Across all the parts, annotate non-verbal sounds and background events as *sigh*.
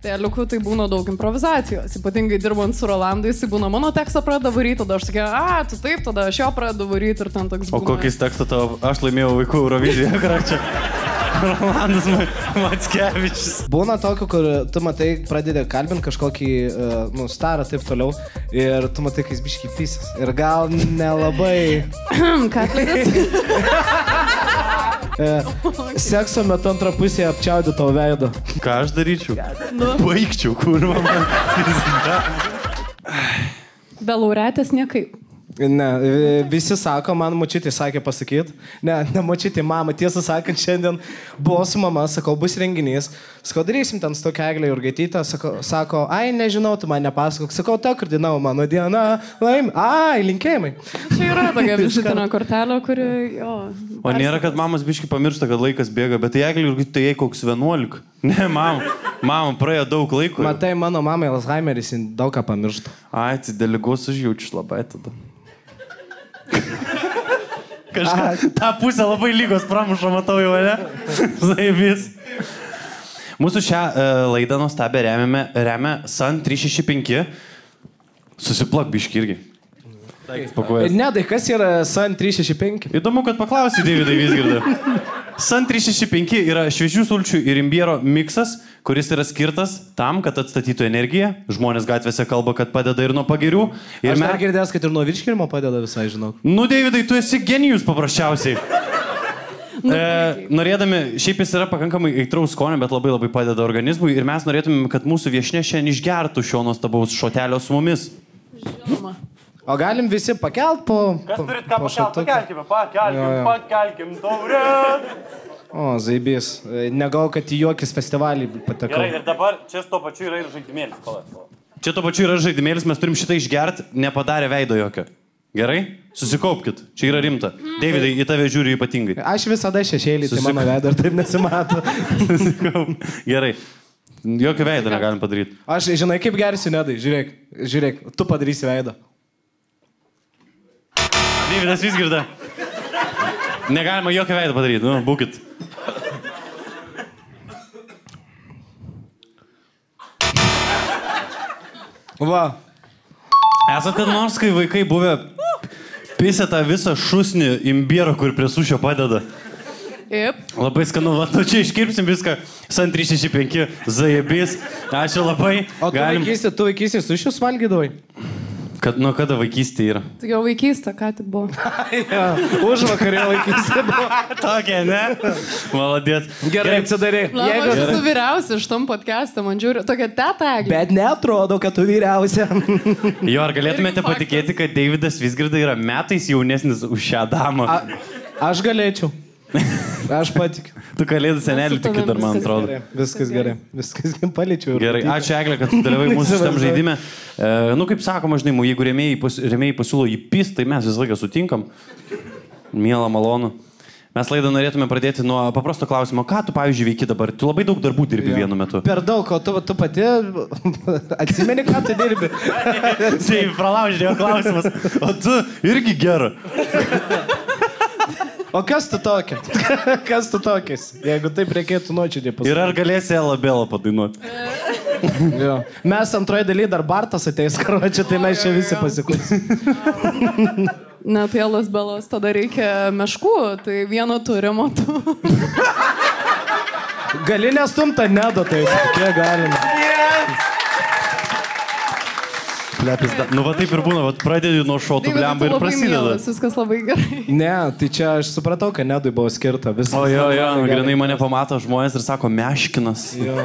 Tai liukų tai būna daug improvizacijos, ypatingai dirbant su Rolandu, jis būna mano tekstą pradeda varyti, tada aš tokia, a, tu taip, tada aš jo pradedu varyti ir ten toks... O kokį tekstą tavo, aš laimėjau vaikų Euroviziją, *laughs* kračia. Rolandas Matskevičius. Būna tokių, kur tu matai, pradedi kalbinti kažkokį, uh, nu, starą taip toliau ir tu matai, kai jis biškai pysis. Ir gal nelabai... *clears throat* Katleris. *laughs* Uh, sekso metu antrą pusę apčiaudė tavo veidą. Ką aš daryčiau? Baigčiau, kur man. Be laureatės niekaip. Ne, vi- visi sako, man mačytė sakė pasakyti. Ne, ne mačytė, mama, tiesą sakant, šiandien buvo su mama, sakau, bus renginys. Sakau, darysim ten su tokia eglė urgaitytė. Sako, sako, ai, nežinau, tu man nepasakok. Sakau, ta kardinau mano diena, laim. Ai, linkėjimai. Čia yra tokia *laughs* vizitinė kortelė, kuri jo. O nėra, kad mamas biški pamiršta, kad laikas bėga, bet tai eglių ir tai jai koks 11. *laughs* Ne, mama, mama, praėjo daug laiko. Matai, mano mamai Alzheimeris daug ką pamiršta. Ai, tai deleguos užjaučiu labai tada. Kažką. Ta pusė labai lygos pramuša, matau jau, ne? Zaibys. Mūsų šią uh, laidą nuostabę remiame, remia Sun 365. Susiplak biški irgi. Nedai, kas yra Sun 365? Įdomu, kad paklausai, Davidai Visgirdai. *laughs* Sun 365 yra šviežių sulčių ir imbiero miksas, kuris yra skirtas tam, kad atstatytų energiją. Žmonės gatvėse kalba, kad padeda ir nuo pagirių. Ir mes... girdėjęs, kad ir nuo virškirimo padeda visai, žinau. Nu, Davidai, tu esi genijus paprasčiausiai. *laughs* E, norėdami, šiaip jis yra pakankamai aitraus skonio, bet labai labai padeda organizmui ir mes norėtumėm, kad mūsų viešne šiandien išgertų šio nuostabaus šotelio su mumis. Žinoma. O galim visi pakelt po... po, po šatuką? pakelkime, Jo, jo. pakelkime taurę. O, zaibys. Negau, kad į jokius festivalį patekau. dabar čia to pačiu yra ir žaidimėlis. Čia to pačiu yra žaidimėlis, mes turim šitą išgerti, nepadarę veido jokio. Gerai? Susikaupkit, čia yra rimta. Davidai, į tave žiūriu ypatingai. Aš visada šešėlį, tai Susik- mano veido ir taip nesimato. *laughs* Gerai. Jokio veido negalim padaryti. Aš, žinai, kaip gersiu, nedai, žiūrėk, žiūrėk, tu padarysi veidą. Davidas vis girda. Negalima jokio veido padaryti, nu, būkit. Va, Esate kada nors, kai vaikai buvę pisę tą visą šusnį imbiero, kur prie sušio padeda. Taip. Labai skanu, va, tu čia iškirpsim viską. San 365, zajebys. Ačiū labai. o tu Galim. vaikystė, tu vaikystė su šius valgydavai? Kad nuo kada vaikystė yra? Tai jo vaikystė, ką tik buvo. *laughs* ja, už vakarė vaikystė buvo. *laughs* Tokia, ne? Maladės. Gerai, aš Jeigu... esu vyriausia iš tom podcast'ą, man žiūri, tokia teta. Bet netrodo, kad tu vyriausia. Jo, ar galėtumėte patikėti, kad Davidas Visgirda yra metais jaunesnis už šią damą? A, aš galėčiau. Aš patikiu. Tu kalėdų senelį tikiu dar, man viskas atrodo. Gerai, viskas gerai. Viskas gerai. Paliečiau. Gerai, ačiū Eglė, kad tu dalyvai mūsų šitam žaidime. E, nu, kaip sakoma, žinai, jeigu rėmėjai, pas, rėmėjai pasiūlo jį pist, tai mes visą laiką sutinkam. Mielą, malonu. Mes laidą norėtume pradėti nuo paprasto klausimo. Ką tu, pavyzdžiui, veiki dabar? Tu labai daug darbų dirbi vienu metu. Per daug, o tu, tu pati *laughs* atsimeni, ką tu dirbi. *laughs* Tai pralaužė jo klausimas. O tu irgi gerai. *laughs* O kas tu tokia? *laughs* Kas tu tokias? Jeigu taip reikėtų nuočiūdį pasakyti. Ir ar galėsi Elabelą padainuoti? Jo. Mes antroje dalyje dar Bartas ateis, karočią, tai mes čia visi pasiklausim. *laughs* Net Jelas Belas, tada reikia meškų, tai vieno turimo tu. Gali nestumta, nedo tai. Kiek galima. Plepis, da... nu va taip ir būna, va pradedi nuo šotų blemba ir prasideda. Viskas labai gerai. Ne, tai čia aš supratau, kad nedui buvo skirta. Viskas O jo, jo, grinai mane pamato žmonės ir sako, meškinas. Jo.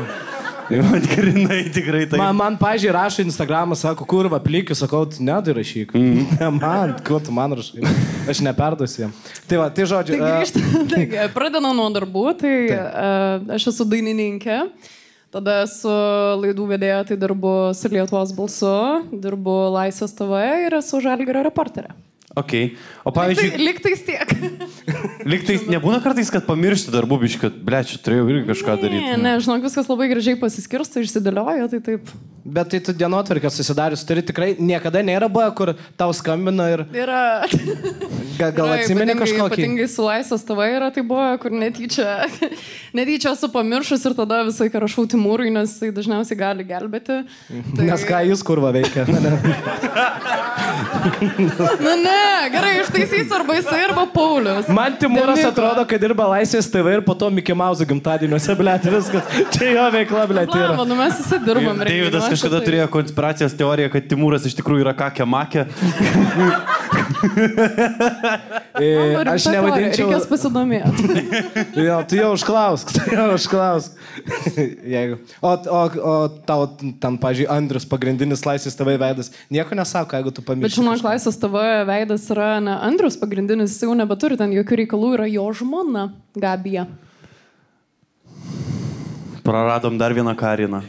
Man grinai tikrai tai. Man, man pažiūrėjau, rašo Instagramą, sako, kur va plikiu, sakau, tu nedui rašyk. Mm. *laughs* Ne man, kuo tu man rašai. Aš neperduosiu jam. Tai va, tai žodžiu. Tai a, grįžtam, *laughs* taigi, pradedam nuo darbų, tai uh, aš esu dainininkė, tada esu laidų vedėja, tai dirbu su Lietuvos balsu, dirbu Laisvės TV ir esu Žalgirio reporterė. Ok. O Tai pavyzdžiui, liktais tiek. *laughs* Liktai nebūna kartais, kad pamiršti darbų biškai, kad, ble, čia turėjau irgi kažką daryti. Ne, ne, žinok, viskas labai gražiai pasiskirsto, išsidėlioja, tai taip. Bet tai tu dienotvarkę susidarius turi tikrai niekada nėra buvę, kur tau skambina ir Yra. ga, gal yra atsimeni kažkokį. Ypatingai su laisvas tava yra, tai buvo, kur netyčia, *laughs* netyčia esu pamiršus ir tada visai rašau Timūrui, nes jisai dažniausiai gali gelbėti. *laughs* Tai... Nes ką jūs kurva veikia? Nu ne, gerai, ištaisys arba jisai, arba Paulius. Man Timūras atrodo, kad dirba Laisvės TV ir po to Mickey Mouse gimtadieniuose, blėt, viskas. Čia jo veikla, blėt, yra. Blemba, nu mes visi dirbam. Deividas kažkada tai- turėjo konspiracijos teoriją, kad Timūras iš tikrųjų yra kakė makė. *laughs* E, Rimta Aš nevadinčiau. Reikės pasidomėti. *laughs* Jo, tu jau užklausk, tu jau užklausk. *laughs* Jeigu. O, o, o tau, ten, pažiūrėjau, Andrius, pagrindinis Laisvės TV veidas, nieko nesako, jeigu tu Bet pamiršai. žinok, laisvas tavo veidas yra ne Andrius pagrindinis, jis jau nebeturi ten jokių reikalų, yra jo žmona Gabija. Praradom dar vieną kariną.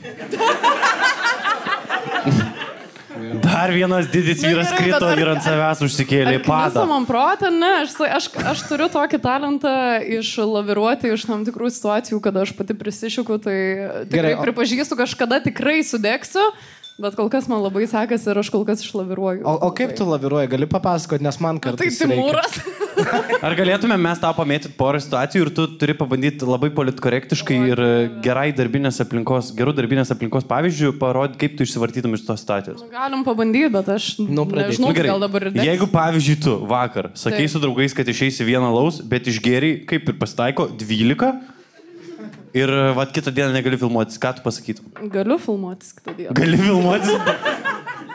Dar vienas didis Na, vyras gerai, krito ar- ir ant savęs užsikėlė padą. man protą, ne, aš, aš, aš turiu tokį talentą išlaviruoti iš tam tikrų situacijų, kada aš pati prisišiku, tai tikrai Gerai, o- pripažįstu, kažkada tikrai sudegsiu, bet kol kas man labai sekasi ir aš kol kas išlaviruoju. O, o kaip tu laviruoji, gali papasakoti, nes man Tai kartais... reikia. Timūras. *laughs* Ar galėtume mes tau pamėtyti porą situacijų ir tu turi pabandyti labai politkorektiškai ir gerai darbinės aplinkos, gerų darbinės aplinkos pavyzdžių parodyti, kaip tu išsivartytum iš tos situacijos. Galim pabandyti, bet aš Nu, nežinau, Nu, gal dabar ir degs. Jeigu, pavyzdžiui, tu vakar sakai Taip. su draugais, kad išeisi vieną laus, bet išgėriai, kaip ir pasitaiko, 12 ir e, vat kitą dieną negali filmuotis, ką tu pasakytum? Galiu filmuotis kitą dieną. Gali filmuotis?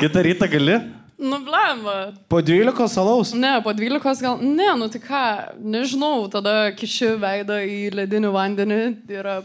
Kitą rytą gali? Nu, blemba. Po 12 salaus. Ne, po 12 gal. Ne, nu tai ką, nežinau, tada kiši veidą į ledinį vandenį yra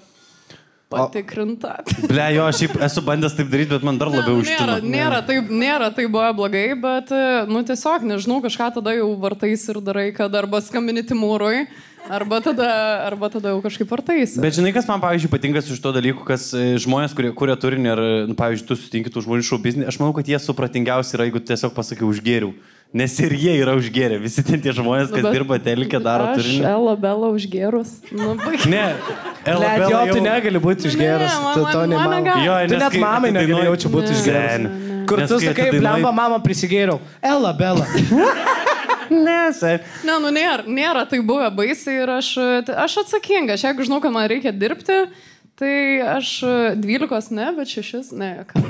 patikrinta. Ble, jo, aš šiaip esu bandęs taip daryti, bet man dar labiau Ne, nu, nėra, užtino. nėra, taip, nėra tai buvo blogai, bet, e, nu tiesiog, nežinau, kažką tada jau vartais ir darai, kad arba skambini Timūrui, arba tada, arba tada jau kažkaip vartais. Bet žinai, kas man, pavyzdžiui, patinka su šito dalyku, kas e, žmonės, kurie kuria turinį, ar, nu, pavyzdžiui, tu sutinki tų žmonių šau biznį, aš manau, kad jie supratingiausi yra, jeigu tu tiesiog pasakai užgėriau. Nes ir jie yra užgėrę, visi ten tie žmonės, kas Nu, dirba telkė, daro Aš turinį. Ela Bela užgėrus. Nu. *laughs* Ne, Blet, Elabela jo, tu negali būti išgeras. Ne, man- Tu to negali. Jo, Tu nes net kai mamai negali jaučiu būti. Sen. Kur tu kai sakai, blemba, mama prisigėriau. Ela, bela. *laughs* Ne, sen. Ne, nu nėra, nėra tai buvę baisiai ir aš, aš atsakinga. Aš jeigu žinau, kad man reikia dirbti, tai aš 12 ne, bet 6 ne. ką.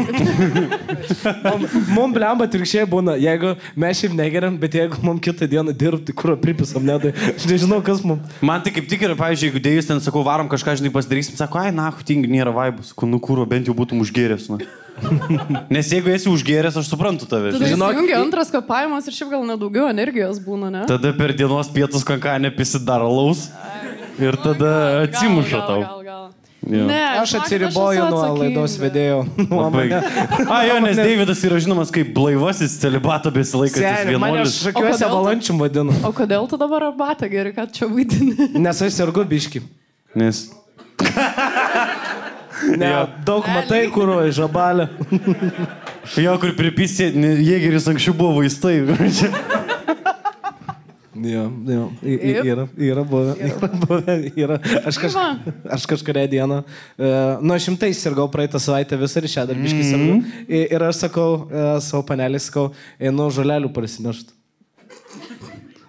Mums blemba atvirkščiai būna, jeigu mes šiaip negeriam, bet jeigu mums kitą dieną dirbti, kur pripisam, ne, tai aš nežinau, kas mums. Man tai kaip tik yra, pavyzdžiui, jeigu dėjus ten sakau, varom kažką, žinai, pasidarysim, sako, ai, na, tingi, nėra vaibus, nu kūro, bent jau būtum užgėręs. Na. *laughs* Nes jeigu esi užgėręs, aš suprantu tave. Tada Žinok, įsijungia į- antras kapavimas ir šiaip gal nedaugiau energijos būna, ne? Tada per dienos pietus kankanė pisidaro laus ir tada atsimuša Gal, tau. Gal, gal. Jo. Ne, Aš atsiriboju nuo laidos vedėjo nuomonę. A, jo, nes Davidas yra žinomas kaip blaivasis celibato besilaikantis vienuolis. šakiuose kodėl tu- valančium vadinu. O kodėl tu dabar arbatą geri, kad čia vaidini? Nes aš sergu biški. Nes. *laughs* Ne, Jo. daug matai, kur žabalė. Jo, kur pripysė, jėgeris anksčiau buvo vaistai. *laughs* Jo, jo, Taip. yra, yra buvę. Yra buvę yra. Aš, kaž, aš kažkurią dieną, uh, nu šimtai sirgau praeitą savaitę visą ir šią dar biškį Mhm. sergu. Ir, ir aš sakau uh, savo panelį, sakau, einu žolelių prasinešti.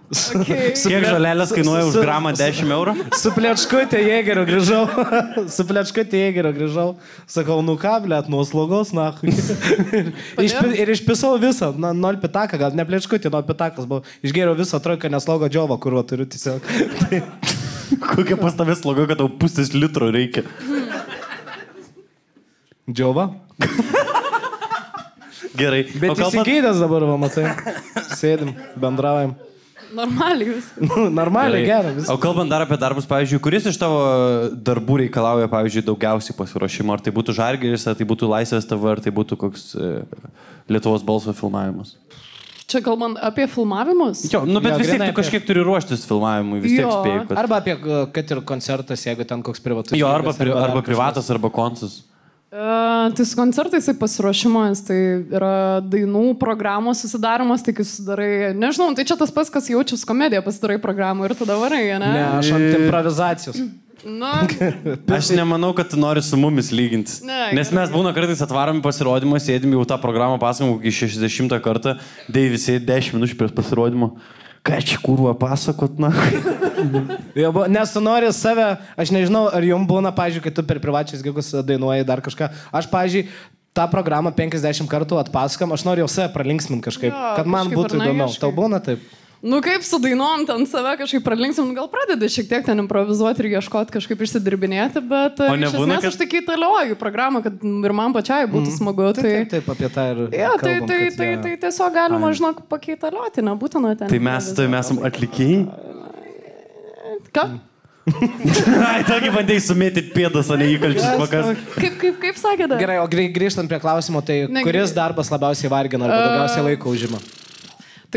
Okay. Kiek žalelės kainuoja už su- gramą 10 eurų? Su plečkutė jėgerio grįžau. *laughs* su plečkutė jėgerio grįžau. Sakau, nu ką, blėt, nuo slogos, na. *laughs* Išpi, ir išpisau visą. Na, nol pitaką, gal ne plečkutė, nol pitakas buvo. Išgėriau visą trojką neslogo džiovą, kur turiu tiesiog. *laughs* Tai, Kokia pas tavęs sloga, kad tau pusės litro reikia. džiovą. Gerai. Bet O kalbant- įsigydęs dabar, va, matai. Sėdim, bendraujam. Normaliai jūs. *laughs* Nu, Normaliai, gerai. Vis... O kalbant dar apie darbus, pavyzdžiui, kuris iš tavo darbų reikalauja, pavyzdžiui, daugiausiai pasiruošimo? Ar tai būtų žargeris, ar tai būtų laisvės tavo, ar tai būtų koks e, Lietuvos balso filmavimas? Čia kalbant apie filmavimus. Jo, nu bet Jo, vis tiek tu apie- kažkiek turi ruoštis filmavimui, vis tiek Jo. spėjai. Kad... Arba apie, kad ir koncertas, jeigu ten koks privatus. Jo, arba, dar arba kažkas. privatas, arba koncas. E, tai su koncertais tai pasiruošimas, tai yra dainų programos susidarimas, tai kai susidarai, nežinau, tai čia tas pats, kas jaučius komediją, pasidarai programą ir tada varai, ne? Ne, aš ant improvizacijos. Nu, *laughs* Aš nemanau, kad tu nori su mumis lyginti. Ne, Nes mes būna kartais atvarom į pasirodymą, sėdim jau tą programą pasakom kokį 60 kartą, dėjai visi 10 minučių prieš pasirodymą. Ką čia kurva pasakot, na? Jo, Nes nori save, aš nežinau, ar jums būna, pažiūrėjau, kai tu per privačius gigus dainuoji dar kažką. Aš, pažiūrėjau, tą programą 50 kartų atpasakam, aš noriu jau save pralinksminti kažkaip, Jo, kad man kažkaip būtų įdomiau. Tau būna taip? Nu kaip su dainom ten save kažkaip pralinksam, gal pradedi šiek tiek ten improvizuoti ir ieškoti kažkaip išsidirbinėti, bet O o iš nebūna, esmės kad- aš tik įtalioju programą, kad ir man pačiai būtų smagu. Taip, Tai, taip, taip, apie tą ir. Ja, tai, kalbam, tai, kad tai, jie- tai tiesiog galima, žinok, pakeitalioti, nebūtina ten. Tai mes, tai mes esam atlikėjai. Ką? *laughs* Ai, tokį bandėjai sumėtyti pėdas, o ne įkalčius pakas. Kaip, kaip, kaip sakėte? Gerai, o grei- grįžtant prie klausimo, tai Ne, kuris darbas labiausiai vargina arba daugiausiai laiko užima?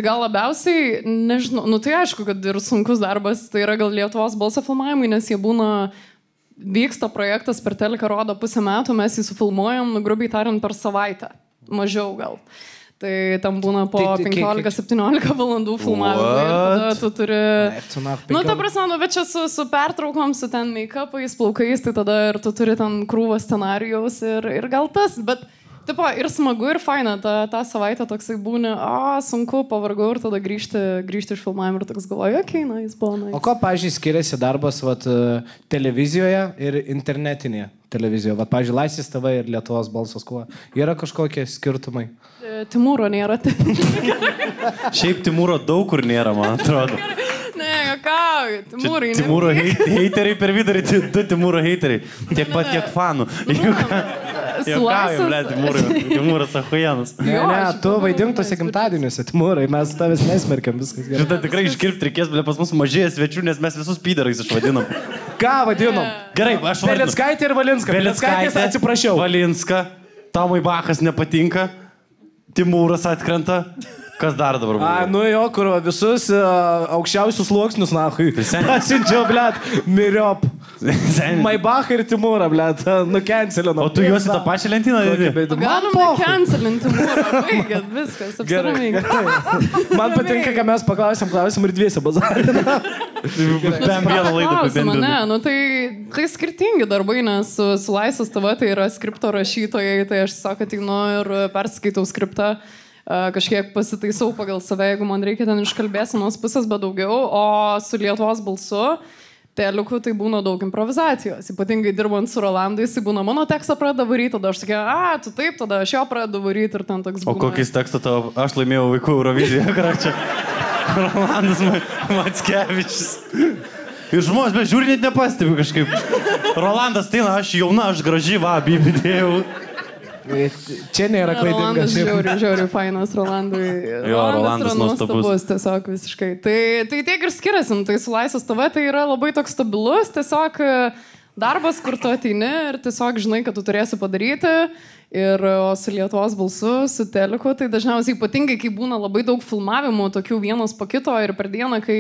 Tai gal labiausiai, nežinau, nu tai aišku, kad ir sunkus darbas, tai yra gal Lietuvos balso filmavimai, nes jie būna, vyksta projektas per teleką, rodo pusę metų, mes jį sufilmuojam, nu, grubiai tariant, per savaitę. Mažiau gal. Tai tam būna po Tai- tai kiek- 15-17 valandų filmavimo. Tada tu turi... tu, na, Nu, ta 15 prasme, nu, bet čia su, su pertraukom, su ten make-upais, plaukais, tai tada ir tu turi ten krūvą scenarijaus ir, ir gal tas, bet, tipo, ir smagu, ir faina, ta, tą savaitę toksai būni, o, sunku, pavargau ir tada grįžti, grįžti iš filmavimo ir toks galvoju, okei, okay, na, jis buvo, na. O ko, pažiūrėjau, skiriasi darbas vat, e, televizijoje ir internetinėje televizijoje? Vat, pažiūrėjau, Laisvės TV ir Lietuvos balsas, kuo? Yra kažkokie skirtumai? Timūro nėra. *laughs* Šiaip Timūro daug kur nėra, man atrodo. *laughs* ne, jokauju, Timūrai. Timūro hei- heiteriai per vidurį, du Timūro heiteriai. Tiek pat, tiek fanų. Laisvės- ble, Timūrai. Timūras Ahujanas. *laughs* Ne, ne, tu vaidink svirčiau. gimtadieniuose, Timūrai, mes tavęs nesmerkiam, viskas gerai. Šitą tikrai iškirpti reikės, ble, pas mus mažėja svečių, nes mes visus pydarais išvadinam. Ką vadinom? Gerai, *laughs* aš vardinu. Belinskaitė ir Valinska. Belinskaitė, atsiprašau. Valinska, Tomui Bachas nepatinka, Timūras atkrenta. Kas dar dabar buvo? A, nu jo, kur visus uh, aukščiausius sluoksnius, na, hui. Pasinčiau, blėt, miriop. Sen- Maibach ir Timūrą, blėt, nukencelino. O tu juos į tą pačią lentyną įdėjai? Galim necancelinti Timūrą, *laughs* baigėt, viskas, Gerai, apsiraminkit. gerai. Man patinka, kad mes paklausėm klausimų ir dviesi bazarina. Bent vieną laidą Klausimą, ne, nu tai, tai skirtingi darbai, nes su, su Laisvas TV tai yra skripto rašytojai, tai aš tiesiog ateinu ir perskaitau skriptą, kažkiek pasitaisau pagal save, jeigu man reikia ten iš kalbėsenos pusės, bet daugiau, o su Lietuvos balsu. Teliukų tai būna daug improvizacijos, ypatingai dirbant su Rolandu, jis būna mano tekstą pradeda varyti, tada aš tokia, a, tu taip, tada aš jo pradedu varyti ir ten toks O būna. kokį tekstą tavo, aš laimėjau vaikų Euroviziją, *laughs* ką čia? Rolandas Ma- Matskevičius. Ir žmonės, bet žiūri, net nepastebi kažkaip. Rolandas, tai na, aš jauna, aš graži, va, bibidėjau. Čia nėra klaidinga. Rolandas žiauriai, žiauriai fainas, Rolandui. Rolandas yra nuostabus. nuostabus. Tiesiog visiškai. Tai, tai tiek ir skiriasi, tai su Laisvas TV tai yra labai toks stabilus, tiesiog darbas, kur tu ateini ir tiesiog žinai, kad tu turėsi padaryti. Ir o su Lietuvos balsu, su teleku, tai dažniausiai ypatingai, kai būna labai daug filmavimų, tokių vienas po kito ir per dieną, kai,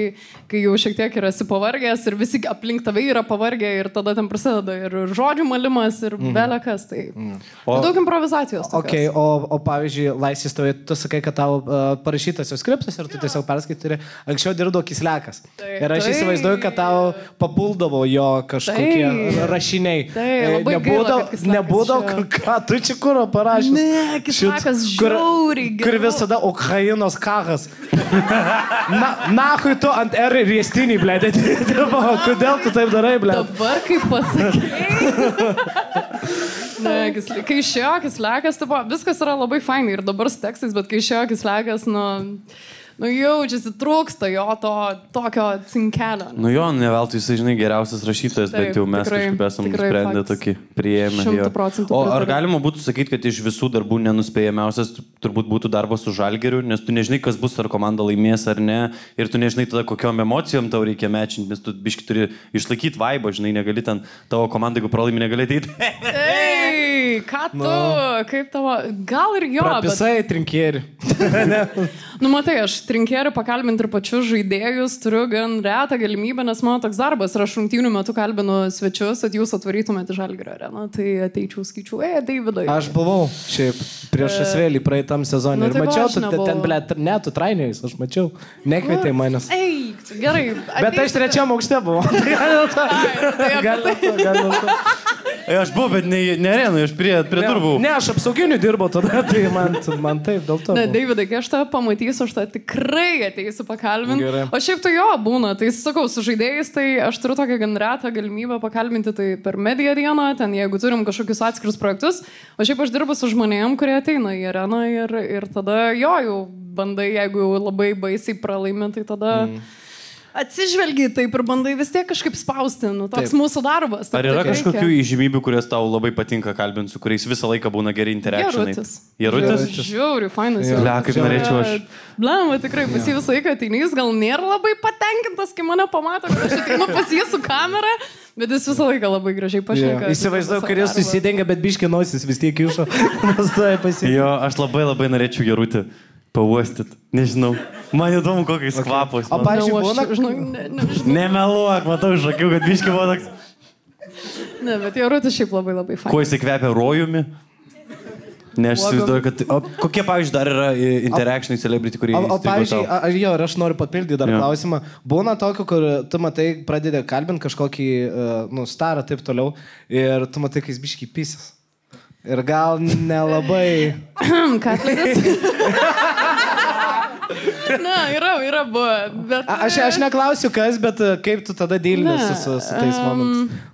kai jau šiek tiek esi pavargęs ir visi aplink tave yra pavargę ir tada ten prasideda ir žodžių malimas ir mm. belekas. Tai, mm. O- tai daug improvizacijos. Okay, o, o pavyzdžiui, Laisvės tavai, tu sakai, kad tau uh, parašytas jau skriptas ir tu tiesiog perskaitai. Anksčiau dirbdavo kislekas. Taip, ir aš taip. įsivaizduoju, kad tau papuldavo jo kažkokie Taip. rašiniai. E, labai gaila, nebūdavo, nebūdavo čia- ką tu čia kuro parašęs. Ne, kur- žiauriai Kur geru. visada Ukrainos karas. Na, nahui tu ant R riestinį, blė, kodėl tu taip darai, blė? Dabar kaip pasakai. ne, kai išėjo kislekas, tai buvo, viskas yra labai fainai ir dabar su tekstais, bet kai išėjo kislekas, nu, nu jaučiasi, trūksta jo to tokio cinkelio. Nu jo, ne veltui jisai, žinai, geriausias rašytojas, Taip, bent jau mes tikrai, kažkaip esam tikrai nusprendę tokį prieėmę. O ar pritariu. galima būtų sakyti, kad iš visų darbų nenuspėjamiausias turbūt būtų darbas su žalgeriu, nes tu nežinai, kas bus, ar komanda laimės ar ne, ir tu nežinai tada, kokiom emocijom tau reikia mečinti, nes tu biški turi išlaikyti vaibą, žinai, negali ten tavo komanda, jeigu pralaimi, negali ateiti. Ei, ką tu, kaip tavo, gal ir jo, bet... Pisai trinkėri. *laughs* Nu, matai, aš trinkėriu pakalbinti ir pačius žaidėjus, turiu gan retą galimybę, nes mano toks darbas ir aš rungtynių metu kalbinu svečius, kad jūs atvarytumėte žalgrio areną, tai ateičiau skaičiu, e, Davidai. Aš buvau šiaip prieš asvėlį praeitam sezonui nu, ir tai mačiau, aš tu ten, ble, ne, tu trainėjus, aš mačiau, nekvietei manęs. Eik, gerai. Bet aš trečiam aukšte buvau. *laughs* *laughs* Tai gal to. tai Gal to, gal to. E, Aš buvau, bet ne, ne arenui, aš prie, prie durų buvau. Ne, aš apsauginiu dirbau tada, tai man, man taip, dėl to. Ne, buvo. Davidai, kai aš tave pamatysiu, aš tave tikrai ateisiu pakalbinti. Gerai. O šiaip tai jo būna, tai sakau, su žaidėjais, tai aš turiu tokią gan retą galimybę pakalbinti tai per mediją dieną, ten jeigu turim kažkokius atskirus projektus, o šiaip aš dirbu su žmonėm, kurie ateina į areną ir, ir tada jo jau bandai, jeigu labai baisiai pralaimi, tai tada... Mm. Atsižvelgi taip ir bandai vis tiek kažkaip spausti, nu, toks Taip. mūsų darbas. Ar yra reikia. kažkokių įžymybių, kurias tau labai patinka kalbinti, su kuriais visą laiką būna geri interakcijai? Jarutis. Jarutis? Žiauri, fainas. Jarutis. Ble, kaip norėčiau aš. Blem, tikrai pas jį visą laiką ateini, jis gal nėra labai patenkintas, kai mane pamato, kad aš ateinu pas jį su kamera, bet jis visą laiką labai gražiai pašneka. Įsivaizduoju, kad jis susidengia, bet biški nosis vis tiek išo. *laughs* Jo, aš labai labai norėčiau Jarutį pauostyti. Nežinau. Man įdomu, kokiais okay. kvapais. O Na, būna, aš, žinau, ne, ne, žinau, Nemeluok, matau iš akių, kad biški buvo toks. ne, bet Jarutis šiaip labai labai Kuo fainas. jisai kvepia rojumi? Ne, aš įsivaizduoju, kad... O kokie, pavyzdžiui, dar yra e, interakciniai celebrity, kurie... O, o pavyzdžiui, tau? a- a- jo, ir aš noriu papildyti dar Jo. klausimą. Būna tokio, kur tu matai, pradedi kalbinti kažkokį, uh, nu, starą taip toliau ir tu matai, kai jis biški pysis. Ir gal nelabai. *clears throat* Katleris. *laughs* Na, yra, yra buvo, bet... A, aš, aš neklausiu, kas, bet uh, kaip tu tada dylini Ne, su, su, su tais momentais.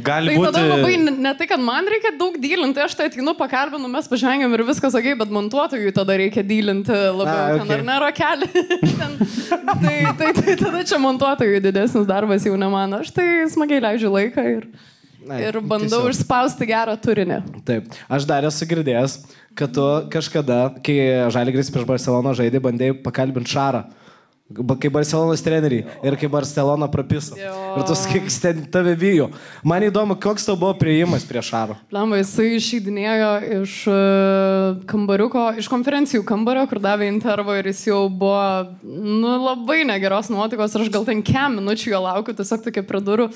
Gali Tai būti... tada labai, ne- ne tai, kad man reikia daug dylinti, aš tai atinu, pakalbinu, mes pažengėm ir viskas sakai, bet montuotojui tada reikia dylinti labiau. A, okay. Ten ar nėra keli. *laughs* Tai, tai, tai tada čia montuotojui didesnis darbas jau ne man. Aš tai smagiai leidžiu laiką ir, ir bandau tiesiog. išspausti gerą turinį. Taip, aš dar esu girdėjęs, kad tu kažkada, kai Žalgris prieš Barceloną žaidė, bandėjai pakalbinti Šarą. Kaip Barcelonas treneriai ir kaip Barcelona prapiso. Jo. Ir tu sakai, jis ten tave bijo. Man įdomu, koks tau buvo prieimas prie Šaro. Lemba, jisai išeidinėjo iš e, kambariuko, iš konferencijų kambario, kur davė intervą ir jis jau buvo nu, labai negeros nuotaikos ir aš gal ten kem minučių jo laukiu, tiesiog tokia prie durų.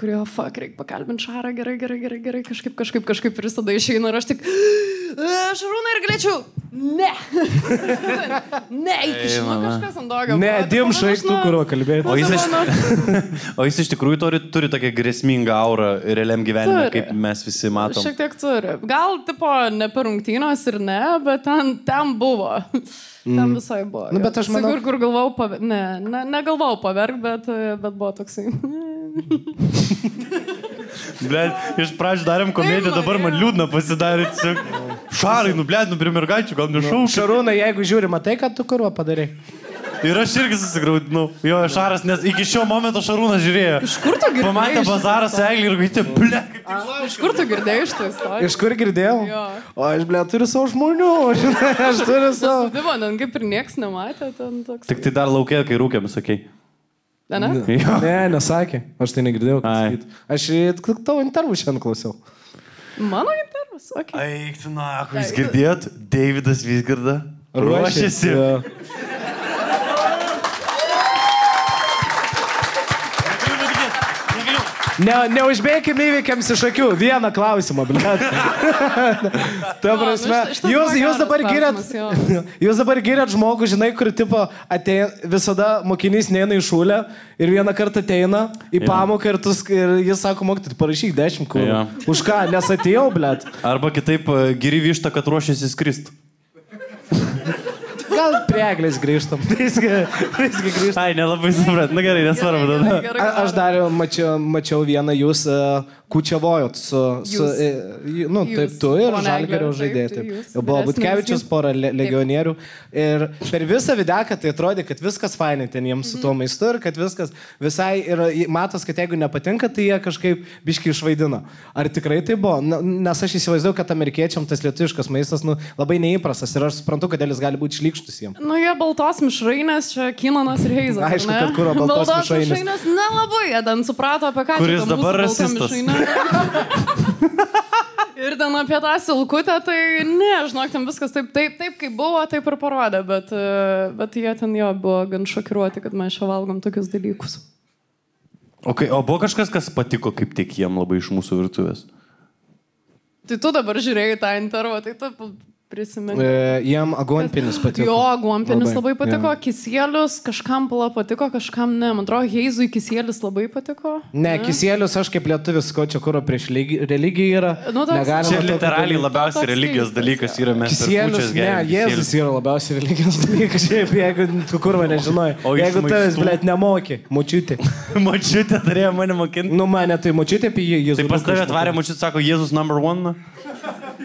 Kurio, fuck, reikia pakalbinti šarą, gerai, gerai, gerai, gerai, kažkaip, kažkaip, kažkaip ir tada išeina ir aš tik, "E, šarūnai ir galėčiau, ne, *laughs* ne, iki šito kažkas ant dogio. Ne, buvo, dimša, tada eik aš, tu, kurio kalbėjai. O jis, iš... *laughs* o jis iš tikrųjų turi, turi tokią grėsmingą aurą realiam gyvenime, Turi. kaip mes visi matom. Šiek tiek turi. Gal, tipo, ne per rungtynos ir ne, bet ten, ten buvo. *laughs* Ten visai buvo. Nu, bet aš manau- Kur, kur galvau, paver... ne, ne, negalvau paverk, bet, bet buvo toksai. Ble, iš pradžių darėm komediją, dabar man liūdna pasidarė. Šarai, nu, ble, nu, prie mergaičių, gal nešau. Šarūnai, jeigu žiūri, matai, kad tu kurio padarai. Ir aš irgi susigraudinau. Jo, Šaras, nes iki šio momento Šarūnas žiūrėjo. Iš kur tu girdėjai? Pamatė bazarą su eglį ir gaitė, ble. Iš kur tu girdėjai iš to istoriją? Iš kur girdėjau? Jo. O aš, ble, turiu savo žmonių, žinai, aš turiu savo. Divo, ten kaip ir nieks nematė, ten toks. Tik tai dar laukia, kai rūkėm, sakai. Ne, ne? Nesakė, aš tai negirdėjau. Ai. sakyt. Aš tavo intervų šiandien klausiau. Mano intervas, ok. Eik, tu, na, jūs girdėjot? Davidas Vysgarda ruošiasi. Jo. Ne, neužbėgime įvykiams iš akių. Vieną klausimą, ble. Ta prasme, nu, šitas jūs, jūs dabar klausimas, *laughs* jūs dabar giriat žmogų, žinai, kur tipo ateina, visada mokinys neina į šūlę ir vieną kartą ateina į Jo. pamoką ir, tu, ir jis sako, mokytai, parašyk dešimt kur. Jo. Už ką, nes atėjau, ble. Arba kitaip, e, giri višta, kad ruošiasi skrist. Gal prie eglės grįžtam. *laughs* Visgi, visgi grįžtam. Ai, nelabai suprat. Na gerai, nesvarbu tada. A, aš dar mačiau, mačiau vieną jūs uh, kučiavojot su, su Jūs. e, nu, Jūs, taip, tu ir Žalgerio žaidėjai. taip, Taip, jūs, buvo Butkevičius, pora le, legionierių. Ir per visą videką tai atrodė, kad viskas fainai ten jiems su Mhm. tuo maistu ir kad viskas visai ir matos, kad jeigu nepatinka, tai jie kažkaip biški išvaidina. Ar tikrai tai buvo? Na, Nes aš įsivaizduoju, kad amerikiečiam tas lietuviškas maistas nu, labai neįprastas ir aš suprantu, kad jis gali būti šlikštus jiems. Nu, jie baltos mišrainės, čia Kinanas ir Heizas. Aišku, ne? kad kuro baltos mišrainės. mišrainės nelabai, jie ten suprato apie ką Kuris čia ta dabar mūsų balta rasistas. mišrainė. Ir ten apie tą silkutę, tai ne, žinok, ten viskas taip, taip, taip kaip buvo, taip ir parodė, bet, e, bet jie ten jo buvo gan šokiruoti, kad mes čia valgom tokius dalykus. Okay, o buvo kažkas, kas patiko kaip tik jiem labai iš mūsų virtuvės? Tai tu dabar žiūrėjai tą intervą, tai tu prisimeni. E, jam agonpinis *laughs* patiko. Jo, guompinis labai, labai patiko, jo. kisėlius kažkam pala patiko, kažkam ne. Man atrodo, Heizui kisėlis labai patiko. Ne, kisėlius aš kaip lietuvis, ko čia kuro prieš religiją yra. Nu, toks- negalima Čia literaliai dalyko. labiausiai Toks religijos dalykas yra mes. Kisėlius, ne, geriam Jėzus yra labiausiai religijos dalykas, šiaip jeigu tu kurva nežinai. O jeigu tavęs, blėt, nemokė, mučiutė. *laughs* Močiutė turėjo mane mokinti. Nu, mane tai mučiutė apie jį. Tai pas tave atvarė močiutė, sako, Jėzus number one.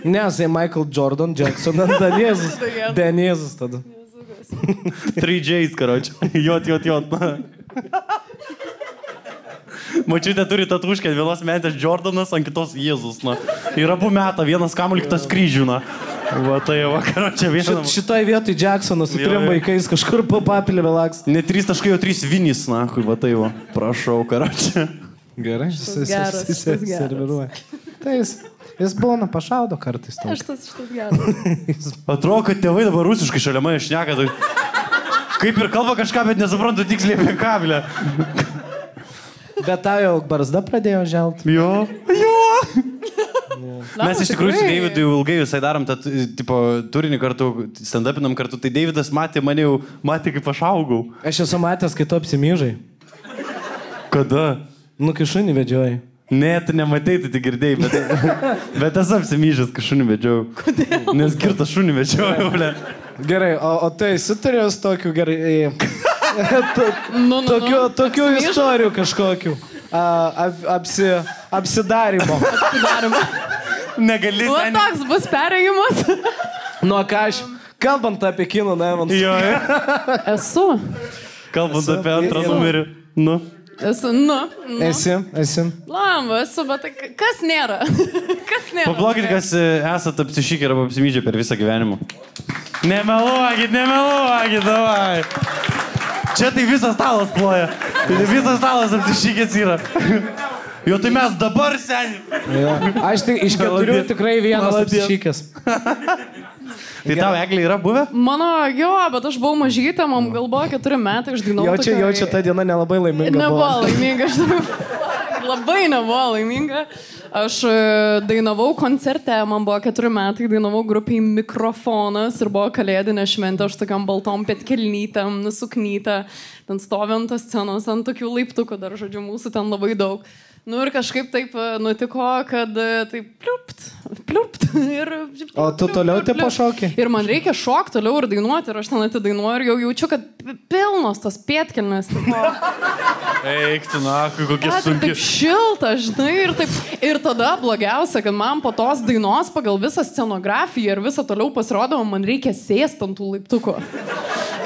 Ne, tai Michael Jordan, Jackson, Dan Jėzus. Dan Jėzus tada. 3J's, karoči. Jot, jot, jot. Močiutė turi tatuškę, vienos metės Jordanas, ant kitos Jėzus. Na. Ir abu meta, vienas kamuliktas kryžiūna. Va tai vakaro čia Šit, vienas. šitoj vietoj Jacksonas su trim vaikais kažkur po papilį velaks. Ne 3.3 vinys, na, kui, va tai va. Prašau, karoči. Gerai, geras. serviruoja. Tai jis, jis būna pašaudo kartais. tokį. Šitas, šitas geras. *laughs* Atrodo, kad tėvai dabar rusiškai šalia mane šneka. Tai... Kaip ir kalba kažką, bet nesuprantu tiksliai apie kablę. Bet tau jau barzda pradėjo želt. Jo. Jo. Na, Mes iš tikrųjų su Davidu jau ilgai visai darom tą tipo, turinį kartu, stand-upinam kartu. Tai Davidas matė mane jau, matė kaip aš augau. Aš esu matęs, kai tu apsimyžai. Kada? Nu, kai šunį vedžioji. Ne, tu nematai, tu tik girdėjai, bet, *laughs* bet esu apsimyžęs, kad šunį vedžiau. Kodėl? Nes girtą šunį vedžiau, ble. Gerai, o, o tai esi turėjęs tokių gerai... *laughs* to- Nu, nu, Tokių, nu. tokių istorijų kažkokių. A, ap, apsi, apsidarimo. *laughs* Darimo. Negali. Va seni- toks bus perėjimas. Nuo ką aš, kalbant apie kino, ne, man Jo, jo. Esu. Kalbant apie antrą Esu. numerį. Nu. Esu, nu. nu. Esi, esi. Lamba, esu, bet tai kas nėra? *laughs* kas nėra? Pablokit, kas e, esate apsišykę arba apsimyžę per visą gyvenimą. Nemeluokit, nemeluokit, davai. Čia tai visas stalas ploja. Visas stalas apsišykęs yra. Jo, tai mes dabar seniai. Jo. Aš tik iš keturių tikrai vienas apsišykęs. *laughs* Tai tau eglė yra buvę? Mano, jo, bet aš buvau mažytė, man gal buvo keturi metai, aš dainavau. Jaučia, tokioj- jaučia ta diena nelabai laiminga. Nebuvo buvo. laiminga, aš labai nebuvo laiminga. Aš e, dainavau koncerte, man buvo keturi metai, dainavau grupiai mikrofonas ir buvo kalėdinė šventė, aš tokiam baltom petkelnytėm, nusuknytę, ten stovint ant scenos, ant tokių laiptukų dar, žodžiu, mūsų ten labai daug. Nu ir kažkaip taip e, nutiko, kad e, taip pliupt, pliupt *laughs* ir... O tu toliau taip pašoki? Ir man reikia šokti toliau ir dainuoti, ir aš ten atidainuoju ir jau jaučiu, kad pi- pilnos tos pietkelnės. Eik, tu, na, kokie ir taip šilta, žinai, ir, taip, ir tada blogiausia, kad man po tos dainos pagal visą scenografiją ir visą toliau pasirodavo, man reikia sėsti ant tų laiptukų.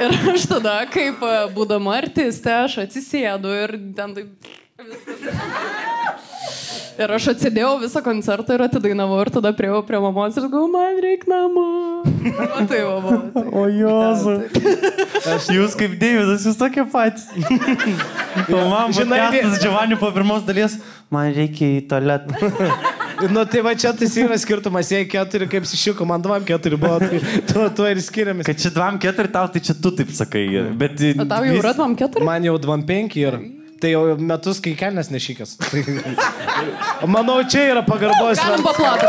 Ir aš tada, kaip e, būdama artistė, aš atsisėdu ir ten taip... *laughs* Ir aš atsidėjau visą koncertą ir atidainavau ir tada prieėjau prie mamos ir galvoju, man reikia namo. O *laughs* tai va, buvo. Tai. O Jozu. *laughs* Jūs kaip Deividas, jūs tokie patys. O man, Žinai, tas Giovanni po pirmos dalies, man reikia į tualetą. Nu tai va čia tas yra skirtumas, jei keturi kaip sišiuko, man dvam keturi buvo, tai tuo, tuo ir skiriamės. Kad čia dvam keturi tau, tai čia tu taip sakai. Bet O tau jau yra dvam keturi? Man jau dvam penki ir tai jau metus, kai kelnes nešykęs. Manau, čia yra pagarbos. Galim paploti.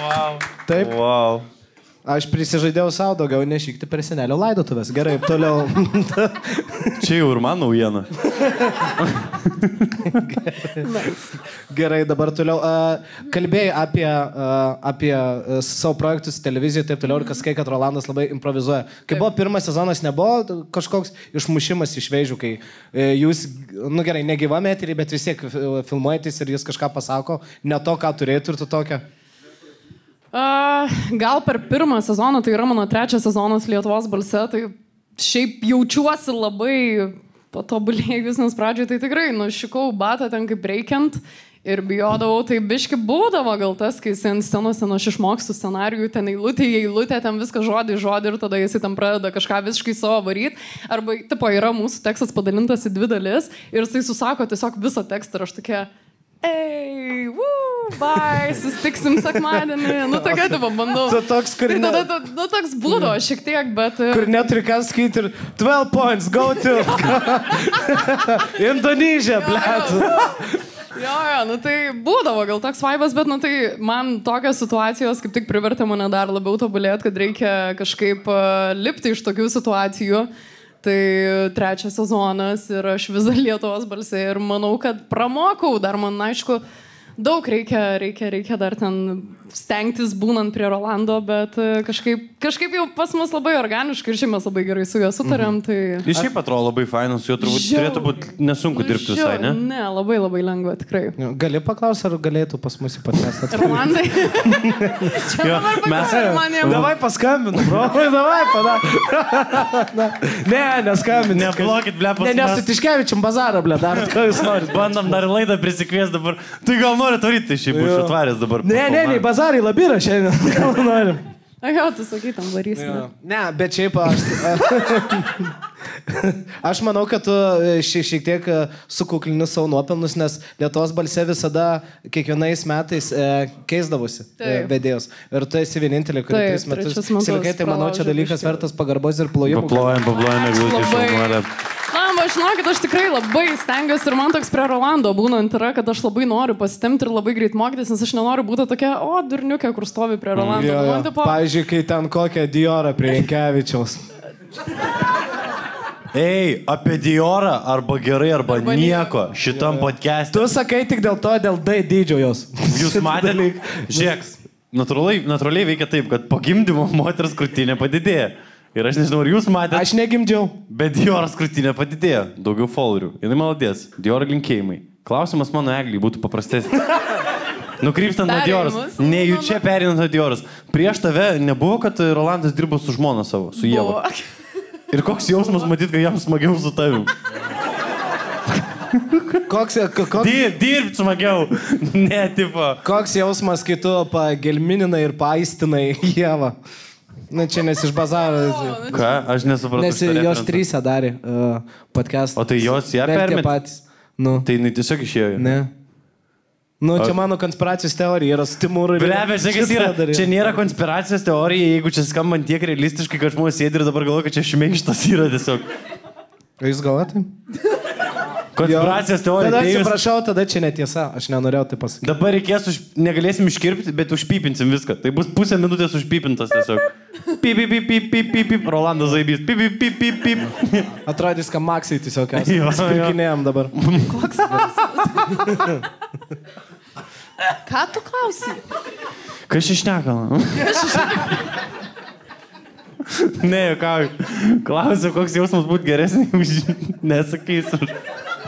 Wow. Taip, Wow. Aš prisižaidėjau savo daugiau nešykti per senelio laidotuvės. Gerai, toliau. *laughs* Čia jau ir man naujiena. *laughs* Gerai, dabar toliau. Kalbėjai apie, apie savo projektus televizijoje ir taip toliau, ir kas kai, kad Rolandas labai improvizuoja. Kai buvo pirmas sezonas, nebuvo kažkoks išmušimas iš vėžių, kai uh, jūs, nu gerai, negyvame eterį, bet vis tiek uh, filmuojatis ir jis kažką pasako, ne to, ką turėtų ir tu tokia. Uh, gal per pirmą sezoną, tai yra mano trečias sezonas Lietuvos balse, tai šiaip jaučiuosi labai patobulėjus, nes pradžioje tai tikrai nušikau batą ten kaip reikiant ir bijodavau, tai biški būdavo gal tas, kai jis ant scenos ten aš išmokstu scenarijų, ten eilutė į eilutę, ten viską žodį žodį ir tada jis ten pradeda kažką visiškai savo varyti. Arba, tipo, yra mūsų tekstas padalintas į dvi dalis ir jisai susako tiesiog visą tekstą ir aš tokia, Ei, woo, bye, sustiksim sekmadienį. Nu, tokia tavo bandau. Tu toks, kur, Tai tada, tu- nu, toks būdavo šiek tiek, bet... e, kur neturi ką skaityti ir 12 points, go to. *laughs* Indonezija, blėt. Jo, jo, nu tai būdavo gal toks vaibas, bet nu tai man tokios situacijos kaip tik privertė mane dar labiau tobulėti, kad reikia kažkaip uh, lipti iš tokių situacijų. Tai trečias sezonas ir aš vis dar Lietuvos balsai ir manau, kad pramokau, dar man aišku, daug reikia, reikia, reikia dar ten stengtis būnant prie Rolando, bet e, kažkaip, kažkaip jau pas mus labai organiškai ir šiaip mes labai gerai su juo sutarėm. Tai... Jis šiaip atrodo labai fainas, su juo turbūt Žiau- turėtų būti nesunku dirbti visai, ne? Ne, labai labai lengva, tikrai. Gali paklausti, ar galėtų pas mus į podcastą Rolandai. *laughs* Čia Jo, mes- maniem. Davai paskambinu, bro. *laughs* Davai, pada. *laughs* Ne, neskambinu. Neplokit, ble, pas Ne, nesutiškevičiam bazarą, ble, dar ką jūs norite. Bandom dar laidą prisikviesti dabar. Tai gal nori varyti, tai šiaip bus Jo. atvaręs dabar. Ne, ne, ne, bazarį labirą šiandien. *laughs* Gal norim. Ajo, tu sakai, tam varysime. Ne, bet šiaip aš. *laughs* Aš manau, kad tu šiek, šiek tiek e, sukuklini savo nuopelnus, nes Lietuvos balse visada kiekvienais metais e, keisdavosi e, Taip. vedėjus. Ir tu esi vienintelė, kuri tris metus. Silikai, tai manau, čia dalykas vertas pagarbos ir plojimų. Paplojam, paplojam, eglutė iš Labai. Aš žinokit, aš tikrai labai stengiuosi ir man toks prie Rolando būnant yra, kad aš labai noriu pasitemti ir labai greit mokytis, nes aš nenoriu būti tokia, o, durniukė, kur stovi prie Rolando. Jo, jo. Man, tipo, Pavyzdžiui, kai ten kokią Diorą prie Jankevičiaus. Ei, apie Diorą arba gerai, arba, Arba nieko šitam podcast'e. Tu sakai tik dėl to, dėl D dydžio jos. Jūs *laughs* matėte? Žiūrėk, natūraliai, natūraliai veikia taip, kad po gimdymo *laughs* moters krūtinė padidėja. Ir aš nežinau, ar jūs matėte, Aš negimdžiau. bet Dioras krūtinė padidėjo. Daugiau followerių. Ir maladės. Dior linkėjimai. Klausimas mano egliai būtų paprastesnis. *laughs* Nukrypstant nuo Dioras. Nejučia perinant nuo Dioras. Prieš tave nebuvo, kad Rolandas dirbo su žmona savo, su Jėva. Ir koks jausmas matyt, kad jam smagiau su tavim. Koks, koks, Dir, dirbt smagiau. *laughs* Ne, tipo. koks jausmas, kai tu pagelmininai ir paistinai *laughs* Jėvą? Na čia nes iš bazaro. Ką? Aš nesupratau. Nes jos trys darė uh, podcast. O tai jos ją permetė? patys. Nu, Tai jinai tiesiog išėjo. ne. Nu, čia *laughs* O- mano konspiracijos teorija yra stimūrai. Blebė, žinai, kas *laughs* yra. Čia nėra konspiracijos teorija, jeigu čia skambant tiek realistiškai, kad žmonės sėdi ir dabar galvoja, kad čia šmeištas yra tiesiog. Jūs galvote? Konspiracijos teorija. Tada tai atsiprašau, tada čia netiesa. Aš nenorėjau tai pasakyti. Dabar reikės, už... negalėsim iškirpti, bet užpypinsim viską. Tai bus pusę minutės užpypintas tiesiog. Pip, pip, pip, pip, pip, pip, pip, Rolandas Zaibys. Pip, pip, pip, pip, pip. Atrodys, kad maksai tiesiog. Pirkinėjom dabar. Koks? Ką tu klausai? Kas išnekama? Ne, ką, klausiu, koks jausmas būtų geresnis, už... *laughs* nesakysiu.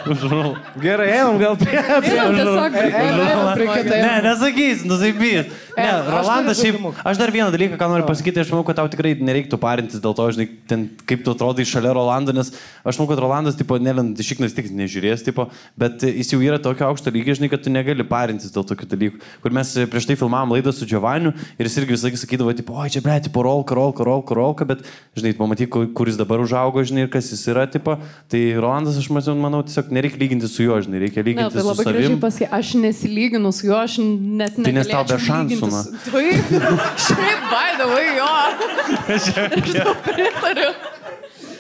Už Rolą. Gerai, einam gal prie... prie Einam tiesiog prie- Einam einam prie prie kito. Ne, nesakysiu, nusaipys. Ne, aš Rolandas šiaip. Aš dar vieną dalyką, ką noriu pasakyti, aš manau, kad tau tikrai nereiktų parintis dėl to, žinai, ten, kaip tu atrodai šalia Rolando, nes aš manau, kad Rolandas, tipo, nelent išiknas tik nežiūrės, tipo, bet jis jau yra tokio aukšto lygio, žinai, kad tu negali parintis dėl tokių dalykų. Kur mes prieš tai filmavom laidą su Giovanniu ir jis irgi visą laiką sakydavo, tipo, oi, čia, ble, tipo, rolka, rolka, rolka, rolka, bet, žinai, pamatyk, kur kur jis dabar užaugo, žinai, ir kas jis yra, tipo, tai Rolandas, aš manau, manau tiesiog nereikia lyginti su juo, žinai, reikia Ne, lyginti tai su labai gražiai savim. pasakė, aš nesilyginu su juo, aš net ne. Tai nes tau be šansų, na. *laughs* Taip, šiaip baidavai jo. Pritariu.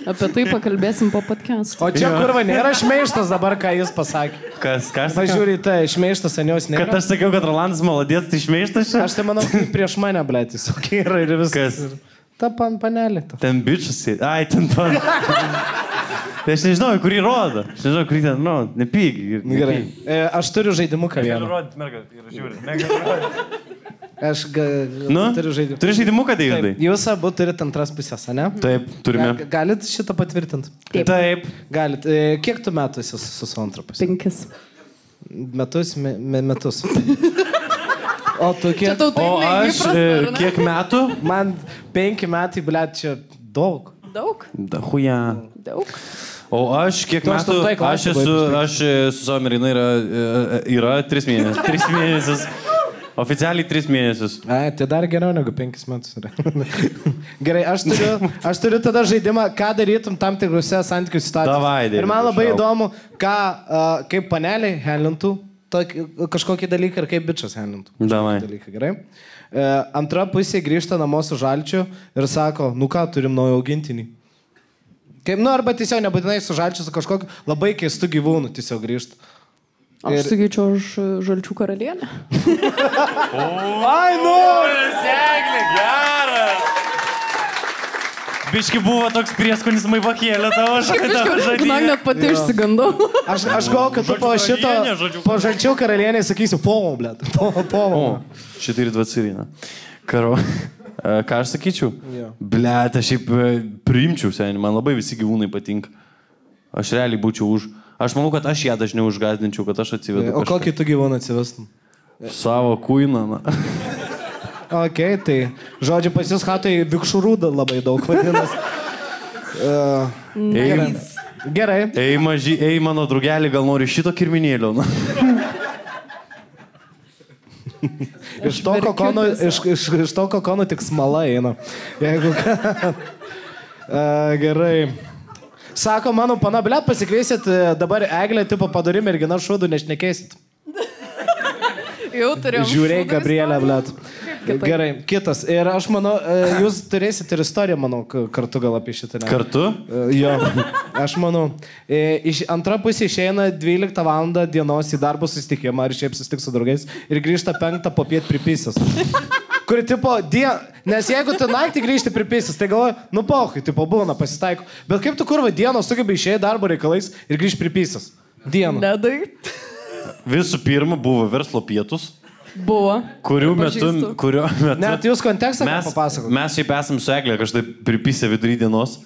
Apie tai pakalbėsim po podcast. O čia kurva nėra šmeištas dabar, ką jis pasakė. Kas, kas? Pažiūrė, tai šmeištas seniaus Kad nėra. aš sakiau, kad Rolandas maladės, tai išmeištas čia? Aš tai manau, prieš mane, blė, tiesiog yra ir viskas. Kas? Ta pan panelė. ta. Ten bičias. sėdi. Ai, ten pan. *laughs* tai aš nežinau, kurį rodo. Aš nežinau, kurį ten, nu, nepygi. Nu, Gerai. E, aš turiu žaidimuką vieną. rodyti, merga, ir žiūri. Aš ga, Nu, turiu žaidimuką. turi žaidimuką, Davidai? Taip, jūs abu turite antras pusės, ne? Taip, turime. Ga- Galit šitą patvirtinti? Taip. Taip. Galit. E, kiek tu metų esi su, su savo antru pusė? Penkis. Metus, me, me, metus. O tu kiek? tau O aš e, ne? kiek metų? Man penki metai, ble, čia daug. Daug? Da huja. Daug. O aš kiek Tu metų? aštuntoj Aš esu, aš e, su savo merina yra, e, yra tris mėnesius. *laughs* Tris mėnesius. Oficialiai tris mėnesius. A, tai dar geriau negu penkis metus. yra. *laughs* Gerai, aš turiu, aš turiu tada žaidimą, ką darytum tam tikrose santykių situacijose. Ir man labai šauk. įdomu, ką, uh, kaip paneliai handlintų tokį, kažkokį dalyką ir kaip bičias handlintų. Davai. Dalyką, gerai. E, antra pusė grįžta namo su žalčiu ir sako, nu ką, turim naują augintinį. Kaip, nu arba tiesiog nebūtinai su žalčiu, su kažkokiu labai keistu gyvūnu tiesiog grįžta. Aš Ir- sakyčiau, aš e, žalčių karalienė. *laughs* Ai, nu! Seglė, geras. Biški buvo toks prieskonis maivakėlė tavo Man net pati išsigandau. Aš, aš galvoju, kad tu po Žodžiu šito, žodžiu po žalčių karalienė sakysi, pomo, blėt. Pomo, pomo. O, 4-2 Karo. E, Ką aš sakyčiau? Jo. Ble, aš šiaip e, priimčiau seniai, man labai visi gyvūnai patinka. Aš realiai būčiau už. Aš manau, kad aš ją dažniau užgazdinčiau, kad aš atsivedu. O kažką. kokį tu gyvūną atsivestum? Savo. Na. Ok, tai žodžiu, pas jūs hatai vikšurūda labai daug vadinasi. Uh, Ei, gerai. ei, maži, ei, mano draugelį, gal nori šito kirminėlio. *laughs* Iš to, kokono, iš, iš, iš to kokono tik smala eina. Jeigu ką. *laughs* Gerai. Sako, mano pana, blėt, pasikviesit e, dabar eglę, tipo padari mergina šūdų, nešnekėsit. Jau turėjau. Žiūrėk, Gabrielė, blėt. Kitaip? Gerai, kitas. Ir aš manau, e, jūs turėsit ir istoriją, manau, kartu gal apie šitą. ne? Kartu? E, Jo, aš manau. E, Iš antra pusė išeina 12 val. dienos į darbo susitikimą ar šiaip susitiks su draugais ir grįžta 5 po piet pripysęs. Kur tipo, die... nes jeigu tu naktį grįžti pripysęs, tai galvoju, nu pohui, tipo būna, pasitaiko. Bet kaip tu kurva dienos sugebai išėjai darbo reikalais ir grįžti pripysęs? Dieną. Nedai. Visų pirma, buvo verslo pietus, Buvo. kurių metu, kurio metu Net jūs kontekstą mes, papasakokite. mes šiaip esam su Eglė kažkaip pripysę vidury dienos.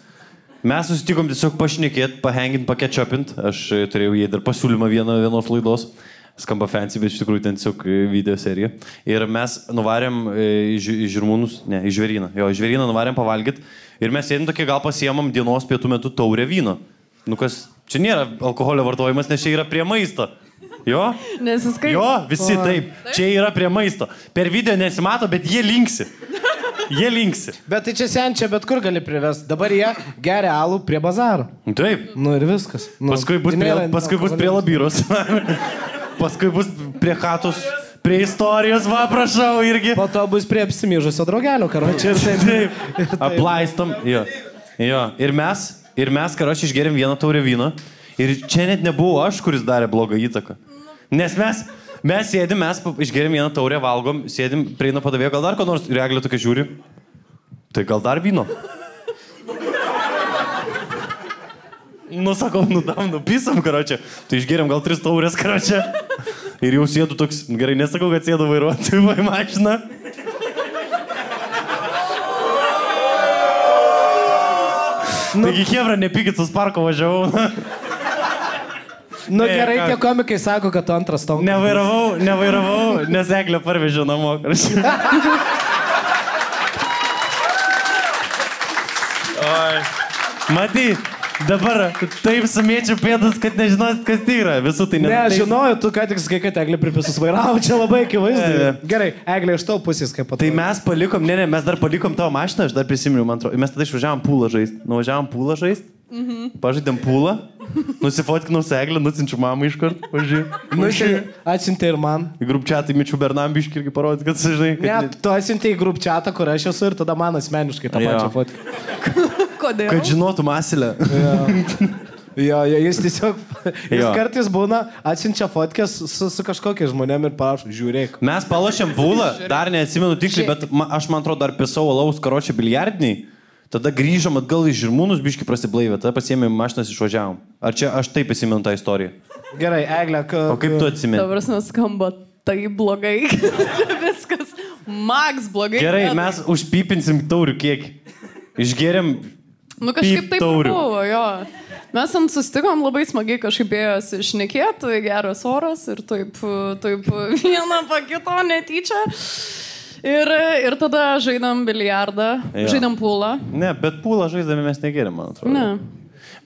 Mes susitikom tiesiog pašnekėti, pahengint, pakečapint. Aš e, turėjau jai dar pasiūlymą vieną, vienos laidos. Skamba fancy, bet iš tikrųjų ten tiesiog e, video serija. Ir mes nuvarėm e, į Ži- į Žirmūnus, ne, į Žvėryną. Jo, į Žvėryną nuvarėm pavalgyti. Ir mes sėdim tokie, gal pasiemam dienos pietų metu taurę vyno. Nu kas, čia nėra alkoholio vartojimas, nes čia yra prie maisto. Jo? Nesiskaitau. Jo, visi taip. Čia yra prie maisto. Per video nesimato, bet jie linksi. Jie linksi. Bet tai čia senčia, bet kur gali privesti. Dabar jie geria alų prie bazaro. Taip. Nu ir viskas. Nu, Paskui bus prie, *laughs* paskui bus prie labyros. Paskui bus prie hatos, prie istorijos, va, prašau, irgi. Po to bus prie apsimyžusio draugelio, karo. Čia ir taip. *laughs* Taip. Aplaistom. Jo. jo. Ir mes, ir mes, karoči, išgerim vieną taurę vyno. Ir čia net nebuvo aš, kuris darė blogą įtaką. Nes mes, mes sėdim, mes išgerim vieną taurę, valgom, sėdim, prieina padavėjo, gal dar ko nors, ir eglė tokia žiūri. Tai gal dar vyno? Nu, sakau, nu, dam, nu, pisam, karočią. Tai išgeriam gal tris taurės, karočią. Ir jau sėdu toks, gerai, nesakau, kad sėdu vairuotojų į mašiną. Nu. Taigi, Hebra, nepykit, su parko važiavau. Nu Ne, gerai, ką? tie komikai sako, kad tu antras tom. Nevairavau, nevairavau, nes eglė parvežė namo. *laughs* Oi. Matai, dabar taip sumėčiau pėdas, kad nežinosit, kas tai yra. Visų tai Ne, ne- aš žinojau, tu ką tik sakai, kad Eglė pripisus vairavo, čia labai akivaizdu. Ne. Gerai, Eglė iš tavo pusės kaip Tai patai. mes palikom, ne, ne, mes dar palikom tavo mašiną, aš dar prisimenu, man atrodo. Mes tada žaisti. Nuvažiavom pūlą žaisti. Mhm. Pažaidėm pūlą. Nusifotkinau su eglė, nusinčiau mamą iš karto. Pažiūrėjau. Nu, jisai atsiuntė ir man. Į grupčiatą įmečiau Bernambiškį irgi parodyti, kad žinai, kad, Ne, tu atsiuntė į grupčiatą, kur aš esu ir tada man asmeniškai tą pačią fotkę. *laughs* Kodėl? kad žinotų masilę. Jo, jo, jis tiesiog, jis Jo. kartais būna, atsiunčia fotkės su, su kažkokiais žmonėmis ir parašo, žiūrėk. Mes palošėm pūlą, dar neatsimenu tiksliai, bet ma, aš man atrodo dar pisau alaus karočią biliardiniai. Tada grįžom atgal į žirmūnus, biški prasiblaivę, tada pasiėmėm mašinas išvažiavom. Ar čia aš taip prisimenu tą istoriją? Gerai, Eglė, ką... O kaip tu atsimeni? Dabar skamba tai blogai. *laughs* Viskas. Max blogai. Gerai, Ne, mes užpipinsim taurių kiekį. Išgeriam. Nu kažkaip taip taurių. buvo, jo. Mes ant sustikom labai smagiai kažkaip ėjęs išnekėti, geras oras ir taip, taip vieną po kito netyčia. Ir, ir tada žaidėm biliardą, Jo. žaidėm pūlą. Ne, bet pūlą žaisdami mes negeriam, man atrodo. Ne.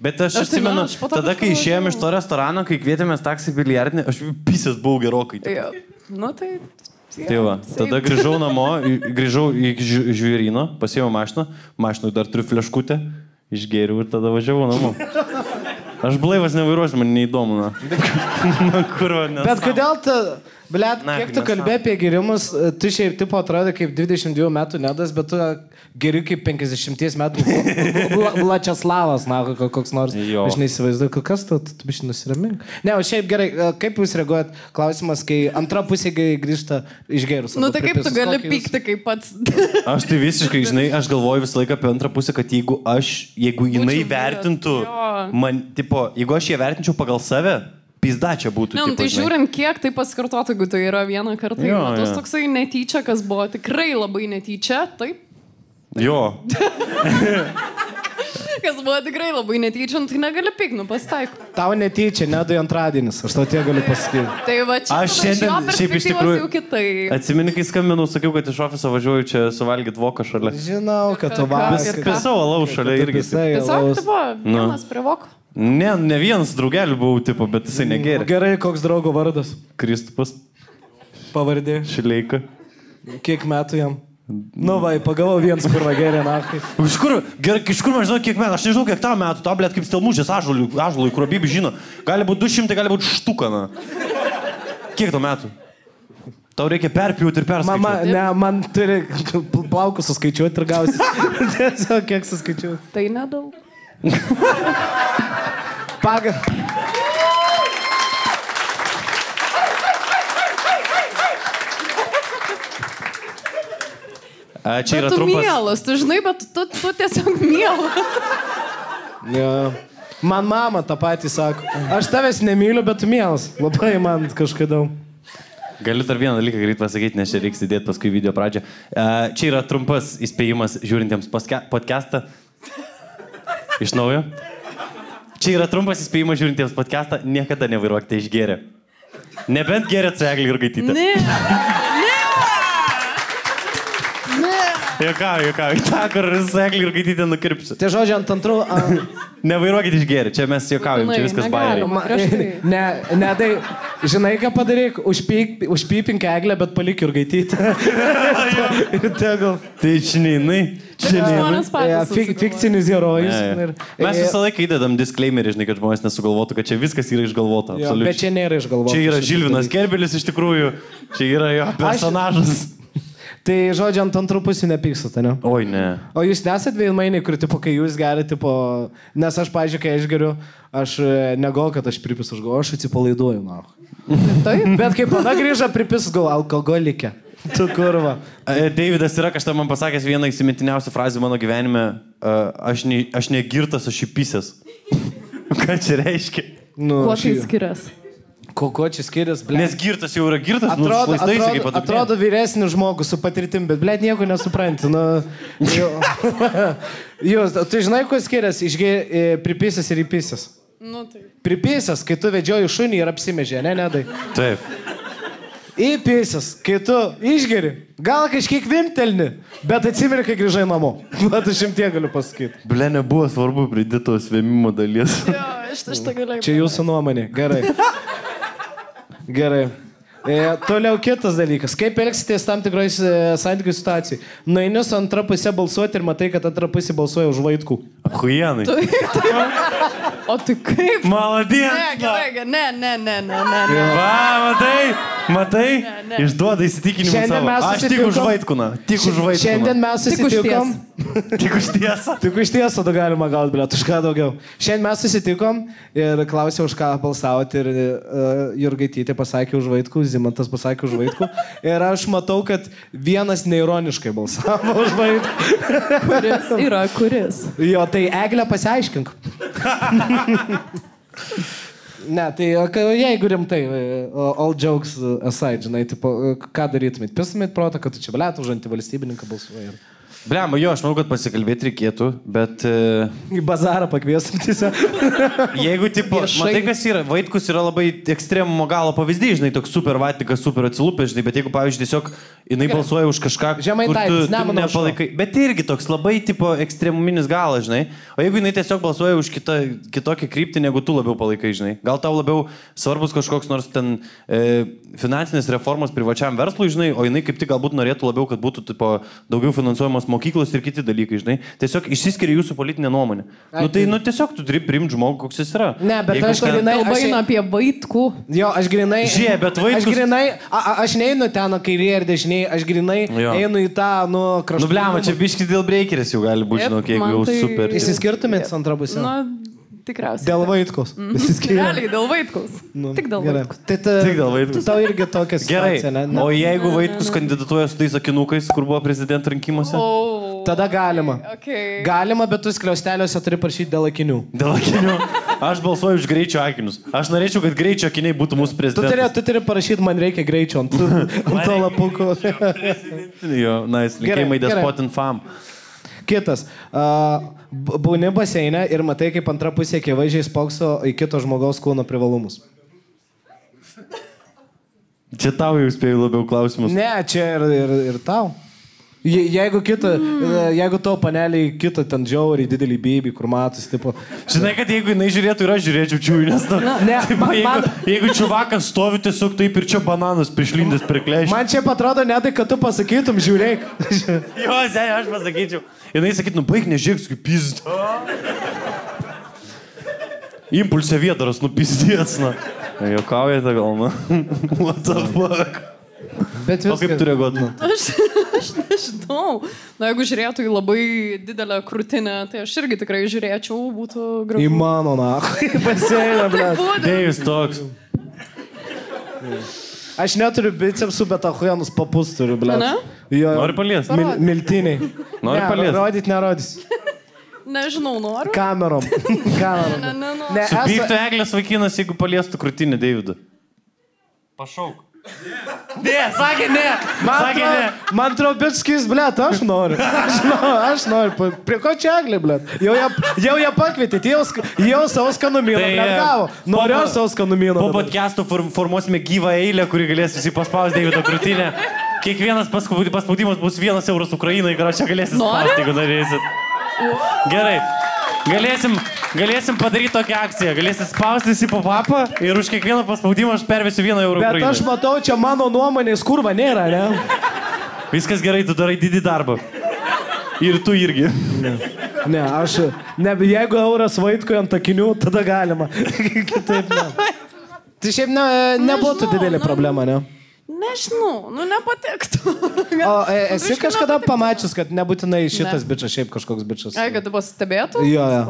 Bet aš, Aš tai atsimenu, ne, aš po to tada, kai išėjome iš to restorano, kai kvietėmės taksi biliardinį, aš pisęs buvau gerokai. Jo. Nu tai. Tai va, tada grįžau namo, grįžau į ž- žvėryną, pasiėmiau mašiną, mašinui dar turiu fleškutę, išgėriau ir tada važiavau namo. Aš blaivas nevairuosiu, man neįdomu. Na. man kurva, nes. Bet kodėl tu, blėt, Na, kiek tu kalbė apie gerimus, tu šiaip tipo atrodai kaip 22 metų nedas, bet tu geri kaip 50 metų Vla- Vlačeslavas, na, ko- koks nors. Jo. Aš neįsivaizduoju, kas tu, tu, biškai nusiramink. Ne, o šiaip gerai, e, kaip jūs reaguojat, klausimas, kai antra pusė grįžta išgerus. Nu arba tai kaip tu gali jūs- pykti, kaip pats. Aš tai visiškai, žinai, aš galvoju visą laiką apie antrą pusę, kad jeigu aš, jeigu jinai Būčiau vertintų, man, tipo, jeigu aš ją vertinčiau pagal save, pizda čia būtų. Ne, nu, tipo, tai žiūrint, kiek tai pasikartotų, jeigu tai yra vieną kartą. Jo, tas toksai netyčia, kas buvo tikrai labai netyčia, taip. Jo. *laughs* Kas buvo tikrai labai netyčia, nu, tai negali pykti, nu pasitaiko. Tau netyčia, nedai antradienis, aš tau tie galiu pasakyti. Tai va čia Aš šiandien, šiaip iš tikrųjų. Jau kitai. Atsimeni, kai skambinau, sakiau, kad iš ofiso važiuoju čia suvalgyti voką šalia. Žinau, kad tu ir ką? Pisau alaus šalia irgi. Tiesiog, tai buvo Nu. vienas prie voko. Ne, ne vienas draugelis buvau, tipo, bet jisai negeria. Gerai, koks draugo vardas? Kristupas, Pavardė. Šileika. Kiek metų jam? Nu, vai, pagalvoju vienas, kur va geria, na. Iš kur, gerai, iš kur man žinau, kiek metų, aš nežinau, kiek tau metų, tau blėt kaip stelmužės ažului, ažului, kur abibi žino. Gali būti 200, gali būti štukana. Kiek tau metų? Tau reikia perpjūti ir perskaičiuoti. Mama, ne, man turi plaukus suskaičiuoti ir gausi. *laughs* Tiesiog kiek suskaičiuoti. Tai nedaug. *laughs* Pagal. A, čia yra Bet tu trumpas. mielas, tu žinai, bet tu, tu tiesiog mielas. Ja. Man mama tą patį sako. Aš tavęs nemyliu, bet tu mielas. Labai man kažkada. Galiu dar vieną dalyką greit pasakyti, nes čia reiks įdėti paskui video pradžią. A, čia yra trumpas įspėjimas žiūrintiems podcastą. Iš naujo. Čia yra trumpas įspėjimas žiūrintiems podcastą. Niekada nevairuokite išgėrę. Nebent gerėt su eglį ir gaitytę. Ne. Ne. Ne. Jokau, jokau. Ta, kur su eglį ir gaitytę nukirpsiu. Tai žodžiu, ant antrų. A, Nevairuokite išgėrę. Čia mes juokaujam, čia viskas bairiai. tai. *laughs* ne, ne, tai žinai, ką padaryk? Užpyk, užpypink eglę, bet palik ir gaityti. ir *laughs* *laughs* tegul. Tai čia Žmonės patys. Ja, fik, fikcinis herojus. Ne, ne. Ir, Mes e, visą laiką įdedam disclaimerį, žinai, kad žmonės nesugalvotų, kad čia viskas yra išgalvota. jo, absoliučiai. Bet čia nėra išgalvota. Čia yra Žilvinas dalykas. Gerbelis iš tikrųjų, čia yra jo personažas. *laughs* Tai žodžiu, ant antrų pusių nepykstate, ne? Oi, ne. O jūs nesat veidmainiai, kur, tipo, kai jūs gerite, tipo, nes aš, pažiūrėjau, kai aš geriu, aš e, negau, kad aš pripisu, aš galvoju, aš atsipalaiduoju, na. *laughs* Taip. Bet kai pana grįžo, pripisu, gal alkoholikė. *laughs* Tu kurva. Davidas yra kažkada man pasakęs vieną įsimintiniausią frazę mano gyvenime. Aš, ne, aš negirtas, aš įpisęs. *laughs* Ką čia reiškia? Nu, Kuo tai skiriasi? Ko, ko čia skiriasi, ble? Nes girtas jau yra girtas, nu, Atrodo, kaip atrodo, atrodo. atrodo vyresnis žmogus su patirtim, bet, ble, nieko nesupranti. Nu, jūs, *laughs* tu žinai, kuo skiriasi išgė, e, pripisęs ir įpisęs? Nu, tai. Pripisęs, kai tu vedžioji šunį ir apsimežė, ne, nedai. Taip. Įpisęs, kai tu išgeri, gal kažkiek vimtelni, bet atsimeni, kai grįžai namo. *laughs* Bet aš jums tiek galiu pasakyti. Ble, nebuvo svarbu pridėto svėmimo dalies. Jo, aš aš tą galėjau. Čia jūsų nuomonė. Gerai. Gerai. E, toliau kitas dalykas. Kaip elgsitės tam tikrai e, santykių situacijai? Nueini su antra pusė balsuoti ir matai, kad antra pusė balsuoja už vaikų. Huijanai. O tai kaip? Maladien. Ne, gerai, ne, ne, ne, ne, ne. ne. Va, matai, matai, Ne, ne. išduoda įsitikinimą Aš tik už vaikūną, tik už vaikūną. Šiandien mes Tik už susitikom. Tik už tiesą. Tik iš tiesų tu galima gauti, bet už ką daugiau. Šiandien mes susitikom ir klausiau, už ką balsavote ir uh, Jurgaitytė pasakė už Vaitkų, Zimantas pasakė už Vaitkų. Ir aš matau, kad vienas neironiškai balsavo už Vaitkų. Kuris yra kuris? Jo, tai Eglė pasiaiškink. Ne, tai jeigu rimtai, e, all jokes aside, žinai, tipo, e, ką darytumėt? Pistumėt protą, kad tu čia blėtų už antivalstybininką balsuoji. ir- Blema, jo, aš manau, kad pasikalbėti reikėtų, bet e, Į bazarą pakviesim tiesiog. *laughs* jeigu, tipo, Viešai. matai, kas yra, Vaitkus yra labai ekstremumo galo pavyzdys, žinai, toks super vatikas, super atsilūpęs, žinai, bet jeigu, pavyzdžiui, tiesiog jinai balsuoja už kažką, kur Žemaitaitis, tu, tu Nemuno aušra. nepalaikai, bet tai irgi toks labai, tipo, ekstremuminis galas, žinai, o jeigu jinai tiesiog balsuoja už kitą, kitokią kryptį, negu tu labiau palaikai, žinai, gal tau labiau svarbus kažkoks nors ten e, finansinės reformos privačiam verslui, žinai, o jinai kaip tik galbūt norėtų labiau, kad būtų, tipo, daugiau finansuojamos mokyklos ir kiti dalykai, žinai. Tiesiog išsiskiria jūsų politinė nuomonė. Ai, Nu tai, tai- nu tiesiog tu turi priimti žmogų, koks jis yra. Ne, bet aš ten- grinai- Kalba aš- eina apie vaitkų. Jo, aš grinai. Žiūrėk, bet Aš Vaitkus- grinai, a, a, aš neinu ten kairėje ir dešinėje, aš grinai Jo. einu į tą, nu, kraštą. Nu blema, čia biški dėl breikeris jau gali būti, žinok, jeigu jau tai- super. Įsiskirtumėt su antra pusė. Na, tikriausiai. Dėl vaikus. Įsiskirtumėt. Realiai, dėl vaitkaus. Nu, Tik dėl gerai. vaitkaus. Tai ta, Tik dėl Vaitkus. Tau irgi tokia Gerai. situacija, ne? ne? O jeigu Vaitkus kandidatuoja su tais akinukais, kur buvo prezidento rinkimuose? O. Tada galima. Okay. Galima, bet tu skliausteliuose turi prašyti dėl akinių. Dėl akinių. Aš balsuoju už greičio akinius. Aš norėčiau, kad greičio akiniai būtų mūsų Tu turi, prezidentas. tu turi parašyti, man reikia greičio ant, *laughs* ant to lapuko. Jo, nice. Gerai, Linkėjimai gerai. Despotin Fam. Kitas. Uh, Būni baseine ir matai, kaip antra pusė akivaizdžiai spokso į kito žmogaus kūno privalumus. Čia tau jau spėjau labiau klausimus. Ne, čia ir, ir, ir tau. Je, jeigu kita, mm. jeigu tavo paneliai kitą ten žiauriai didelį bybį, kur matus, tipo. Žinai, kad jeigu jinai žiūrėtų ir aš žiūrėčiau čiūjų, nes... Nu, Ne, taip, man- jeigu, man- jeigu čiuvakas stovi tiesiog taip ir čia bananas prišlindęs prie klešio. Man čia atrodo ne tai, kad tu pasakytum, žiūrėk. *laughs* Jo, seniai, aš pasakyčiau. Jinai sakytų, nu baig nežiūrėk, kaip pizdo. Impulsė viedaras, nu pizdės, na. Jokaujate gal, na. *laughs* What the fuck? Bet O kaip tu reaguotum? Aš, *laughs* aš nežinau. Na, jeigu žiūrėtų į labai didelę krūtinę, tai aš irgi tikrai žiūrėčiau, būtų gražu. Į mano, na. *laughs* Pasieina, ble. Būtų. Dėjus toks. Aš neturiu bicepsų, bet ahuenus papus turiu, ble. Ne? Jo, Nori paliest? Mil, miltiniai. Nori paliest? Rodyt, nerodys. Nežinau, noriu. Kamerom. *laughs* Kamerom. Ne, ne, ne. Ne, Supyktų eglės vaikinas, jeigu paliestų krūtinį Davidą. Pašauk. Ne, sakė ne. Man Sakė ne. man atrodo, bitskis, ble, aš noriu. Aš noriu, aš noriu. Prie ko čia eglė, ble? Jau ją, jau ją pakvietėt, jau, jau savo skanumyną Tai, tai, gavo. Noriu po- aš savo skanumyną. Po podcast'o form, formuosime gyvą eilę, kuri galės visi paspausti Davido krūtinę. Kiekvienas paspaudi- paspaudimas bus vienas euras Ukrainai, kur čia galėsit spausti, jeigu norėsit. Gerai. Galėsim, galėsim padaryti tokią akciją. Galėsit spausti visi po papą ir už kiekvieną paspaudimą aš pervesiu vieną eurą Bet aš Ukrainai. matau, čia mano nuomonės kurva nėra, ne? Viskas gerai, tu darai didį darbą. Ir tu irgi. Ne, aš. Ne, jeigu euras vaikui ant akinių, tada galima. *laughs* Kitaip ne. Tai šiaip ne, nebūtų didelė nu. problema, ne? Nežinau, nu nepatiktų. O *laughs* e, esi Biškį kažkada nepatiktų. pamačius, kad nebūtinai šitas Ne. bičias, šiaip kažkoks bičias. Ai, kad tu pastebėtų? Jo, jo.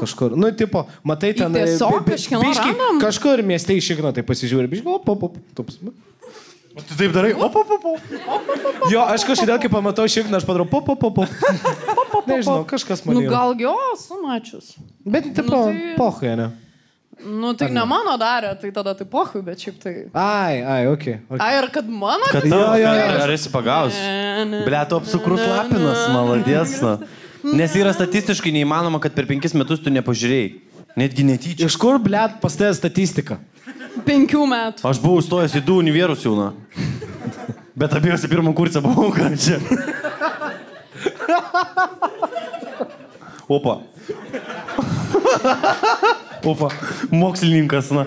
Kažkur. Nu, tipo, matai ten. e, tiesiog kažkieno? Kažkur mieste išikno, tai pasižiūri, biškai, op, op, op, tups. Tu taip darai. Op, op, op, op. Jo, aš kažkodėl, kai pamatau šikną, aš padarau, pop, pop, pop, pop. Nežinau, kažkas man. Nu gal jo, sumačius. Bet, tipo, tai- pohuja, ne? Nu tai ne mano darė, tai tada tai pohui, bet šiaip tai. Ai, ai, okei. Okay, okay. Ai, ir kad mano. Kad tai- tau, Jo, jo, jo. ar esi pagaus? Ble, tu apsukrus lapinas. Na. Nes yra statistiškai neįmanoma, kad per penkis metus tu nepažiūrėjai. Netgi netyčia. Iš kur, blėt, pas tave statistika? Penkių metų. Aš buvau stojęs į du univierus jauna. Bet abiejose pirmą kursą buvau, ką čia. Opa. *laughs* Opa. Mokslininkas, na.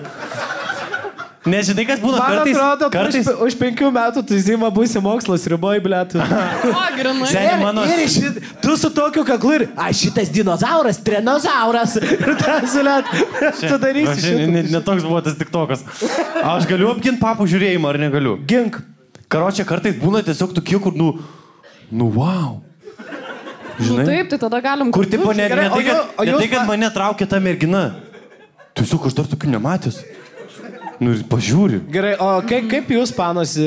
Nežinai, kas būna Man kartais. atrodo, kartais... už, už penkių metų tu zima būsi mokslas riboj, blėt. *laughs* O, grinai. Seni, mano- ir šit, tu su tokiu kaklu ir, a šitas dinozauras, trenozauras. *laughs* Ir ten sulėt, tu darysi Aš ne, ne, ne toks buvo tas tik tokas. Aš galiu apginti papų žiūrėjimą ar negaliu? Gink. Karočią kartais būna tiesiog tokie, kur, nu, nu, wow. Nu, Žinai? taip, tai tada galim. Kur tipo ne, ne, Gerai, o tai, kad, ne tai, kad mane traukia ta mergina. Tiesiog aš dar tokių nematęs. Nu ir pažiūri. Gerai, o kaip, kaip jūs panosi...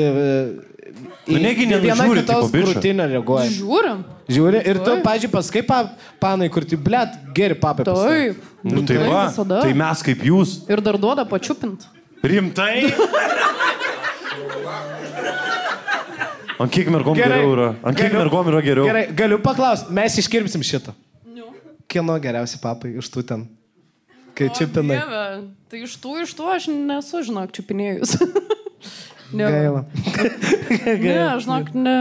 Nu, negi viena nenužiūri, kitos krūtinę reaguoja. Žiūrim. Žiūri, ir tu, pažiūrėjau, pas kaip pa, panai, kur tu, blėt, geri tave. Taip. Nu tai va, visada. tai mes kaip jūs. Ir dar duoda pačiupint. Rimtai? *laughs* Ant kiek mergom Gerai. geriau yra? Ant kiek Galiu- mergom yra geriau? Gerai, galiu paklausti, mes iškirpsim šitą. Nu. Kieno geriausi papai iš tų ten? Kai. Dieve, Tai iš tų, iš tų aš nesu, žinok, čiupinėjus. *laughs* *laughs* ne, Gaila. ne, žinok, ne.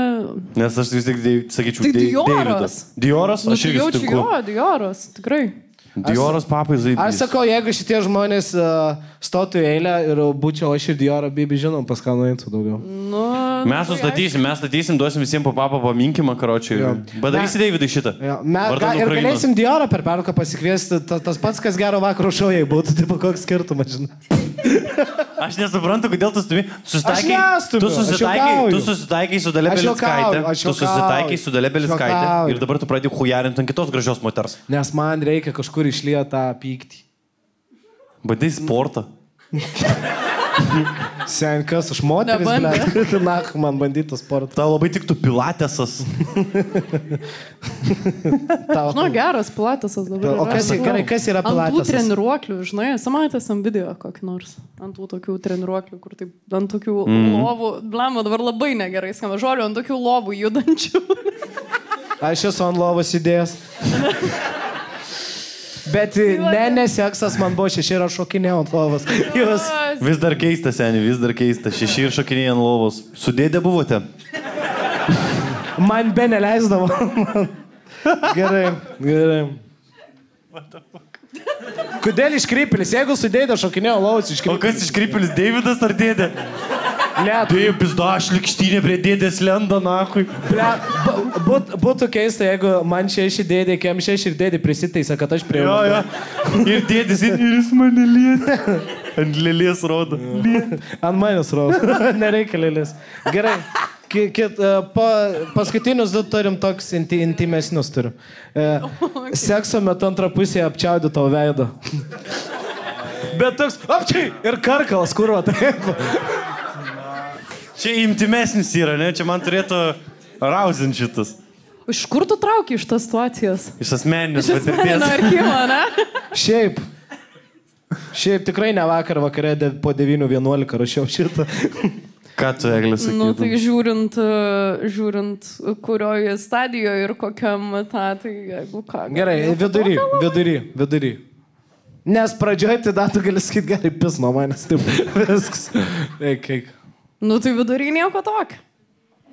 Nes aš vis tik sakyčiau, Tai Dioras. Dioras, Nu, aš tai irgi jaučiu, sutinku. jo, Dioras, tikrai. Dioras papai Aš sakau, jeigu šitie žmonės uh, stotų į eilę ir būčiau aš ir Dioro Bibi, žinom, pas ką nueitų daugiau. Nu, ten. Mes sustatysim, mes statysim, duosim visiems po papą paminkimą, karočiui. Padarysi Davidai šitą. Jo, me, ga, ir Ukrainos. galėsim Diorą per perką pasikviesti, ta, tas pats, kas gero vakaro šau, jei būtų, tai koks skirtumas, žinai. Aš nesuprantu, kodėl tu stumi. Susitaikai, tu susitaikai, tu susitaikai su Dalė aš Tu susitaikai su Dalė Belickaitė. Juokauju. Ir dabar tu pradėjai hujarinti ant kitos gražios moters. Nes man reikia kažkur išlieti tą pyktį. Bandai sportą. *laughs* Sen, kas už moteris, ble, *laughs* na, man bandytas sportą. Tau labai tiktų pilatesas. *laughs* Tau. Nu, geras pilatesas dabar. O yra. kas, gerai, kas yra Ant tų pilatesas? treniruoklių, žinai, esu matęs ant video kokį nors. Ant tų tokių treniruoklių, kur taip, ant tokių mm. lovų, blemo dabar labai negerai skamba žodžiu, ant tokių lovų judančių. Aš esu ant lovos įdėjęs. *laughs* Bet ne, neseksas man buvo šeši ir aš šokinėjau ant lovos. Jūs. Vis dar keista, seniai, vis dar keista. Šeši ir šokinėjai ant lovos. Sudėdė buvote. Man be neleisdavo. *laughs* gerai, gerai. Kodėl iškrypelis? Jeigu sudėdė šokinėjo lovos O iškrypelis. kas iškrypelis, Davidas ar dėdė? Ne, Taip, pizda, aš likštinė prie dėdės lenda, nakui. bu- būt, būtų keista, jeigu man šeši dėdė, kem šeši ir dėdė prisiteisė, kad aš prie Jo, jo. Ir dėdės, ir jis mane lietė. Ant lėlės rodo. Ant manęs rodo. *laughs* Nereikia lėlės. Gerai. Ki- Kit, uh, pa, paskutinius du turim toks inti, intimesnius turim. *laughs* Uh, sekso metu antrą pusę apčiaudė tavo veidą. Bet toks, apčiai, ir karkalas, kurva, taip. Čia imtimesnis yra, ne? Čia man turėtų rauzinti šitas. Iš kur tu trauki iš tas situacijas? Iš asmeninės Iš patirties. archyvo, ne? Šiaip. Šiaip tikrai ne vakar vakarė de, po 9.11 rašiau šitą. Ką tu, Eglė, sakai? Nu, tai žiūrint, e, žiūrint, kurioje stadijoje ir kokiam tą, tai jeigu ką. Gerai, vidury, vidury, vidury. Nes pradžioje tai datų gali sakyti gerai, pis nuo manęs, taip. *laughs* Viskas. Eik, eik. Nu, tai vidury nieko tokio.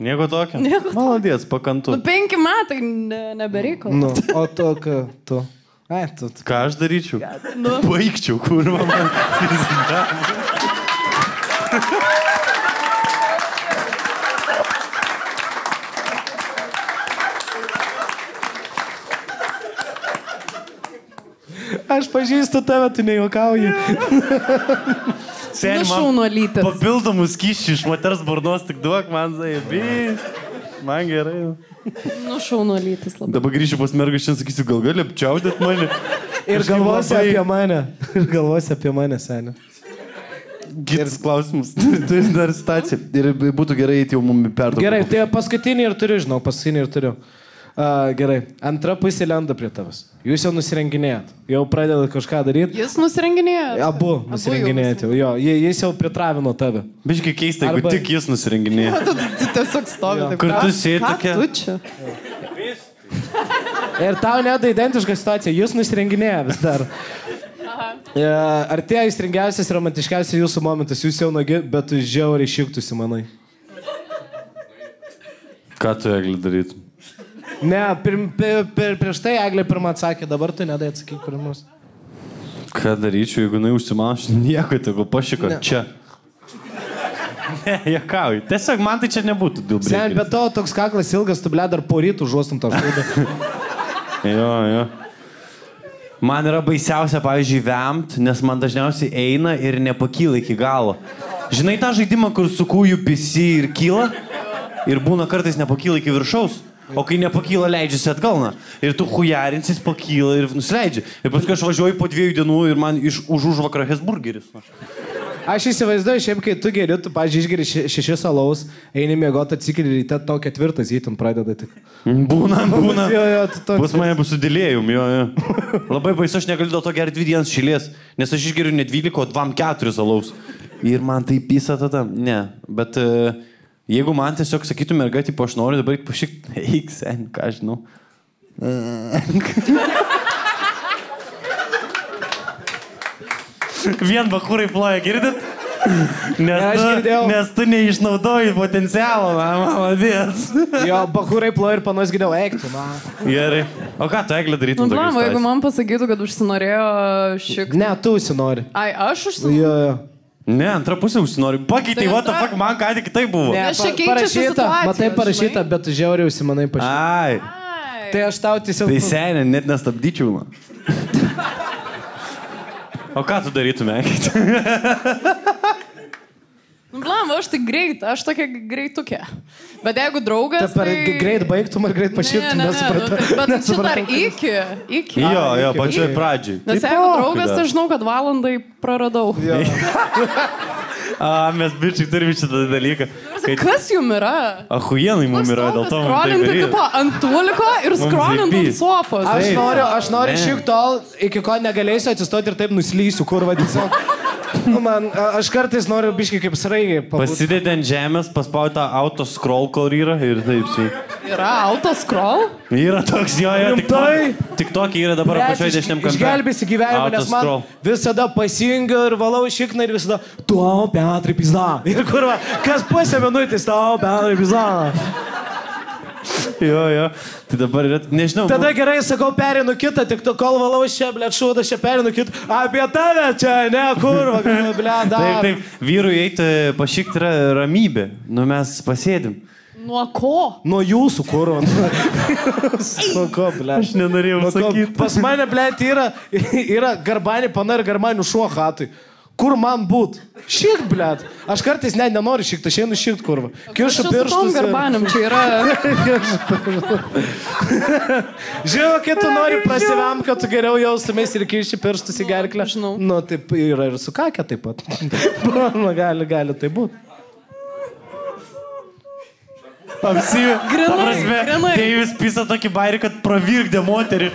Nieko tokio. Nieko tokio. Maladės, pakantu. Nu, penki metai ne, nebereikalo. Nu, o tu, ką tu? Ai, tu. tu. Ką aš daryčiau? Nu. Baigčiau, kurva man. *laughs* *laughs* Aš pažįstu tave, tu nejuokauji. *laughs* Seniai, Nu, šaunuolytės. Papildomus kyšių iš moters burnos tik duok man, zaibi. Man gerai. Nu, šaunuolytis labai. Dabar grįšiu pas mergą, šiandien sakysiu, gal gali apčiaudėt mane. Ir galvosi labai- apie mane. *laughs* Ir galvosi apie mane, seniai. Kitas klausimas. *laughs* Tai dar situacija. Ir būtų gerai jau mum per daug. Gerai, tai paskutinį ir turiu, žinau, paskutinį ir turiu. Uh, gerai, antra pusė lenda prie tavęs. Jūs jau nusirenginėjat, jau pradedat kažką daryti. Jis nusirenginėjo. Abu nusirenginėjate, jo, ji- jis jau pritravino tave. Biškai keista, jeigu Arba- tik jis nusirenginėja. Tu, tu, tu tiesiog stovi. taip, Kur ką- tu sėdi ką tokia? Tu čia. *laughs* Ir tau net identiška situacija, jūs nusirenginėja vis dar. E, Artėja įstringiausias, romantiškiausias jūsų momentas, jūs jau nagi, bet tu žiauriai šiktusi, manai. Ką tu, Eglė, darytum? Ne, pir, pir, pir, prieš tai Eglė pirmą atsakė, dabar tu nedai atsakyk pirmus. Ką daryčiau, jeigu jinai užsimano, aš nieko, tegu pašiko Ne. čia. Ne, jokauju. Tiesiog man tai čia nebūtų dėl Sen, bet to toks kaklas ilgas, tu ble dar po rytų žuostum tą žudą. *laughs* Jo, jo. Man yra baisiausia, pavyzdžiui, vemt, nes man dažniausiai eina ir nepakyla iki galo. Žinai tą žaidimą, kur su kūju pisi ir kyla? Ir būna kartais nepakyla iki viršaus. O kai nepakyla, leidžiasi atgal. na. Ir tu hujarinsis, pakyla ir nusileidžia. Ir paskui aš važiuoju po dviejų dienų ir man iš už užvakarą Hesburgeris. na. Aš įsivaizduoju, šiaip kai tu geri, tu, pažiūrėjau, išgeri še- šešis alaus, eini miegoti, atsikeli ryte, tau ketvirtas įtin pradeda tik. Būna, būna. Jo, jo, toks. Bus mane bus sudėlėjum, jo, jo. Labai baisu, aš negaliu dėl to gerti dvi dienas šilės, nes aš išgeriu ne 12, o 2-4 alaus. Ir man tai pisa tada. Ne, bet e, jeigu man tiesiog sakytų merga, tipo, aš noriu dabar pašik, eik sen, ką žinau. *laughs* Vien bakūrai ploja, girdit? Nes aš tu, girdėjau. nes tu neišnaudoji potencialo, maladės. *laughs* Jo, bahūrai ploja ir panos giliau eiktų, na. Gerai. O ką tu, Eglė, Nu, darytum? tokiais blama, jeigu atvejais? man pasakytų, kad užsinorėjo šik... Ne, tu užsinori. Ai, aš užsinorėjau. Jo, jo. Ne, antrą pusę užsinori. Pakeitai, Tai what the antra- fuck, man ką tik tai buvo. Ne, čia pa- parašyta, matai parašyta, žinai. bet tu žiauriai užsimanai pašyti. Ai, Ai. Tai aš tau tiesiog... tai seniai, net nestabdyčiau. nu. *laughs* O ką tu darytumė? Nu, *laughs* blam, aš tai greit, aš tokia greitukė. Bet jeigu draugas. Ta per tai... greit baigtum ar greit pašyptum, Ne, ne, ne, nesupratau. nu, tai- Bet čia dar Nesupratau. iki. iki. jo, jo, pačioj iki. pradžioj. Nes Tai jeigu draugas, tai žinau, kad valandai praradau. Jo. *laughs* A, mes bičiai turime šitą dalyką. Kai... Kas jum yra? Ahujienai mums yra dėl to. taip Skrolinti tipo ant tuliko ir skrolinti ant sofos. Aš Taip. noriu, aš noriu šik tol, iki ko negalėsiu atsistoti ir taip nuslysiu, kur vadinsiu. Nu, man, a- aš kartais noriu biškai kaip sraigiai. pabūt. Pasidėti ant žemės, paspaudai tą auto scroll, kol yra ir taip. Šį. Yra autoscroll? Yra toks jo, jo, tik, Rimtai? to, tik tokį yra dabar iš- dešiniam kampe. Išgelbėsi gyvenimą, nes man Autoscroll. visada pasijungiu ir valau šikną ir visada, tu, Petrai, pizda. Ir kur, va, kas pusę minutės, tau, Petrai, pizda. *laughs* Jo, jo. Tai dabar yra, nežinau. Tada gerai, sakau, perinu kitą, tik tu kol valau čia, ble, šūdą, čia perinu kitą. Apie tave čia, ne, kur, ble, *laughs* Taip, dar. taip, vyrui eiti pašykti yra ramybė. Nu mes pasėdim. Nuo ko? Nuo jūsų, kur. *laughs* Nuo ko, ble. Aš nenorėjau Nuo ko- sakyti. Pas mane, ble, yra, yra garbani pana ir garbanių šuo hatui. Kur man būt? Šik, ble. Aš kartais net nenoriu šikti, aš einu šikt kurva. Kišu pirštus. ir- Garbanim, čia yra. *laughs* Žinau, kai tu nori prasivam, kad tu geriau jaustumės ir kiši pirštus į gerklę. žinau. Nu, taip yra ir su kakė taip pat. *laughs* nu, gali, gali tai būti. Apsijų. Grinai. Deivis pisa tokį bairį, kad pravirkdė moterį.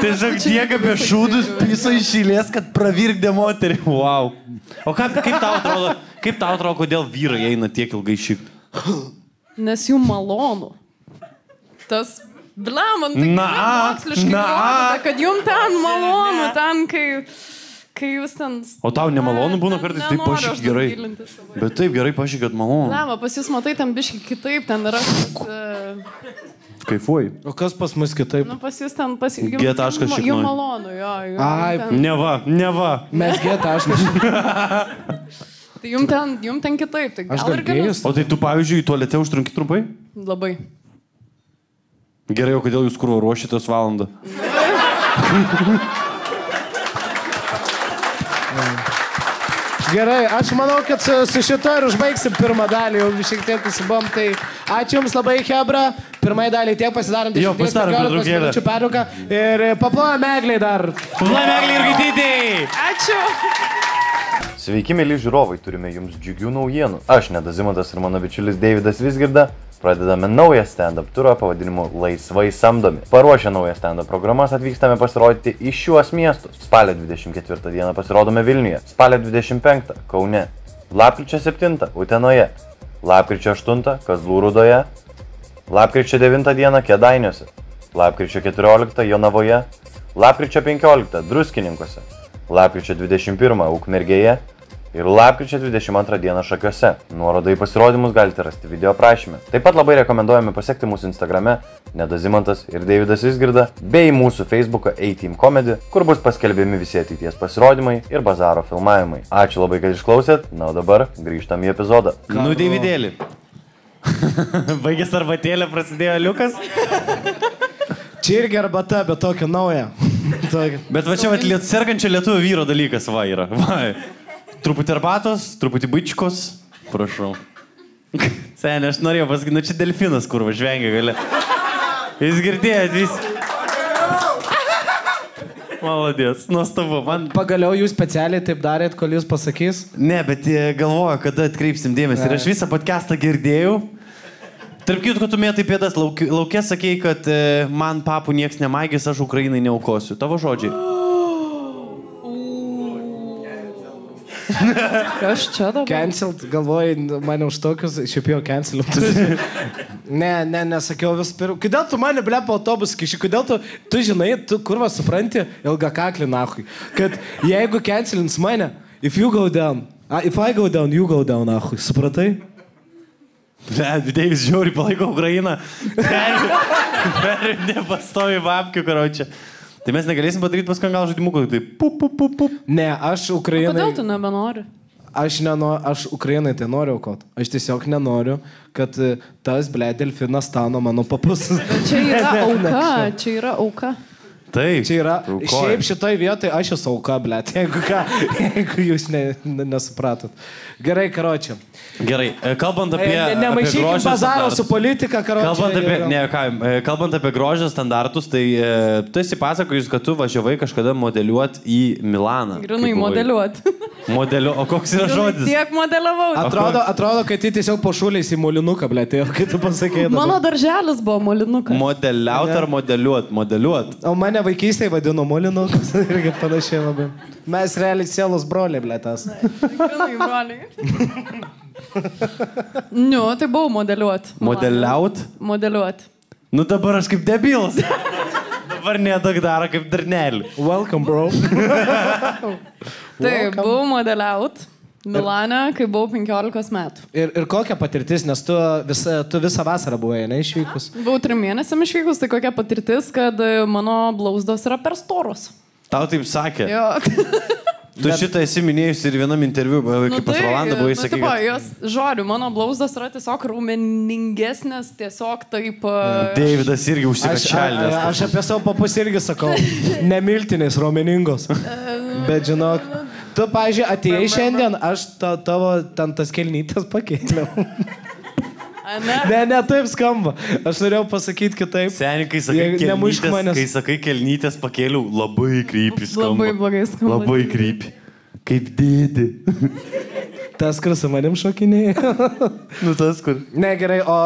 Tai žinok, tiek apie šūdus piso išėlės, kad pravirkdė moterį. Wow. O ką, kaip tau atrodo, kaip tau atrodo, kodėl vyrai eina tiek ilgai šikti? Nes jų malonu. Tas. Ble, man tai Na, moksliškai na. įrodyta, kad jum ten malonu, ten, kai, kai jūs ten... O tau nemalonu būna kartais taip pašyk gerai. Bet taip gerai pašyk, kad malonu. Lema, pas jūs matai ten biški kitaip, ten yra tas... Uh, Kaifuoji. O kas pas mus kitaip? nu, pas jūs ten pas... jum- G taškas šiaip Jum nori. malonu, jo. Jum Ai, ten, Neva, neva. Mes aš nežinau. *laughs* tai jum ten, jum ten kitaip. Tai Aš gal ir gėjus. O tai tu, pavyzdžiui, į tualete užtrunki trumpai? Labai. Gerai, o kodėl jūs kur ruošitės valandą? *laughs* Gerai, aš manau, kad su, su šito ir užbaigsim pirmą dalį, jau šiek tiek įsibom. Tai ačiū Jums labai, Hebra. Pirmai dalį tiek pasidarom. Jo, pasidarom pertraukėlę. Ačiū pertrauką. Ir paplojame megliai dar. Lameglį ir gaidytį! Ačiū. Sveiki, mėly žiūrovai, turime jums džiugių naujienų. Aš, Nedazimantas ir mano bičiulis Davidas Visgirda, pradedame naują stand-up turą pavadinimu Laisvai samdomi. Paruošę naują stand-up programas atvykstame pasirodyti į šiuos miestus. Spalio 24 dieną pasirodome Vilniuje, spalio 25 Kaune, lapkričio 7 Utenoje, lapkričio 8 Kazlų Rūdoje, lapkričio 9 dieną Kedainiuose, lapkričio 14 Jonavoje, lapkričio 15 Druskininkose, lapkričio 21 Ukmergėje ir lapkričio 22 dieną Šakiuose. Nuorodą į pasirodymus galite rasti video aprašyme. Taip pat labai rekomenduojame pasiekti mūsų Instagrame Nedazimantas ir Davidas Visgirda, bei mūsų Facebooką A-Team Comedy, kur bus paskelbiami visi ateities pasirodymai ir bazaro filmavimai. Ačiū labai, kad išklausėt, na o dabar grįžtam į epizodą. Nu, Davidėlį. *laughs* Baigęs arbatėlę prasidėjo liukas. *laughs* Čia irgi arbata, bet tokia nauja. *laughs* tokia. Bet va čia va liet, sergančio lietuvių vyro dalykas va yra. Va. Truputį arbatos, truputį bičkos. Prašau. Seniai, aš norėjau pasakyti, nu čia delfinas, kur va žvengia gali. Jūs girdėjot, vis. Maladės, nuostabu. Man Pagaliau jūs specialiai taip darėt, kol jūs pasakys. Ne, bet galvoju, kada atkreipsim dėmesį. Ir aš visą podcastą girdėjau. Tarp kitko, tu mėtai pėdas lauk, laukė, sakėjai, kad e, man papų nieks nemaigės, aš Ukrainai neaukosiu. Tavo žodžiai. Kas čia dabar? Cancelled, galvoju, mane už tokius, šiaip jau cancelled. ne, ne, nesakiau vis pirmą. Kodėl tu mane ble po autobusą kiši? Kodėl tu, tu žinai, tu kurva supranti ilgą kaklį nahui. Kad jeigu cancellins mane, if you go down, uh, if I go down, you go down nahui. Supratai? Ne, Deivis žiauriai palaiko Ukrainą. Nepastovi babkių, karočią. Tai mes negalėsim padaryti paskui gal žaidimų, tai pup, pup, pup, pup. Ne, aš Ukrainai. Kodėl tu nebenori? aš, neno, aš Ukrainai tai noriu aukot. Aš tiesiog nenoriu, kad e, tas, ble, delfinas stano mano papus. *laughs* Čia yra auka, čia yra auka. Taip. Čia yra. Aukoja. Šiaip šitoj vietoje aš esu auka, ble, *laughs* jeigu, ką, jeigu jūs ne, ne, nesupratot. Gerai, karočią. Gerai, e, kalbant apie... Ne, apie nemaišykime bazaro su politika, karočią. Kalbant apie, ne, ką, e, kalbant apie grožio standartus, tai e, tu esi pasakojus, kad tu važiavai kažkada modeliuoti į Milaną. Grinai modeliuoti. *laughs* Modeliu, o koks yra žodis? Tiek modeliavau. Atrodo, atrodo, kad jį tiesiog pašuliais į molinuką, ble, tai kai tu pasakėjai. Mano darželis buvo molinukas. Modeliuot ar modeliuot? Modeliuot. O mane vaikystėje vadino molinukas irgi panašiai labai. Mes realiai sielos broliai, tas. Broliai. Nu, tai buvau modeliuoti. Modeliaut? Modeliuoti. Nu dabar aš kaip debilas. dabar nedaug daro kaip darnelį. Welcome, bro. *laughs* Taip, buvau modeliaut. Milane, kai buvau 15 metų. Ir, ir kokia patirtis, nes tu visą, tu visą vasarą buvai, ne, išvykus. Buvau trim mėnesiam išvykus, tai kokia patirtis, kad e, mano blauzdos yra per storos. Tau taip sakė. Jo. Tu šitą esi minėjus ir vienam interviu, kaip pas Rolandą buvai nu, sakyti. tipo, jos, žodžiu, mano blauzdos yra tiesiog raumeningesnės, tiesiog taip... e, Davidas irgi Aš, a, užsikačialinęs. aš apie savo papus irgi sakau, *laughs* nemiltinės, raumeningos. Bet žinok, tu, pažiūrėjau, atėjai šiandien, aš ta, tavo ten tas kelnytas pakėliau. a, Ne, Ne, taip skamba. Aš norėjau pasakyti kitaip. Seniai, kai sakai, nemušk kelnytės, kai sakai kelnytės pakėliau, labai krypis. labai blogai skamba. Labai krypi. Kaip dėdi. Tas, kur su manim šokinėjai. *laughs* nu tas, kur. Ne, gerai, o...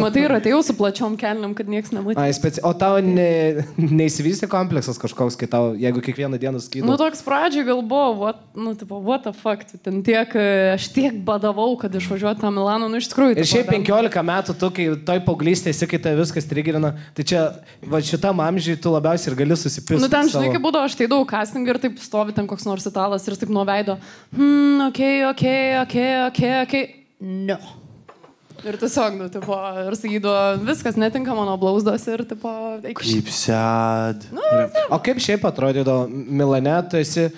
Matai, ir atėjau su plačiom kelniam, kad niekas nematytų. Ai, speci... O tau ne, neįsivystė kompleksas kažkoks, kai tau, jeigu kiekvieną dieną skydau. Nu, toks pradžioj gal buvo, what, nu, tipo, what the fuck, ten tiek, e, aš tiek badavau, kad išvažiuoti tą Milaną, nu, iš tikrųjų. Ir šiaip ten- 15 metų, tu, kai toj paauglystėje esi, kai tai viskas trigerina, tai čia, va šitam amžiui tu labiausiai ir gali susipilti. Nu, ten, žinai, kaip būdavo, aš teidavau castingą ir taip stovi ten koks nors italas ir taip nuo veido. Hmm, ok, ok, ok, ok, ok. No. Ir tiesiog, nu, tipo, ir sakydavo, viskas netinka mano blauzdos ir, tipo, eik. Kaip sed. O kaip šiaip atrodydavo, Milane, tu esi,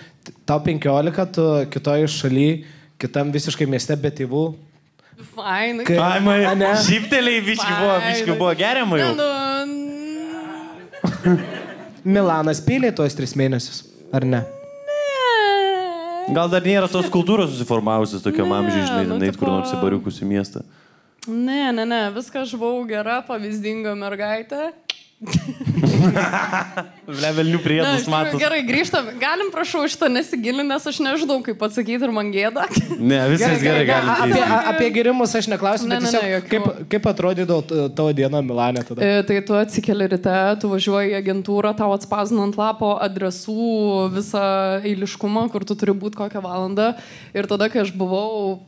tau 15, tu kitoj šaly, kitam visiškai mieste be tėvų. Fainai. Kai- Ai, man, A, ne? šypteliai biški buvo, biški buvo geriama jau. Nu, Milanas pylė tuos tris mėnesius, ar ne? Gal dar nėra tos kultūros susiformavusios tokiam amžiui, žinai, nu, net kur nors į bariukus į miestą. ne, ne, ne, viską aš buvau gera, pavyzdinga mergaitė. Levelnių iš tikrųjų, matot. gerai, grįžtam. Galim, prašau, šitą nesigilinti, nes aš nežinau, kaip atsakyti ir man gėda. Ne, viskas gerai, ne, galim apie, apie gerimus aš neklausiu, Ne, bet ne, ne, tiesiog, jokių. kaip, kaip atrodydavo tavo diena Milane tada? E, Tai tu atsikeli ryte, tu važiuoji į agentūrą, tau atspazina ant lapo adresų visą eiliškumą, kur tu turi būti kokią valandą. Ir tada, kai aš buvau,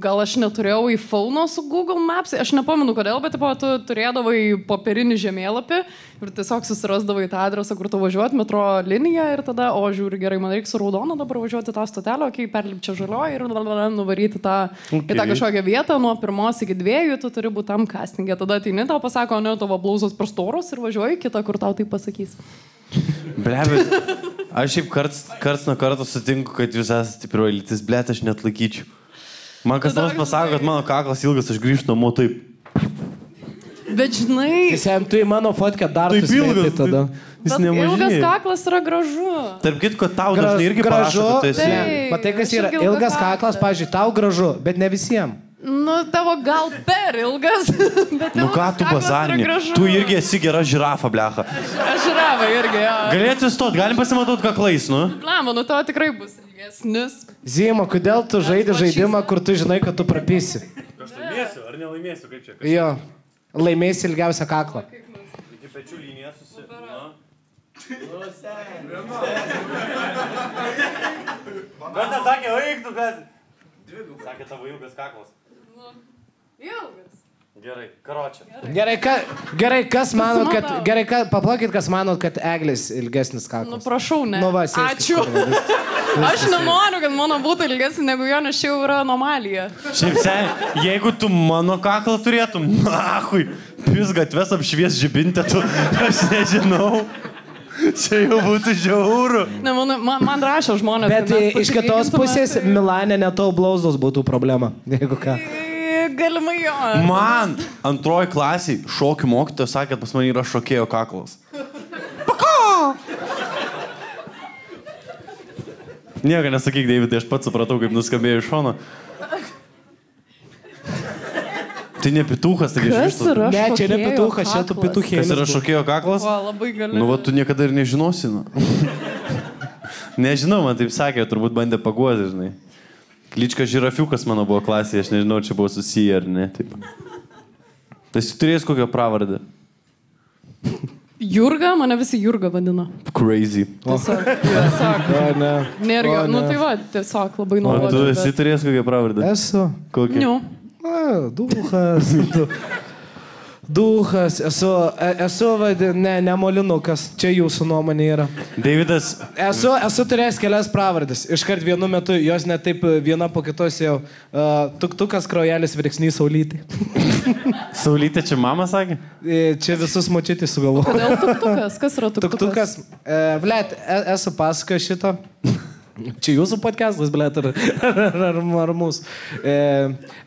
gal aš neturėjau į fauno su Google Maps, aš nepamenu kodėl, bet tipo, tu turėdavai popierinį žemėlapį ir tiesiog susirasdavai tą adresą, kur tu važiuot, metro liniją ir tada, o žiūri gerai, man reikia su raudonu dabar važiuoti tą stotelę, kai perlipčia žalioji ir blablabla, nuvaryti tą, okay. tą Okay. kažkokią vietą nuo pirmos iki dviejų, tu turi būti tam castingė. Tada ateini, tau pasako, ne, tavo blauzos per storos ir važiuoji kitą, kur tau tai pasakys. *laughs* Blebi, aš šiaip karts, karts nuo karto sutinku, kad jūs esate stipriuoji lytis, blėt, aš net laikyčiau. Man kas nors pasako, kad mano kaklas ilgas, aš grįžtu namo taip. Bet žinai, Sen, tu į mano fotkę dar Taip tu smeti ilgas. tada. Jis bet ilgas nemažai. kaklas yra gražu. Tarp kitko, tau Gra- dažnai irgi gražu. Taip. Ne, Matai, kas yra ilgas kaklas, pažiūrėjau, tau gražu, bet ne visiems. Nu, tavo gal per ilgas. *laughs* Bet Nu ką tu bazarinė? Tu irgi esi gera žirafa, blecha. Aš rava irgi, jo. Galėtų stot, galim pasimatauti kaklais, nu? Blam, nu tavo tikrai bus ilgesnis. Zima, kodėl tu žaidži žaidimą, kur tu žinai, kad tu prapysi? Aš laimėsiu, ar nelaimėsiu, kaip čia? Jo, laimėsi ilgiausią kaklą. Iki pečių linija susi... Kas *laughs* nesakė, eik tu, kas? Sakė tavo ilgas kaklas. Ilgas. Gerai, karočią. Gerai, ka, gerai kas manot, kad... Gerai, ka, paplakit, kas manot, kad eglis ilgesnis Nu, kaklas. prašau, ne. Nu, va, sėskis, Ačiū. kurva, vis- *laughs* Aš nenoriu, kad mano būtų ilgesnis negu jo, nes čia jau yra anomalija. Šiaip sen, jeigu tu mano kaklą turėtum, *laughs* nahui, pis gatves apšvies žibintę, tu, *laughs* aš nežinau. Čia jau būtų žiauru. Ne, man, man, man rašo žmonės. Bet iš kitos pusės tai- Milane netau blauzdos būtų problema. Jeigu ką. Tai Galimai jo. Man antroji klasiai šokių mokytojas sakė, kad pas mane yra šokėjo kaklas. Pako! Nieko nesakyk, Davidai, aš pats supratau, kaip nuskambėjo iš šono. Tai ne pituchas, taigi Kas yra Ne, čia ne šokėjo pituchas, čia tu kaklas? pituchėlis. Kas yra šokėjo kaklas? Va, labai gali. Nu, va, tu niekada ir nežinosi. Nu. *laughs* Nežinau, man taip sakė, turbūt bandė paguoti, žinai. Klička žirafiukas mano buvo klasėje, aš nežinau, čia buvo susiję ar ne. Taip. Tai jis turėjęs kokią pravardę. Jurga, mane visi Jurga vadina. Crazy. Tiesiog. *laughs* tiesiog. O, ne. Nergio. O, Nu ne. tai va, tiesiog labai O tu nuobodu. esi turėjęs kokią pravardę? Esu. Kokią? Nu, A, duhas. *laughs* Du, duhas. Esu, e- esu ne, ne molinukas. Čia jūsų nuomonė yra. Davidas, Esu, esu turėjęs kelias pravardės. Iškart vienu metu jos netaip viena po kitos jau. Uh, tuktukas, kraujelis, virksnys, saulytė. *laughs* Saulytė čia mama sakė? E, Čia visus močiutį sugalvoju. kodėl tuktukas? Kas yra tuktukas? Tuktukas. E, Blet, e- esu pasakojęs šitą. Čia jūsų podcastas, blėt, ar, ar, ar, ar mūsų. E,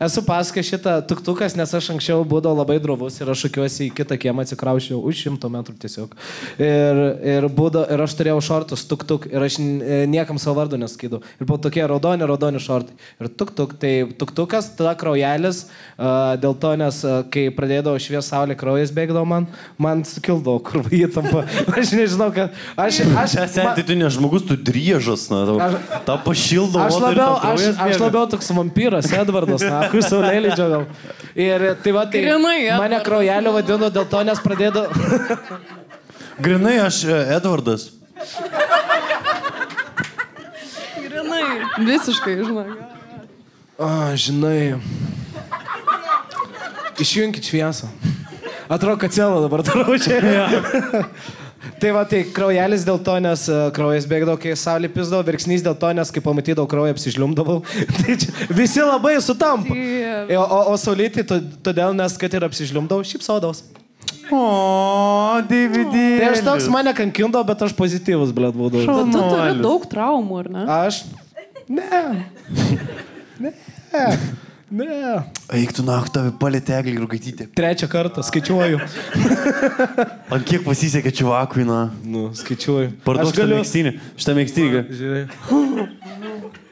esu pasakojęs šitą tuktukas, nes aš anksčiau būdavau labai drovus ir aš šokiuosi į kitą kiemą, atsikraušiau už šimto metrų tiesiog. Ir, ir, būdo, ir aš turėjau šortus tuktuk ir aš e, niekam savo vardu neskydau. Ir buvo tokie raudoni, raudoni šortai. Ir tuktuk, tai tuktukas, tada kraujelis, a, dėl to, nes a, kai pradėdavo švies saulė, kraujas bėgdavo man, man sukildavo kur įtampa. *laughs* Aš nežinau, kad aš... aš Čia senti, tu ne žmogus, tu driežas, na, tau, Aš- tau pašildo. Aš labiau, aš, aš labiau toks vampyras, Edvardas, na, kur saulėlydžio gal. Ir tai va, tai Grynai mane kraujelio vadino dėl to, nes pradėdavo... Grinai aš e, Edvardas. Grinai. Visiškai, žinai. O, žinai. Išjunkit šviesą. Atrodo, kad celą dabar darau čia. *laughs* tai va, tai kraujelis dėl to, nes uh, kraujas bėgdavo, kai saulė pizdavo, virksnys dėl to, nes kai pamatydavau kraują, apsižliumdavau. *laughs* tai čia, visi labai sutampa. Tai- O, o, o saulytį to- todėl, nes kad ir apsižliumdavau, šypsodavau. O, Davidai. Tai aš toks mane kankindavo, bet aš pozityvus, blėt, būdavau. Bet tu turi daug traumų, ar ne? Aš. Ne. Ne. *laughs* Ne. Eik tu naktą, palėtė eglį ir gaitytė. Trečią kartą skaičiuoju. *laughs* Ant kiek pasisekė čivakui, na. Nu, skaičiuoju. Parduok šitą galiu. mėgstinį. Šitą mėgstinį. Žiūrėk. *laughs*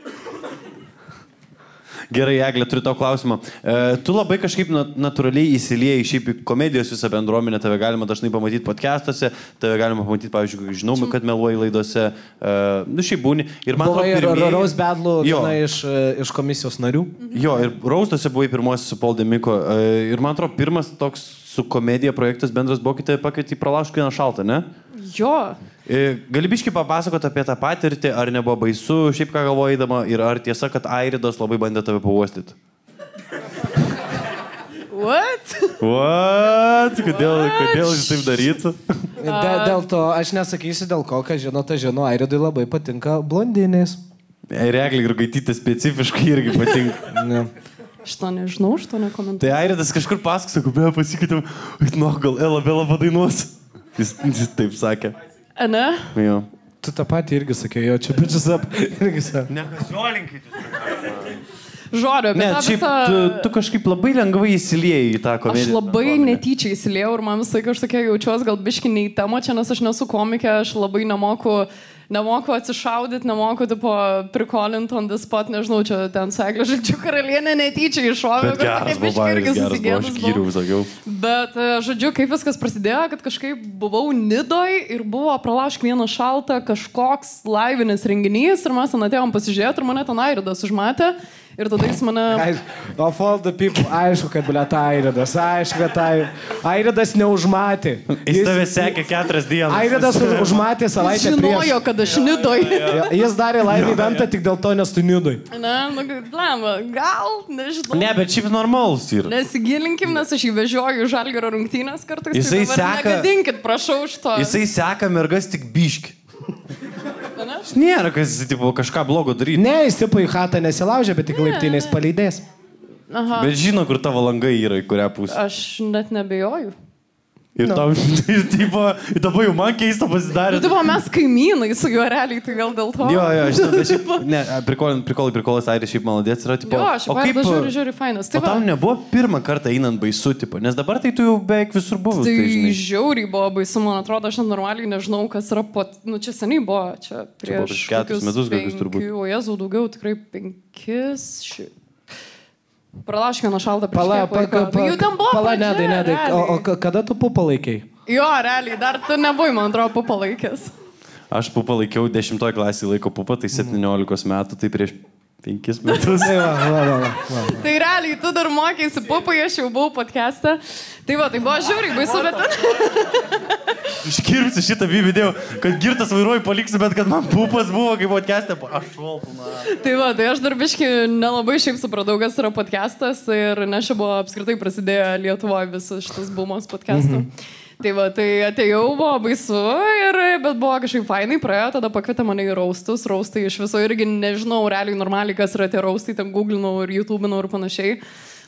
Gerai, Eglė, turiu tau klausimą. E, tu labai kažkaip na, natūraliai įsiliejai šiaip į komedijos visą bendruomenę, tave galima dažnai pamatyti podcastuose, tave galima pamatyti, pavyzdžiui, žinau, kad meluoji laidose, e, nu šiaip būni. Ir man ir pirmieji- Rose Bedlų Jo. viena iš, e, iš komisijos narių. Jo, ir Raustuose buvai pirmasis su Paul Demiko. e, Ir man atrodo, pirmas toks su komedija projektas bendras buvo, kai tave pakvietė į pralaužkų vieną šaltą, ne? Jo. E, Gali biškai papasakoti apie tą patirtį, ar nebuvo baisu, šiaip ką galvojama, ir ar tiesa, kad Airidas labai bandė tave pavostyti? What? What? Kodėl, kodėl jis taip darytų? De, dėl to aš nesakysiu dėl ko, kad žinote, žinau, Airidui labai patinka blondinės. Regliai ir gaityti specifiškai irgi patinka. Ne. Šito nežinau, šito nekomentuoju. Tai Airidas kažkur pasako, sako, be pasikeitėm, nu gal Ela Bela padainuos. Jis, jis taip sakė. Ne? Jo. Tu tą patį irgi sakė, jo, čia bičias ap. Irgi sakė. Nekasiolinkit. Žodžiu, apie Ne, šiaip visą... tu, tu kažkaip labai lengvai įsiliejai į tą Aš komediją. labai netyčia įsiliejau ir man aš tokia jaučiuosi gal biški nei tema čia, nes aš nesu komikė, aš labai nemoku, nemoku atsišaudyti, nemoku, tipo, prikolinti on the spot, nežinau, čia ten seklė žodžiu karalienė netyčia iššovė, susigėdus buvau. gyriau, sakiau. Bet, e, žodžiu, kaip viskas prasidėjo, kad kažkaip buvau Nidoj ir buvo pralaužk vieną šaltą kažkoks laivinis renginys ir mes ten atėjom pasižiūrėti ir mane ten Airidas užmatė ir tada jis mane... Of all the people, aišku, kad ble ta Airidas, aišku, kad tai Airidas neužmatė. Jis tave sekė keturias dienas. Airidas už- užmatė savaitę prieš. Žinojo, kad aš Nidoj. Jis darė laimį eventą tik dėl to, nes tu nidai. Na, nu, blemba, gal, nežinau. Ne, bet šiaip normalus yra. Nesigilinkim, nes aš jį vežioju į žalgero rungtynės kartais. Jisai tai seka- Negadinkit, prašau, iš to. Jisai seka mergas tik biški. Jis nėra, kas tipo, kažką blogo daryti. Ne, jis tipo į chatą nesilaužė, bet tik laiptiniais palydės. Aha. Bet žino, kur tavo langai yra, į kurią pusę. Aš net nebejoju. Ir Nu. tau, *laughs* ir tipo, ir dabar jau man keista pasidarė. Nu, tipo, mes kaimynai su juo realiai, tai gal dėl to. Jo, jo, žinau, bet šiaip, *laughs* ne, prikolai, prikolai, prikolas, Airis šiaip maladės yra, tipo, Jo, aš o jau kaip, žiūriu, žiūriu, fainas. Tai, va, tau nebuvo pirmą kartą einant baisu, tipo, nes dabar tai tu jau beveik visur buvus, tai tai žiauriai buvo baisu, man atrodo, aš normaliai nežinau, kas yra po... Nu, čia seniai buvo, čia prieš... prieš keturis metus kokius turbūt. penkių- O jezu, daugiau, tikrai penkis... Ši... Pralaškė nuo šaltą prieš Pala, kiek laiko. pa, pa, Nu, Jau ten buvo. pala, nedai, nedai. O, o kada tu pupalaikiai? Jo, realiai, dar tu nebuvai, man atrodo, papalaikęs. Aš pupą laikiau 10 klasį laiko pupą, tai 17 metų, tai prieš 5 metus. *laughs* Tai va, va, va, va, va. Tai realiai, tu dar mokėsi pupai, aš jau buvau podcast'e. Tai va, tai buvo žiauriai baisu, bet... *laughs* Iškirpsiu šitą video, kad girtas vairuoju paliksiu, bet kad man pupas buvo, kaip podcast'e, aš švalpu. Tai va, tai aš dar biški nelabai šiaip supratau, kas yra podcastas ir nes čia buvo apskritai prasidėjo Lietuvoje visas šitas bumas podcastų. Mhm. Tai va, tai atėjau, buvo baisu, ir, bet buvo kažkaip fainai, praėjo, tada pakvietė mane į raustus, raustai iš viso irgi nežinau realiai normaliai, kas yra tie raustai, ten googlinau ir YouTube'inau ir panašiai,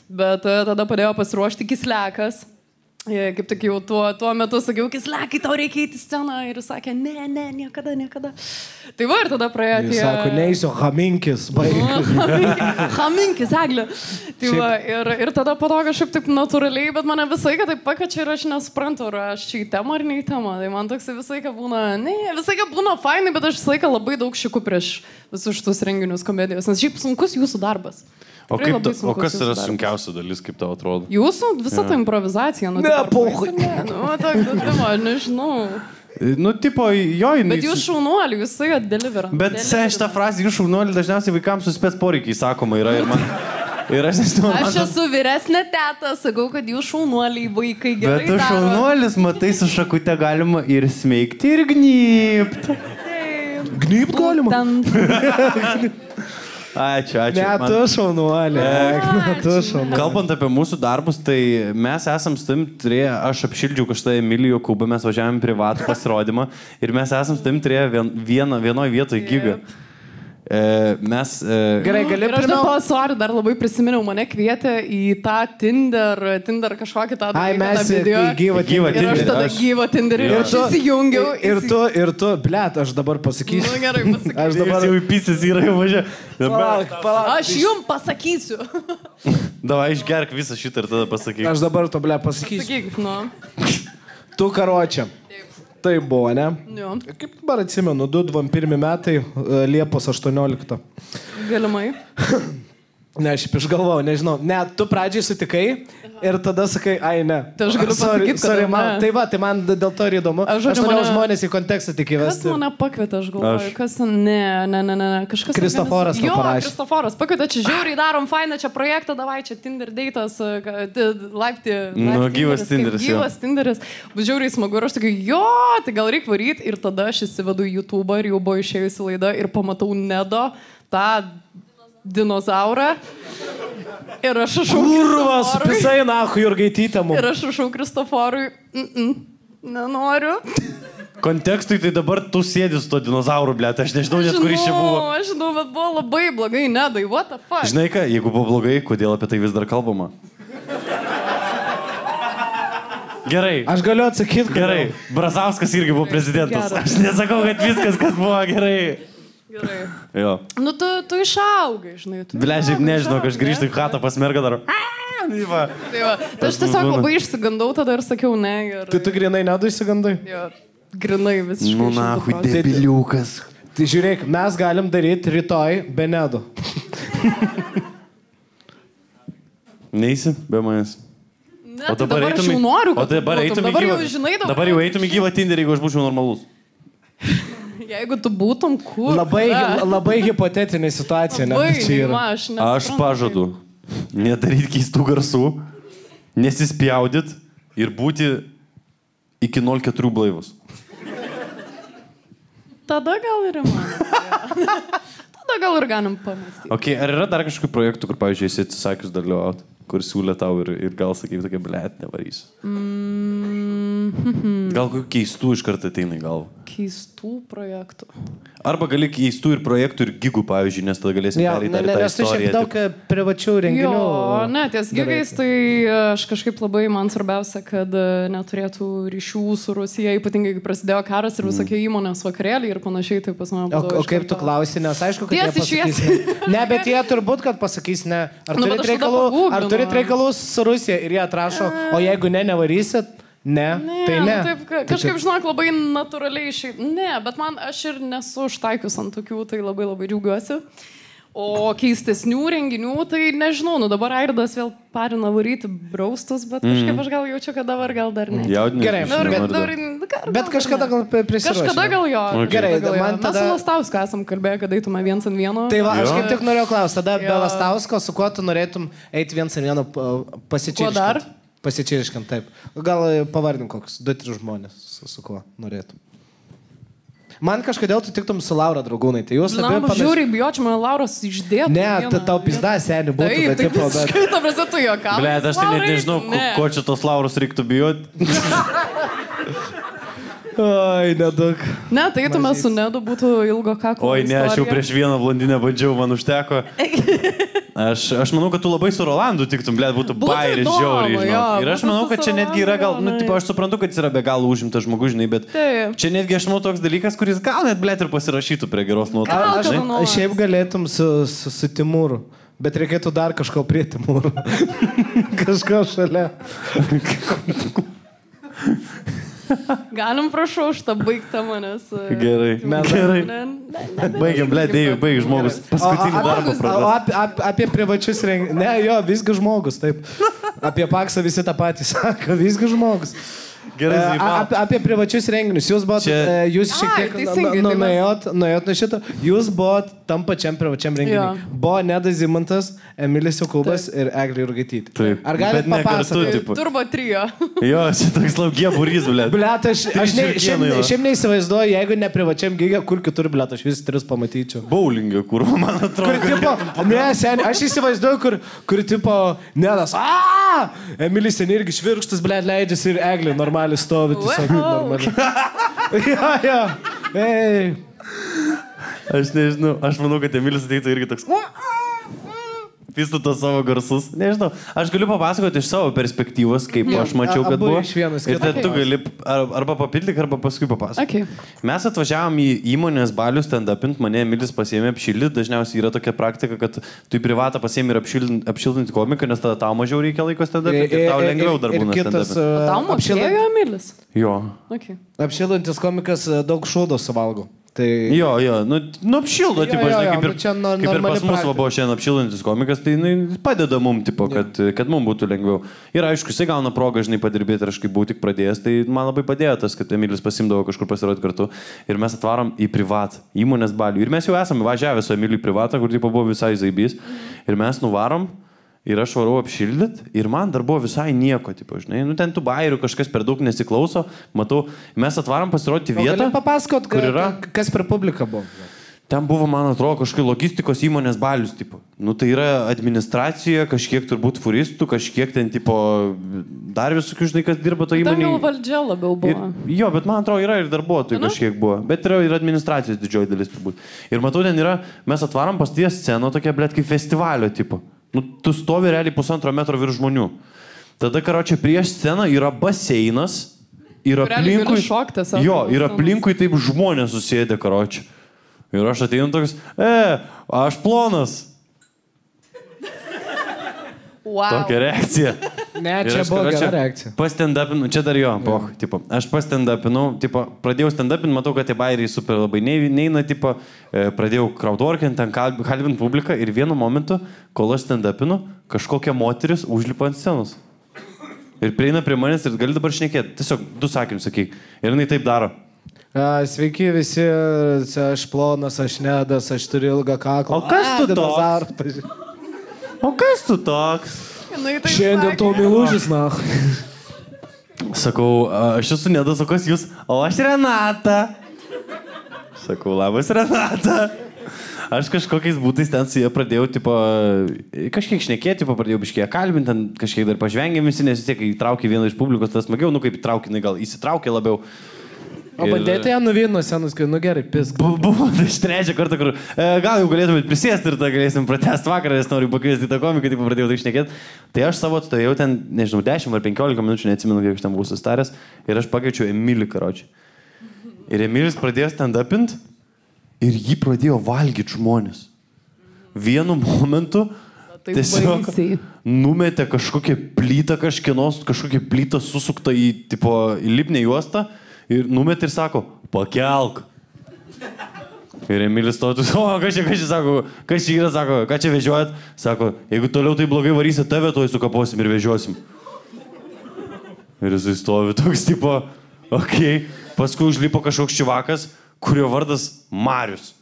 bet e, tada padėjo pasiruošti kislekas. E, Kaip tik jau tuo, tuo metu sakiau, kislekai, tau reikia įti sceną ir jis sakė, ne, ne, niekada, niekada. Tai va ir tada praėjo Jis tie... sako, neįsiu, haminkis, *laughs* baig. Haminkis, eglė. Tai va, ir, ir tada po to kažkaip taip natūraliai, bet mane visą laiką taip pakviečia ir aš nesuprantu, ar aš čia į temą ar ne į temą. Tai man toks visą laiką būna, ne, visą laiką būna fainai, bet aš visą laiką labai daug šiku prieš visus šitus renginius komedijos, nes šiaip sunkus jūsų darbas. O, kaip, ta, o kas yra darbas. sunkiausia dalis, kaip tau atrodo? Jūsų visa ta improvizacija, nu, Ne. *laughs* Ne, nu, ta, ta, nežinau. Nu, tipo, jo, jinai... Bet jūs šaunuoliai, jūs tai deliverant. Bet se, šitą frazę jūs šaunuolį dažniausiai vaikams su spės poreikiai sakoma yra ir man... *laughs* Ir aš nežinau, man... Aš esu vyresnė teta, sakau, kad jūs šaunuoliai vaikai gerai. Bet tu šaunuolis, matai, su šakute galima ir smeigti, ir gnypt. Taip. Gnybt galima. Ten *laughs* Ačiū, ačiū. Ne, Man- tu šaunuolė. Ne, tu šaunuolė. Kalbant apie mūsų darbus, tai mes esam su tavim turėję, aš apšildžiau kažkada Emilijo Kubą, mes važiavome privatų pasirodymą ir mes esam su tavim turėję vien, vieną, vienoje vietoje gigą. E, mes... E, Gerai, gali Ir aš pirmiau. dabar, sorry, dar labai prisiminiau, mane kvietė į tą Tinder, Tinder kažkokį tą Ai, tą mes į video. gyvą Gyvą Ir aš tada aš- gyvą Tinderį ir Ir aš tu, įsijungiau. ir tu, ir tu, blėt, aš dabar Nu, pasakysiu. gerai, pasakysiu. Aš dabar... jau įpysis yra jau palauk. Aš jum pasakysiu. *laughs* Davai, išgerk visą šitą ir tada pasakyk. Aš dabar to, blėt, pasakysiu. Sakyk, nu. Tu karočią. Tai buvo, ne? Jo, Kaip dabar atsimenu, 2021 metai, e, Liepos 18. galimai. *laughs* Ne, aš iš galvojau, nežinau. Ne, tu pradžiai sutikai ir tada sakai, ai ne. Tai aš galiu sorry, pasakyt, sorry, kodėl man. Tai va, tai man dėl to ir įdomu. Aš, žodžiu, aš norėjau mane- žmonės į kontekstą tik Kas įvesti. mane pakvietė, aš galvoju, Aš. kas ne, ne, ne, ne, ne, kažkas. Kristoforas tau Jo. Kristoforas, pakvietė, čia žiauriai darom fainą čia projektą, davai čia Tinder datas, laipti. Nu, gyvas Tinderis. Gyvas Tinderis. Žiauriai smagu ir aš tokia, jo, tai gal reikia varyti ir tada aš įsivedu YouTube ir jau buvo išėjusi laida ir pamatau Nedo, tą dinozaurą. Ir aš rašau. Kurva, Kristoforui- supisai, na, Jurgaitytė Ir mums. aš rašau Kristoforui, mm -mm, nenoriu. Kontekstui tai dabar tu sėdi su to dinozauru, blėt, aš nežinau net kuris čia buvo. Aš žinau, bet buvo labai blogai, nedai, what the fuck. Žinai ką, jeigu buvo blogai, kodėl apie tai vis dar kalbama? Gerai. Aš galiu atsakyti, Gerai, Brazauskas irgi buvo prezidentas. Gerai. Aš nesakau, kad viskas, kas buvo gerai. Gerai. Jo. Nu, tu, tu išaugai, žinai. Tu Bležiai, nežinau, aš grįžtu į chatą pas mergą dar. Tai va. Tai, va, tai aš tiesiog labai išsigandau tada ir sakiau ne. Ir, Tai tu grinai nedu įsigandai? Jo, grinai visiškai. Nu, na, hui, debiliukas. Tai žiūrėk, mes galim daryti rytoj be nedu. *laughs* Neįsi, be manęs. Ne, o dabar, dabar aš jau noriu. O dabar tu būtum. eitum į Dabar jau gyvą. žinai dabar. Dabar jau eitum į gyvą Tinderį, jeigu aš būčiau normalus. *laughs* Jeigu tu būtum kur. Labai, labai hipotetinė situacija, ne? Labai, Čia yra. neima, aš, Aš pažadu nedaryti keistų garsų, nesispjaudit ir būti iki 04 blaivus. Tada gal ir įmanoma. *laughs* Tada gal ir galim pamastyti. Okay, ar yra dar kažkokių projektų, kur, pavyzdžiui, esi atsisakius dalyvauti, kur siūlė tau ir, ir gal sakai, tokia blėt nevarys? Mm. *laughs* Gal kokių keistų iš karto ateina į galvą? Keistų projektų. Arba gali keistų ir projektų ir gigų, pavyzdžiui, nes tada galėsim ja, pereiti dar į tą nes istoriją. Nes aš šiek daug e, privačių renginių. Jo, ne, ties gigais, tai aš kažkaip labai man svarbiausia, kad e, neturėtų ryšių su Rusija, ypatingai kai prasidėjo karas ir mm. visokie mm. įmonės vakarėliai ir panašiai, tai pas mane. O, o kaip tu klausi, nes aišku, kad... Tiesi, jie pasakys, ne. ne, bet jie turbūt, kad pasakys ne. Ar nu, turi reikalų? Ar tu turit reikalų su Rusija ir jie atrašo, o jeigu ne, nevarysit, ne, Ne, tai ne. Nu, taip, ka- kažkaip, žinok, labai natūraliai šiaip. Ne, bet man aš ir nesu užtaikius ant tokių, tai labai labai džiaugiuosi. O keistesnių renginių, tai nežinau, nu dabar Airdas vėl parina varyti braustus, bet kažkaip aš gal jaučiu, kad dabar gal dar ne. Jaudinės. Gerai, Dabar, bet- dabar, nu, gal- Bet kažkada dar gal ne. prisiruošime. Kažkada gal jo. Okay. Gerai, gal man jo. tada- Mes su Lastausku esam kalbėję, kad eitume viens ant vieno. Tai va, aš Jo. kaip tik norėjau klausti, tada Jo. be Lastausko, su kuo tu norėtum eiti viens ant vieno pasičiūrėti? Kuo dar? Pasičiūrėkant, taip. Gal e, pavardink kokius, du, tris žmonės, su, su kuo norėtum. Man kažkodėl tu tiktum su Laura draugūnai, tai jūs Na, abi žiūri, bijočiau, man Lauras išdėtų. Ne, ta tau pizda seniai būtų, Taip, bet taip, tipo, bet... visiškai, ta prasme, tu juokauji. Ble, aš tai net nežinau, ko, ne. ko čia tos laurus reiktų bijoti. Oi, *laughs* nedaug. Ne, tai eitume su Nedu, būtų ilgo kaklo. Oi, ne, aš jau istorija. prieš vieną blondinę bandžiau, man užteko. *laughs* Aš, aš manau, kad tu labai su Rolandu tiktum, ble, būtų Būtų bairis žiauriai. jo, Ir aš manau, kad čia netgi yra gal, nu, tipo, aš suprantu, kad jis yra be galo užimtas žmogus, žinai, bet Taip. čia netgi aš manau toks dalykas, kuris gal net, ble, ir pasirašytų prie geros nuotraukos. Aš, šiaip galėtum su, su, su Timūru, bet reikėtų dar kažko prie Timūro. *laughs* Kažko šalia. *laughs* Galim, prašau, šitą baigtą manęs. e, Gerai, Mes- gerai. Ne, ne, ne, Baigiam, ble, dėjau, baig žmogus. Paskutinį darbą pradėjo. apie, apie, apie privačius renginius. Ne, jo, visgi žmogus, taip. Apie paksą visi tą patį *laughs* sako, visgi žmogus. Gerai, E, a- apie, apie privačius renginius. Jūs buvot, Čia- Čia... jūs šiek tiek nu- tai nuėjot, nuėjot nuo šito. Jūs buvot tam pačiam privačiam renginiui. Jo. Buvo Nedas Zimantas, Emilis Jokubas ir Eglė Urgaitytė. Taip. Ar galite kartu, papasakoti? tipo. Turbo trio. *laughs* Jo, čia toks laukia burys, ble. Blet, aš, aš ne, va. šiaip neįsivaizduoju, jeigu ne privačiam gigė, kur kitur, blet, aš vis tris pamatyčiau. Bowlingą, kur man atrodo. Kur, tipo, ne, sen, aš įsivaizduoju, kur, kur tipo, nedas, a, Emilis ten irgi švirkštas, ble, leidžiasi ir eglė normaliai stovi, tiesiog normaliai. *laughs* jo, jo, ei. Aš nežinau, aš manau, kad Emilis ateitų irgi toks. Pistų tos savo garsus. Nežinau, aš galiu papasakoti iš savo perspektyvos, kaip aš mačiau, kad buvo. iš vienos Ir kito tad tu gali ar, arba papildyk, arba paskui papasakok. Okay. Mes atvažiavom į įmonės balius ten apint, mane Emilis pasiėmė apšildyti, dažniausiai yra tokia praktika, kad tu į privatą pasiėmė ir apšildinti, apšildinti komiką, nes tada tau mažiau reikia laiko stand Ir, ir tau lengviau dar būna kitas, uh, Tau mokėjo Emilis. Jo. Okay. apšilantis komikas daug šūdo suvalgo. Tai... Jo, jo, nu, nu apšildo, tipo, žinai, kaip ir, nu, čia no- kaip ir pas mus praktika. buvo šiandien apšilantis komikas, tai nu, padeda mum, tipo, kad, kad mum būtų lengviau. Ir aišku, jisai gauna progą, žinai, padirbėti ir aš kai buvau tik pradėjęs, tai man labai padėjo tas, kad Emilis pasimdavo kažkur pasirodyti kartu. Ir mes atvarom į privat, įmonės balių. Ir mes jau esame važiavę su Emiliu į privatą, kur tipo, buvo visai zaibys. Ir mes nuvarom. Ir aš varau apšildyt ir man dar buvo visai nieko, tipo, žinai, nu ten tų bairių kažkas per daug nesiklauso, matau, mes atvarom pasirodyti vietą. Papasakot, kur yra? ka- kas per publiką buvo. Ten buvo, man atrodo, kažkokia logistikos įmonės balius, tipo. Nu, tai yra administracija, kažkiek turbūt furistų, kažkiek ten, tipo, dar visokių, žinai, kas dirba to įmonėje. valdžia labiau Ir, buvo. jo, bet man atrodo, yra ir darbuotojų Nu. kažkiek buvo. Bet yra ir administracijos didžioji dalis turbūt. Ir matau, ten yra, mes atvarom pas tie sceną tokia, blėt, kaip festivalio tipo. Nu, tu stovi realiai pusantro metro virš žmonių. Tada, karočią, prieš sceną yra baseinas. Ir aplinkui... šokt tiesiog Jo, ir aplinkui taip žmonės susėdė, karočią. Ir aš ateinu toks, e, aš plonas. Wow. Tokia reakcija. Ne, čia aš, buvo gera reakcija. Pastendapinu, čia dar jo, poh, tipo, aš pastendapinu, tipo, pradėjau stendapinti, matau, kad tie bairiai super labai nei- neina, tipo, e, pradėjau crowdworkint, ten kalb- kalbint publiką ir vienu momentu, kol aš stendapinu, kažkokia moteris užlipa ant scenos. Ir prieina prie manęs ir gali dabar šnekėti. Tiesiog du sakinius sakyk. Ir jinai taip daro. Sveiki visi, čia aš plonas, aš nedas, aš turiu ilgą kaklą. O kas tu A, paži- O kas tu toks? Jinai taip Šiandien to milužis, na. Sakau, "A, aš esu nedas, o kas jūs? O aš Renata. Sakau, labas Renata. Aš kažkokiais būdais ten su jie pradėjau, tipo, kažkiek šnekėti, tipo, pradėjau biškiai kalbinti, ten kažkiek dar pažvengėm visi, nes vis tiek įtraukė vieną iš publikos, tas smagiau, nu kaip įtraukė, gal įsitraukė labiau. O bandėte ją nuvyno senus, kai, nu gerai, pisk. Bu- Buvo iš trečią kartą, kur e, gal jau galėtumėt prisėsti ir tada galėsim pratesti vakarą, nes noriu pakviesti tą komiką, tai pradėjau tai išnekėti. Tai aš savo atstovėjau ten, nežinau, 10 ar 15 minučių, neatsimenu, kiek aš ten buvau sustaręs, ir aš pakviečiau Emilį Karočią. Ir Emilis pradėjo stand-upint ir jį pradėjo valgyti žmonės. Vienu momentu tai tiesiog baisiai. numetė kažkokią plytą kažkienos, kažkokią plytą susuktą į, tipo, į lipnę juostą ir numetė ir sako, pakelk. Ir Emilis to, o, kas čia, kas čia sako, kas čia yra, sako, ką čia vežiojat, sako, jeigu toliau tai blogai varysi, tave toj sukaposim ir vežiosim. Ir jis stovi toks tipo, okei, okay. paskui užlipo kažkoks čivakas, kurio vardas Marius.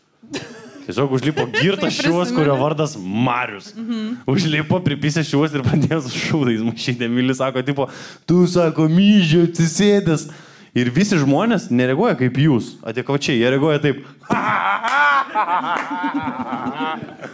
Tiesiog užlipo girtas šiuos, kurio vardas Marius. Mhm. Užlipo, pripisė šiuos ir pradėjo su šūdais mušyti. Emilis sako, tipo, tu sako, myžiu, atsisėdęs. Ir visi žmonės nereaguoja kaip jūs, adekvačiai, jie reaguoja taip. *laughs*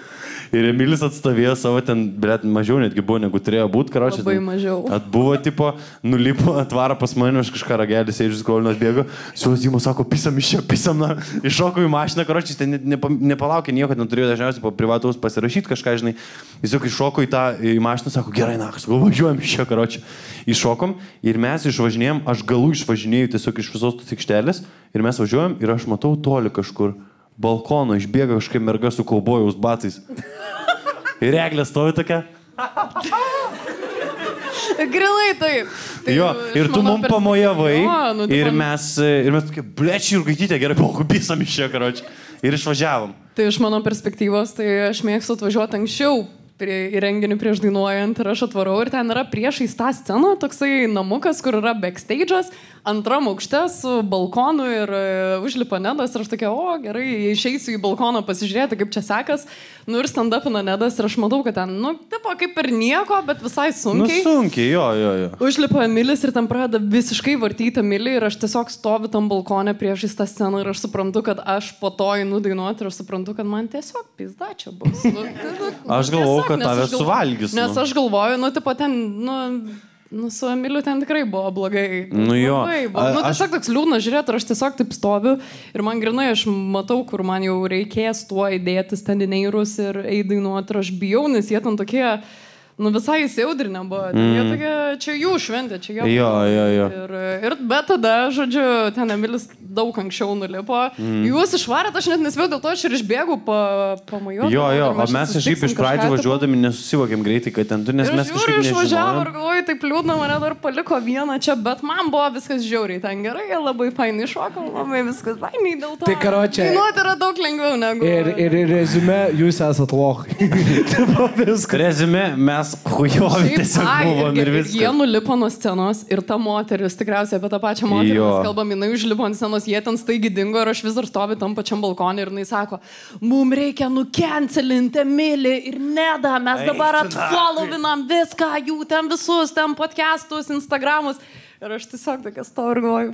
Ir Emilis atstovėjo savo ten, bet mažiau netgi buvo negu turėjo būti, karočiui. Labai mažiau. Atbuvo, tipo, nulipo, atvaro pas mane, aš kažką ragelį sėdžiu, skolinas bėgo, suosimas sako, pisam iš čia, pisam, na, iššokau į mašiną, karočiui, ten ne, nepa, nepalaukė nieko, ten turėjo dažniausiai po privataus pasirašyti kažką, žinai. Jis jau iššoko į tą į mašiną, sako, gerai, na, sakau, važiuojam iš čia, karočiui. Iššokom ir mes išvažinėjom, aš galų išvažinėjau tiesiog iš visos tos aikštelės ir mes važiuojam ir aš matau toli kažkur. Balkono išbėga kažkokia merga su kaubojaus batais. Ir eglė stovi tokia. Grilai taip. Tai Jo, ir tu mum pamojavai perspektyvos- Jo, nu, ir mes, ir mes tokie, blečiai, ir gaitytė, gerai, pokubysam iš čia, karoči. Ir išvažiavom. Tai iš mano perspektyvos, tai aš mėgstu atvažiuoti anksčiau prie, į renginį prieš dainuojant ir aš atvarau ir ten yra priešais tą sceną toksai namukas, kur yra backstage'as, antram aukšte su balkonu ir e, užlipa nedas ir aš tokia, o gerai, išeisiu į balkoną pasižiūrėti, kaip čia sekas. Nu ir stand-upina nedas ir aš matau, kad ten, nu, tipo, kaip ir nieko, bet visai Nu, sunkiai. sunkiai, jo, jo, jo. Užlipa Emilis ir ten pradeda visiškai vartyti Emilį ir aš tiesiog stoviu tam balkonė priešais tą sceną ir aš suprantu, kad aš po to einu dainuoti ir aš suprantu, kad man tiesiog pizda čia bus. Nu, tai, nu, Aš tiesiog, kad nes tave aš gal- suvalgys, Nes nu. aš galvoju, nu, tipo ten, nu... Nu, su Emiliu ten tikrai buvo blogai. Nu jo. Labai buvo. A- Nu, aš- tiesiog toks liūdnas žiūrėti, aš tiesiog taip stoviu ir man grinai, aš matau, kur man jau reikės tuo įdėti standinėrus ir eidainuoti ir aš bijau, nes jie ten tokie, nu visai įsiaudrinę buvo. Mm. Jie tokie, čia jų šventė, čia jų. Jo, jo, jo. Ir, ir bet tada, žodžiu, ten Emilis daug anksčiau nulipo. Mm. Jūs išvarėt, aš net nespėjau dėl to, aš ir išbėgau pa, pamajuoti. Jo, jo, o mes kažkaip iš pradžių važiuodami nesusivokėm greitai, kad ten tu, nes Ir mes aš kažkaip išvažiavo ir galvoju, taip liūdna, mane dar paliko vieną čia, bet man buvo viskas žiauriai ten gerai, jie labai fainai šoko, labai viskas fainai dėl to. Tai, karoče- Dainuoti yra daug lengviau negu... Ir, ir, ir rezume, jūs esat lochai. *laughs* Tipo viskas. Mes hujovi tiesiog buvom ir, ir jie viskas. nulipo nuo scenos ir ta moteris, tikriausiai apie tą pačią moterį Jo. mes kalbam, jinai užlipo ant scenos, jie ten staigi dingo ir aš vis dar stoviu tam pačiam balkonui ir jinai sako, mum reikia nukencelinti Emilį ir Nedą, mes dabar atfollovinam viską, jų ten visus, ten podcastus, Instagramus. Ir aš tiesiog tokia stoviu ir galvoju.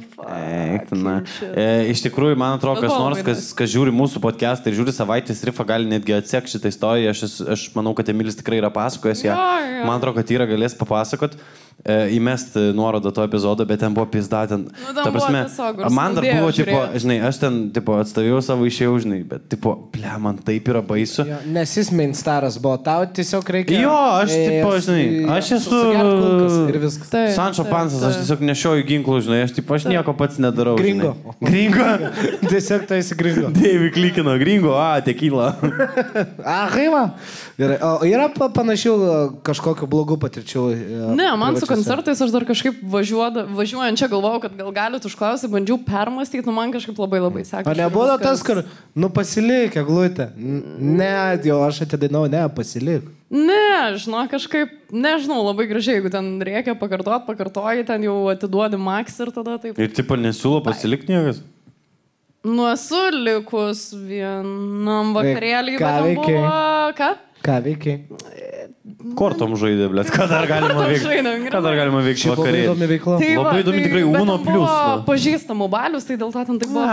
E, iš tikrųjų, man atrodo, kas buvo nors, kas, kas žiūri mūsų podcastą ir žiūri savaitės rifą, gali netgi atsekti šitą istoriją. Aš, aš manau, kad Emilis tikrai yra pasakojęs ją. Jo, jo. Man atrodo, kad yra galės papasakot, įmesti nuorodą to epizodo, bet ten buvo pizda. Ten, Nu, ten buvo tiesiog, kur man dar buvo, tipo, žinai, aš ten, tipo, atstovėjau savo išėjau, žinai, bet, tipo, ble, man taip yra baisu. Jo, Nes jis mainstaras buvo, tau tiesiog reikia. Jo, aš, e, tipo, žinai, aš esu- Ir viskas. Taip, Sančio taip, pansas, aš tiesiog nešioju ginklų, žinai, aš, tipo, aš nieko pats nedarau. Gringo. žinai. Gringo. *laughs* Tiesiog tai įsigringo. Deivi klikino, gringo, a, tekyla. Ahai, *laughs* va. Gerai. O yra pa- panašių e, kažkokių blogų patirčių? e, Ne, man su koncertais aš dar kažkaip važiuoda, važiuojant čia galvojau, kad gal galit užklausyti, bandžiau permastyti, nu man kažkaip labai labai sekasi. O nebuvo tas, kur, nu pasilik, eglutė. N- Ne, jau aš atidainau, ne, pasilik. Ne, žinau, kažkaip, nežinau, labai gražiai, jeigu ten reikia pakartot, pakartoji, ten jau atiduodi max ir tada taip. Ir tipo nesiūlo pasilikti niekas. Nu, esu likus vienam vakarėlį, bet ten buvo... Ką? Ką veikiai? Kortom žaidė, blėt. Ką dar galima veikti? Ką dar galima veikti Šiaip labai įdomi veikla. Tai Labai įdomi tikrai, bet Uno buvo nu. Pažįstamų balius, tai dėl to ten tai buvo.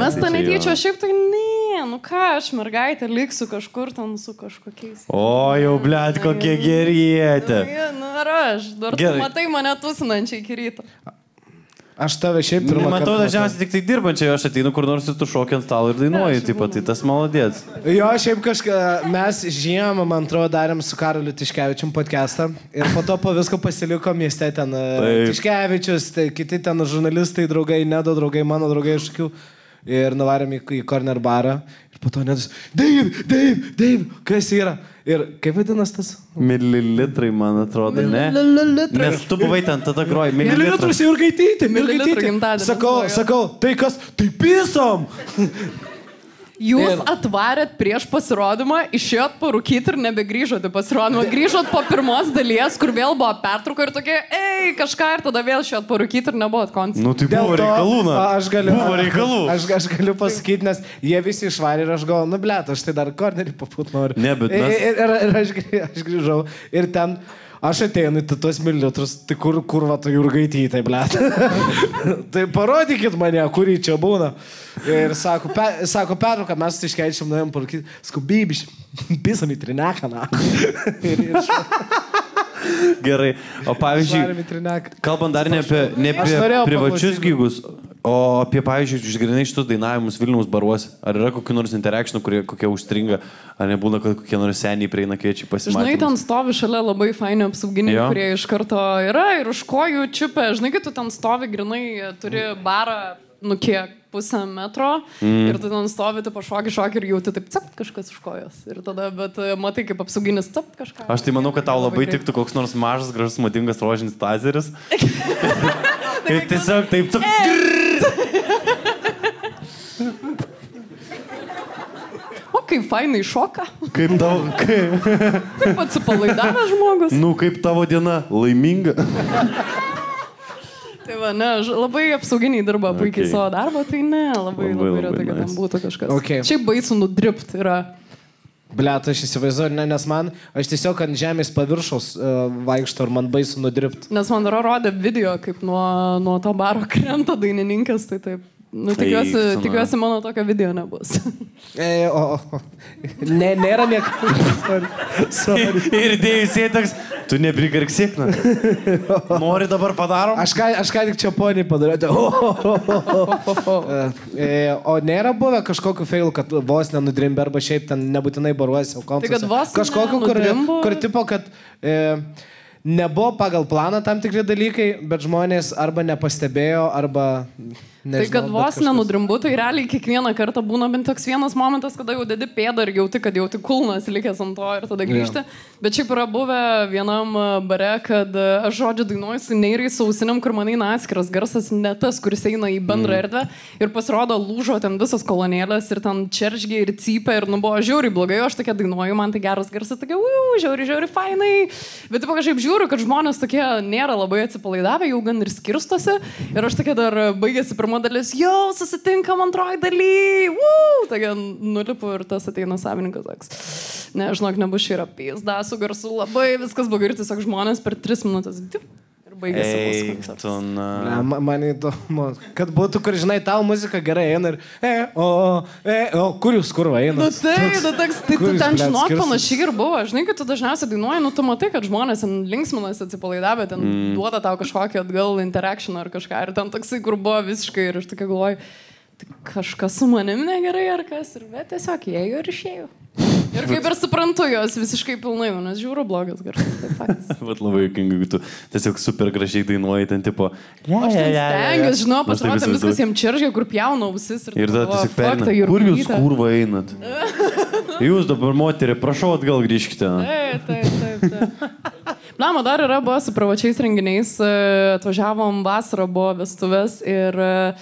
Mes tai tą jo. šiaip tai ne, nu ką, aš mergaitė liksiu kažkur ten su kažkokiais. O, jau, blėt, kokie gerietė. Nu ir aš, dar tu Gerai. matai mane tusinančiai iki ryto. Aš tave šiaip pirmą Matau kartą dažniausiai tik tai dirbančiai, aš ateinu kur nors ir tu šokiant stalo ir dainuoji, taip pat, tai tas malodėts. Jo, šiaip kažką, mes žiemą, man atrodo, darėm su Karoliu Tiškevičium podcastą ir po to po visko pasiliko mieste ten e, Taip. Tiškevičius, tai kiti ten žurnalistai, draugai, nedo draugai, mano draugai iš tokių. Ir nuvarėm į, į corner barą. Ir po to nedus. Dave, Dave, Dave, kas yra? Ir kaip vadinasi tas? Mililitrai, man atrodo, ne? Nes tu buvai ten tada groji. Mililitrai. Mililitrus Mililitrų Mililitrų gimtadienis Sakau, sakau, tai kas? Tai pisom! Jūs Ir- atvarėt prieš pasirodymą, išėjot parūkyti ir nebegrįžote pasirodymą. Grįžot po pirmos dalies, kur vėl buvo pertrauka ir tokie, ei, kažką ir tada vėl išėjot parūkyti ir nebuvot koncertų. Nu tai buvo reikalų, na. a, Aš galiu, Buvo reikalų. *laughs* Aš, aš galiu pasakyti, nes jie visi išvarė ir aš galvoju, nu blėt, aš tai dar kornerį papūt noriu. Ne, bet mes- Ir, ir, ir aš, grį- aš grįžau ir ten... Aš ateinu į tuos mililitrus, tai kur, kur va tu jurgaitytai, blėt. *laughs* tai parodykit mane, kurį čia būna. Ir sako, pe, sako pertrauką, mes iškeičiam nuėjom parūkyti. Sako, bibiš, *laughs* pisam į trineką, na. *laughs* ir, ir Gerai. O pavyzdžiui, į kalbant dar ne apie, ne apie privačius gygus, o apie, pavyzdžiui, išgrinai šitus dainavimus Vilniaus baruose. Ar yra kokių nors interakcijų, kurie kokie užstringa, ar nebūna, kad kokie nors seniai prieina kviečiai Žinai, pasimatyti? ten stovi šalia labai faini apsauginiai, Jo. kurie iš karto yra ir už kojų čiupia. Žinai, kai tu ten stovi grinai, turi barą, nu kiek, pusę metro mm. ir tu ten stovi, tu pašoki šokį ir jauti taip, cap kažkas už kojos. Ir tada, bet e, matai, kaip apsauginis cap kažką. Aš tai manau, kad tau labai greit. tiktų koks nors mažas, gražus, madingas rožinis tazeris. *laughs* *laughs* Ir tiesiog taip, tu... O kaip fainai šoka. Kaip tavo, kaip, Taip atsipalaidavęs žmogus. nu, kaip tavo diena laiminga. Tai va, ne, ž- labai apsauginiai dirba puikiai Okay. savo darbą, tai ne, labai, Labai, labai, labai retai, kad nice. ten būtų kažkas. Okay. Šiaip baisu nudript yra. Blet, aš įsivaizduoju, ne, nes man, aš tiesiog ant žemės paviršaus uh, vaikšto ir man baisu nudript. Nes man yra rodė video, kaip nuo, nuo to baro krenta dainininkas, tai taip. Nu, tikiuosi, na. tikiuosi, mano tokio video nebus. *laughs* E, o, o, ne, nėra nieko. Sorry. Sorry. *laughs* Ir dėjusieji toks, tu neprigarksėk, na. *laughs* Nori dabar padarom? Aš ką, aš ką tik čia poniai padariau. O, o, o, o. E, o nėra buvę kažkokiu fail, kad vos nenudrimbi arba šiaip ten nebūtinai baruosi, o koncertuose. kad vos Kažkokiu, kur, kur tipo, kad e, nebuvo pagal planą tam tikri dalykai, bet žmonės arba nepastebėjo, arba... Nežinau, tai kad vos nenudrimbu, tai realiai kiekvieną kartą būna bent toks vienas momentas, kada jau dedi pėdą ir jauti, kad jau tik kulnas likęs ant to ir tada grįžti. Yeah. Bet šiaip yra buvę vienam e, bare, kad e, aš žodžiu dainuoju su neiriai sausiniam, kur man eina atskiras garsas, ne tas, kuris eina į bendrą mm. erdvę. Ir pasirodo, lūžo ten visas kolonėlės ir ten čeržgiai ir cypia ir nu buvo žiauriai blogai, o aš tokia dainuoju, man tai geras garsas, tokia, uu, žiauriai, žiauriai fainai. Bet taip kažkaip žiūriu, kad žmonės tokie nėra labai atsipalaidavę, jau gan ir skirstosi. Ir aš tokia dar baigėsi pirma dalis, jau susitinkam antroji daly, uu, tokia nulipu ir tas ateina savininkas toks. Ne, žinok, nebus šį yra pizda, su garsu labai viskas blogai ir tiesiog žmonės per tris minutės. Dip, baigėsi mūsų koncertas. Ne, ma- man įdomu, kad būtų, kur žinai, tau muzika gerai eina ir... E, o, e, o, kur jūs kur eina? Nu tai, nu toks, tai tu ten žinok panašiai ir buvo. Žinai, kad tu dažniausiai dainuoji, nu tu matai, kad žmonės ten linksminasi atsipalaidavę, ten mm. duoda tau kažkokį atgal interakciją ar kažką. Ir ten toksai, kur buvo visiškai ir aš tokia galvoju, tai kažkas su manim negerai ar kas. Ir bet tiesiog ėjo ir išėjo. Ir kaip ir suprantu jos visiškai pilnai, nes žiūriu blogas garsas. Tai. *laughs* Vat labai juokinga, jeigu tu tiesiog super gražiai dainuoji ten tipo. Aš ten stengiuosi, žinau, Aš taip pasirodė viskas jiems čiržgia, kur pjauna ausis. Ir tada galvoju, tiesiog "Fuck, ta perina. Kur jūs Jurgytė." kurva einat? Jūs dabar moterį, prašau atgal grįžkite. Taip, taip, taip. taip. Blama dar yra buvo su privačiais renginiais. e, Atvažiavom vasarą, buvo vestuvės ir e,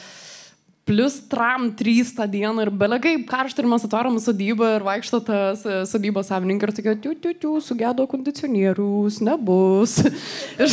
Plus tram 3 tą dieną ir belegai karštą ir mes atvarom sodybą ir vaikšto tas sodybos savininkai ir tokia, tiu, tiu, tiu, sugedo kondicionierius, nebus. *laughs* Ir,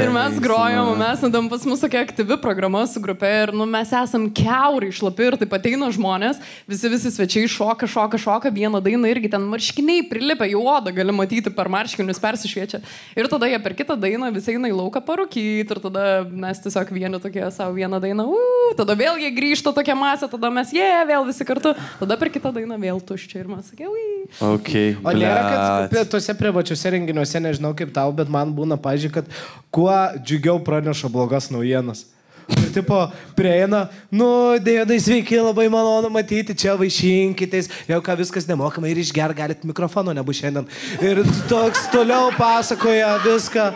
ir mes grojom, mes tam pas mus tokia aktyvi programa su grupė ir nu, mes esam keurai išlapi ir taip ateina žmonės, visi visi svečiai šoka, šoka, šoka, vieną dainą irgi ten marškiniai prilipę, jų odą gali matyti per marškinius, persišviečia. Ir tada jie per kitą dainą visi eina į lauką parūkyti ir tada mes tiesiog vieni tokie savo vieną dainą, uu, tada vėl jie grįžta tokia masė, tada mes jie yeah, vėl visi kartu, tada per kitą dainą vėl tuščia ir mes sakė, ui. Okay, O nėra, kad tuose privačiuose renginiuose, nežinau kaip tau, bet man būna, pažiūrėjau, kad kuo džiugiau praneša blogas naujienas. Ir tipo, prieina, nu, dėdai, sveiki, labai malonu matyti, čia vaišinkitės, jau ką viskas nemokamai ir išger galit mikrofono, nebus šiandien. Ir toks toliau pasakoja viską.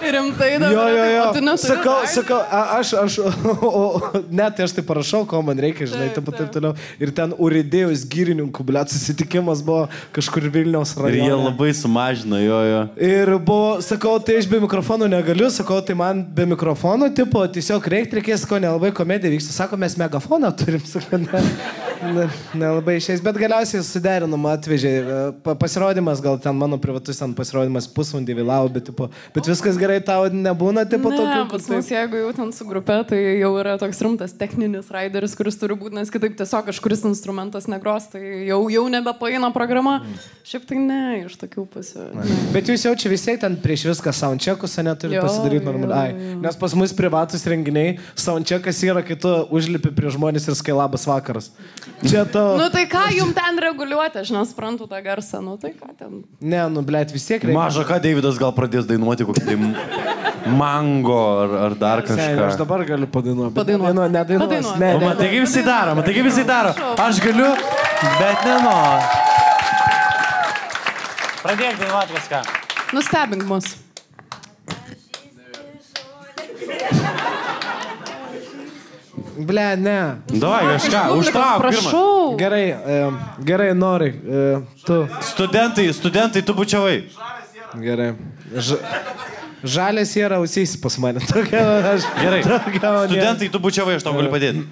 Rimtai dabar. Jo, jo, jo. Neturi Sakau, sakau, a, aš, aš, o, o, net aš tai parašau, ko man reikia, žinai, taip, taip toliau. Ir ten uridėjus gyrininkų, blėt, susitikimas buvo kažkur Vilniaus Ir rajone. jie labai sumažino, jo, jo. Ir buvo, sakau, tai aš be mikrofono negaliu, sakau, tai man be mikrofono, tipo, tiesiog reikia, reikės, ko nelabai komedija vyksta. Sako, mes megafoną turim, sakau, ne, ne, nelabai išeis, bet galiausiai suderinom, atvežė. e, Pa, pasirodymas, gal ten mano privatus ten pasirodymas pusvalandį vėlau, bet, tipo, bet viskas gerai, tau nebūna, tipo, Ne, tokių. pas mus jeigu jau ten su grupe, tai jau yra toks rimtas techninis raideris, kuris turi būti, nes kitaip tiesiog kažkuris instrumentas negros, tai jau, jau nebepaina programa. Šiaip tai ne, iš tokių pusių. Bet jūs jaučiate vis tiek ten prieš viską soundcheckus, neturite pasidaryti normaliai. Nes pas mus privatus renginiai, soundcheckas yra, kai tu užlipi prie žmonės ir skailabas vakaras. Čia to... Nu tai ką jum ten reguliuoti, aš nesuprantu tą garsą, nu tai ką ten. Ne, nu, blėt, vis tiek reikia. Maža ką, Davidas gal pradės dainuoti kokį tai mango ar, ar dar Seniai, aš kažką. dabar galiu padainuoti. Padainuok. Ne, nedainuosiu. Padainuok. Ne, O ne, matai, kaip jisai daro, matai, kaip jisai daro. Aš galiu, bet nenoriu. Pradėk dainuoti kažką. Nustebink mus. *laughs* Ble, ne. Davai kažką, užtrauk. pirmą. Prašau. Gerai, e, gerai, nori. E, tu. Studentai, studentai, tu bučiavai. Gerai. Ž... Žalės yra ausys pas mane. *laughs* Tokia aš. Gerai. Tokia. Studentai, tu bučiavai, aš tau galiu padėti.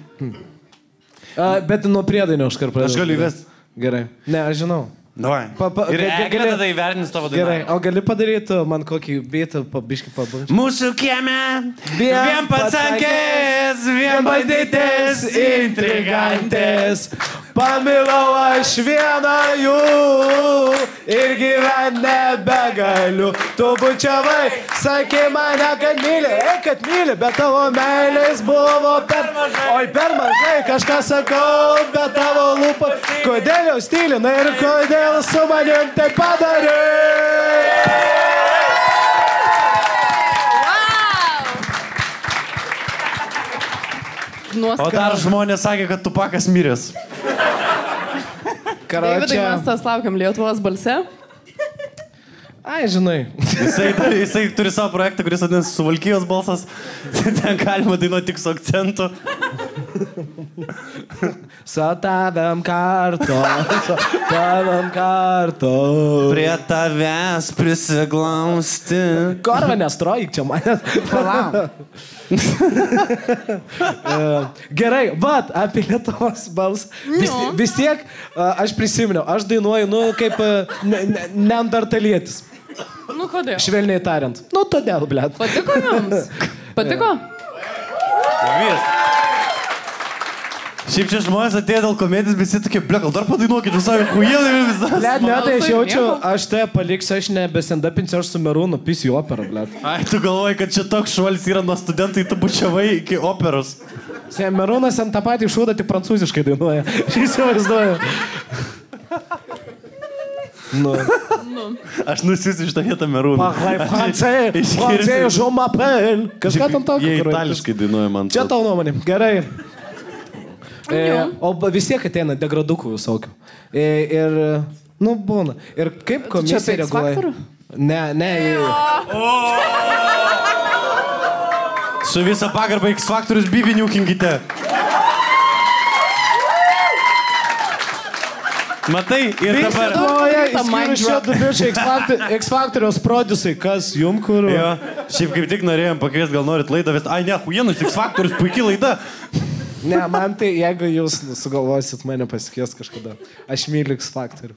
A, bet nuo priedainio aš kartu. Aš galiu įvest. Gerai. Ne, aš žinau. Davai. Pa- pa- Ir ga- ga- Eglė gali- tada įvertins tavo Gerai, dainą. o gali padaryti man kokį beitą, pabiškį pabandžiu. Mūsų kieme Vien pacankės, vien bandytės, intrigantės. Pamilau aš vieną jų ir gyventi nebegaliu. Tu bučiavai, sakė mane, kad myli, e, kad myli, bet tavo meilės buvo per mažai. Oi, per mažai, kažką sakau, bet tavo lūpas. Kodėl jau stylina ir kodėl su manim tai padarai? O Nuostabu. dar žmonės sakė, kad tupakas miręs. Davidai, Karočią. mes tas laukiam Lietuvos balse. Ai, žinai. Jisai, jisai turi savo projektą, kuris vadinasi Suvalkyjos balsas. *laughs* Ten galima dainuoti tik su akcentu. Su tavim kartu, su tavim kartu. Prie tavęs prisiglausti. Korva nestrojik čia mane. E, Gerai, vad, apie Lietuvos balsą. Vis, Jo. vis tiek a, aš prisiminiau, aš dainuoju, nu, kaip a, ne- ne- neandertalietis. Nu kodėl? Švelniai tariant. Nu, todėl, blėt. Patiko jums? *laughs* Patiko? Vis. Šiaip čia žmonės atėjo dėl komedijos, jie tokie, ble, gal dar padainuokit visai huijenai visas. Blėt, ne, tai aš jaučiu, aš tai paliksiu, aš nebesendapinsiu, aš su merūnu pisiu operą, blėt. Ai, tu galvoji, kad čia toks šuolis yra nuo studentai, tu bučiavai iki operos. Merūnas ant tą patį šūdą tik prancūziškai dainuoja. *laughs* Aš įsivaizduoju. Nu. Aš nusiusiu šitą vietą merūną. Français, français, je m'appelle. Kažką ten tokio. Jie itališkai dainuoja man. Čia tau nuomonė. Gerai. E, o vis tiek ateina degradukų visokių. E, ir, nu, būna. Ir kaip komisija reaguoja? Ne, ne. Su visą pagarbą X faktorius bibiniukinkite. Matai, ir dabar. X Factor- *laughs* X Factoriaus produsai, kas jum kur? Jo, šiaip kaip tik norėjom pakviesti, gal norit laidą vesti. Ai, ne, huijenas, X faktorius, puikiai laida. Ne, man tai, jeigu jūs sugalvosit mane pasikės kažkada, aš myliu X faktorių.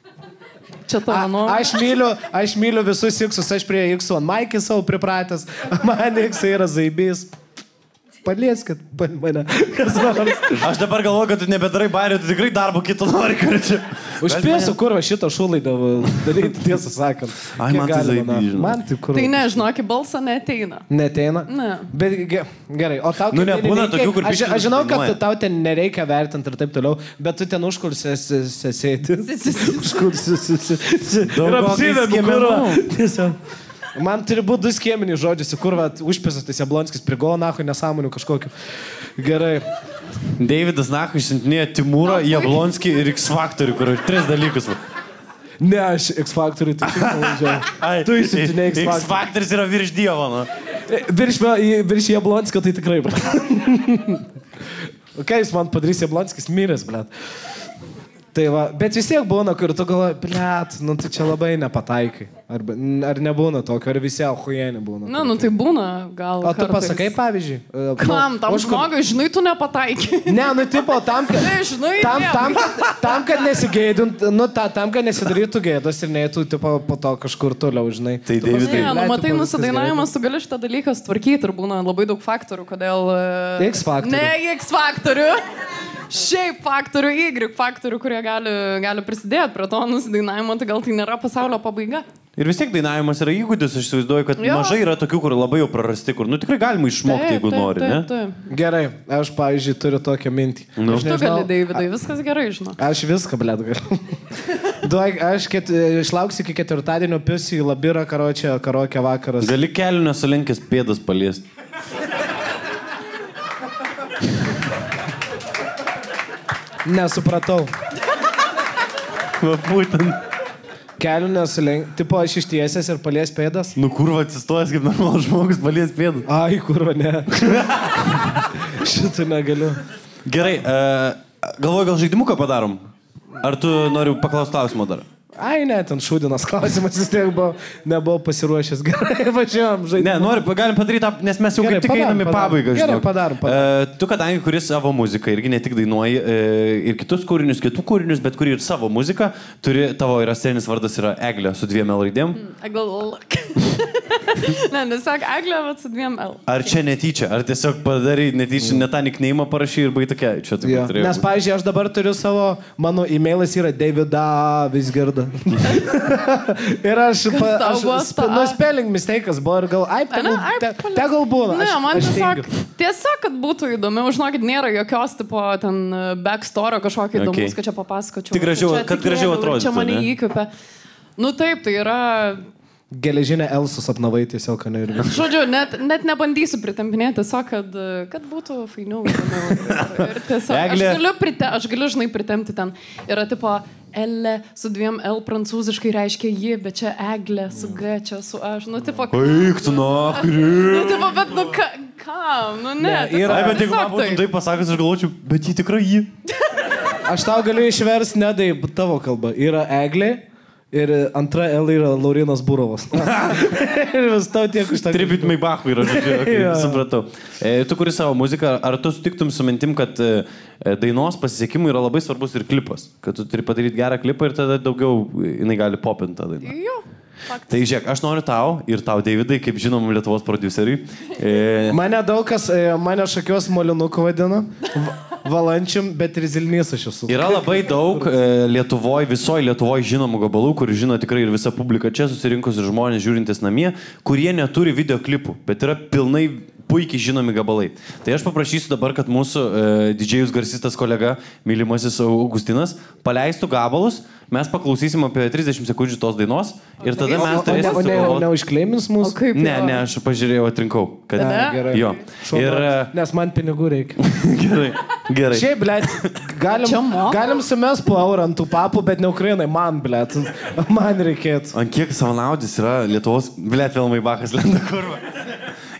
Čia A, nuomonė. aš myliu, aš myliu visus X'us, aš prie X'ų ant Maikį savo pripratęs, *laughs* man X yra zaibys. Palieskit pa- mane. Aš dabar galvoju, kad tu nebedarai bairių, tu tikrai darbo kito nori, kur čia. Užpėsiu, kur va šitą šulaidą daryti, tiesą sakant. Ai, man tai galima. Man tai kur. Tai ne, žinok, balsą neteina. Neteina? Ne. Bet ge- gerai, o tau... Nu, nebūna dainininkei- tokių, kur Aš, aš žinau, kad tau ten nereikia vertinti ir taip toliau, bet tu ten užkursėsi sėti. Užkursėsi. Ir Daugokai apsivemi, skiemenų. kur. Tiesiog. Man turi būti du skieminiai žodžiai, kur užpėsas tas Jablonskis prigo, nahu, nesąmonių kažkokiu. Gerai. Davidas Nahu išsintinėjo Timūrą, Jablonskį ir X Factorių, kur tris dalykus. va. Ne, aš X Factoriui tik važiuoju. Tu įsitinėjai X X Factoriui. Factoris yra virš Dievo, nu. Virš, virš Jablonskio tai tikrai, bl. *laughs* Ką jis man padarys, Jablonskis miręs, bl. Tai va, bet vis tiek būna, kur tu galvoji, blėt, nu tai čia labai nepataikai. Arba, ar nebūna tokio, ar visi ahuje nebūna. Na, nu tai būna, gal. O tu kartais. pasakai, pavyzdžiui. e, Kam, tam už kur- žmogui, žinai, tu nepataikai. *laughs* Ne, nu tipo, tam, kad... Tai žinai, Tam, ne. tam, tam, kad nesigėdint, nu, ta, tam, kad nesidarytų gėdos ir neįtų, tipo, po to kažkur toliau, žinai. Tai Davidai- Ne, nu "Blet, matai, nusidainavimas, tu gali šitą dalyką sutvarkyti ir būna labai daug faktorių, kodėl... e, X faktorių. Ne, X faktorių. Šiaip faktorių, Y faktorių, kurie gali, gali prisidėti prie to nusidainavimo, tai gal tai nėra pasaulio pabaiga. Ir vis tiek dainavimas yra įgūdis, aš įsivaizduoju, kad Jo. mažai yra tokių, kur labai jau prarasti, kur, nu tikrai galima išmokti, jeigu nori, ne? Taip, taip. Gerai, aš, pavyzdžiui, turiu tokią mintį. Nu. Aš Tu gali, Davidai, viskas gerai, žinau. Aš viską, blėt, galiu. *laughs* Duok, aš ket, išlauksiu iki ketvirtadienio, pisiu į labirą, karočią, karokė vakaras. Gali kelių nesulenkęs pėdas paliesti. Nesupratau. Va, būtent. Kelių nesulenk. Tipo, aš ištiesęs ir palies pėdas. Nu kur va atsistojęs kaip normalus žmogus palies pėdas. Ai, kurva, ne. *laughs* Šitą negaliu. Gerai, uh, galvoju, gal žaidimuką padarom? Ar tu nori paklausti klausimo dar? Ai, ne, ten šūdinas klausimas vis tiek buvo, nebuvau pasiruošęs. Gerai, *laughs* važiuojam, žaidimą. Ne, nori, galim padaryti, tą, nes mes jau Gerai, kaip tik padarom, einam į pabaigą. Gerai, padarom, padarom. E, tu, kadangi kuris savo muziką irgi ne tik dainuoji e, ir kitus kūrinius, kitų kūrinius, bet kuri ir savo muziką, turi, tavo yra sceninis vardas yra Eglė su dviem L raidėm. Egal. *laughs* ne, nesak Eglė, bet su dviem L. Ar čia netyčia, ar tiesiog padarai netyčia, ne tą nikneimą parašy ir bai tokia, čia taip turėjo. Nes, pavyzdžiui, aš dabar turiu savo, mano e-mailas yra Davida Visgerda. *laughs* ir aš, pa, aš sp, nu, spelling mistake'as buvo ir gal, ai, Ne, tegul, ai, te, tegul būna. Ne, aš, man aš tiesiog, tingiu. tiesiog, kad būtų įdomiau, žinokit, nėra jokios tipo ten e, backstory kažkokio Okay. įdomus, kad čia papasakočiau. Tik gražiau- čia kad gražiau ir Čia atrodytų, mane ne? įkvėpė. Nu taip, tai yra Geležinę Elsus apnavai tiesiog, ne ir viskas. Žodžiu, net, net nebandysiu pritempinėti, tiesiog, kad, kad būtų fainiau. Ir, ir tiesiog, Eglė. aš galiu, prite, aš galiu, žinai, pritempti ten. Yra tipo L su dviem L prancūziškai reiškia ji, bet čia Eglė su G, čia su aš. Nu, tipo, Eik tu, na, nu, tipo bet, nu, ka, kam? Nu, ne. Ne, yra- Ai, bet jeigu man būtum taip. tai pasakęs, aš galvočiau, bet jį tikrai jį. Aš tau galiu išversti nedai tavo kalbą. Yra Eglė ir antra L yra Laurinas Burovas. *laughs* *laughs* ir vis tau tiek už tą. Tribut Maybachui yra, žodžiu, *laughs* okay, Jo. supratau. E, tu kuri savo muziką, ar tu sutiktum su mintim, kad e, e, dainos pasisekimui yra labai svarbus ir klipas? Kad tu turi padaryti gerą klipą ir tada daugiau e, jinai gali popinti tą dainą. Jo. Faktas. Tai žiūrėk, aš noriu tau ir tau, Davidai, kaip žinom, Lietuvos produceriui. E, Mane daug kas, e, mane šakios molinuku vadina. Va- Valančium, bet ir Zilnys aš esu. Yra labai daug e, Lietuvoje, visoje Lietuvoje žinomų gabalų, kur žino tikrai ir visa publika čia susirinkus ir žmonės žiūrintis namie, kurie neturi videoklipų, bet yra pilnai puikiai žinomi gabalai. Tai aš paprašysiu dabar, kad mūsų e, didžėjus garsistas kolega, mylimasis Augustinas, paleistų gabalus, mes paklausysim apie 30 sekundžių tos dainos ir tada O, mes o, ne, o, ne, o turėsime... neužkleimins O mūsų? kaip? Ne, ne, aš pažiūrėjau, atrinkau. Kad... Tada? Gerai. Jo. Ir... e, Nes man pinigų reikia. *laughs* Gerai. Gerai. Šiaip, blėt, galim, galim sumes po eurą ant tų papų, bet ne Ukrainai, man, blėt, man reikėtų. Ant kiek savanaudis yra Lietuvos, blėt, Vilmai Bakas lenda kurva.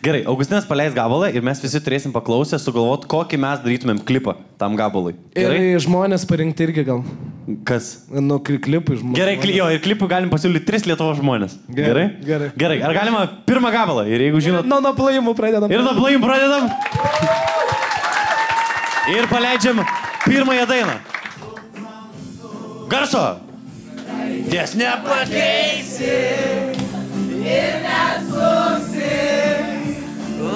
Gerai, Augustinas paleis gabalą ir mes visi turėsim paklausę, sugalvot, kokį mes darytumėm klipą tam gabalui. Gerai? Ir žmonės parinkti irgi gal. Kas? Nu, kli- klipui žmonės. Gerai, jo, ir klipų galim pasiūlyti tris Lietuvos žmonės. Gerai, gerai. Gerai, ar galima pirmą gabalą? Ir jeigu žinot... Nuo nuo plojimų pradedam. Ir nuo plojimų pradedam. Ir paleidžiam pirmąją dainą. Garso. Ties nepakeisi. Ir nesusi.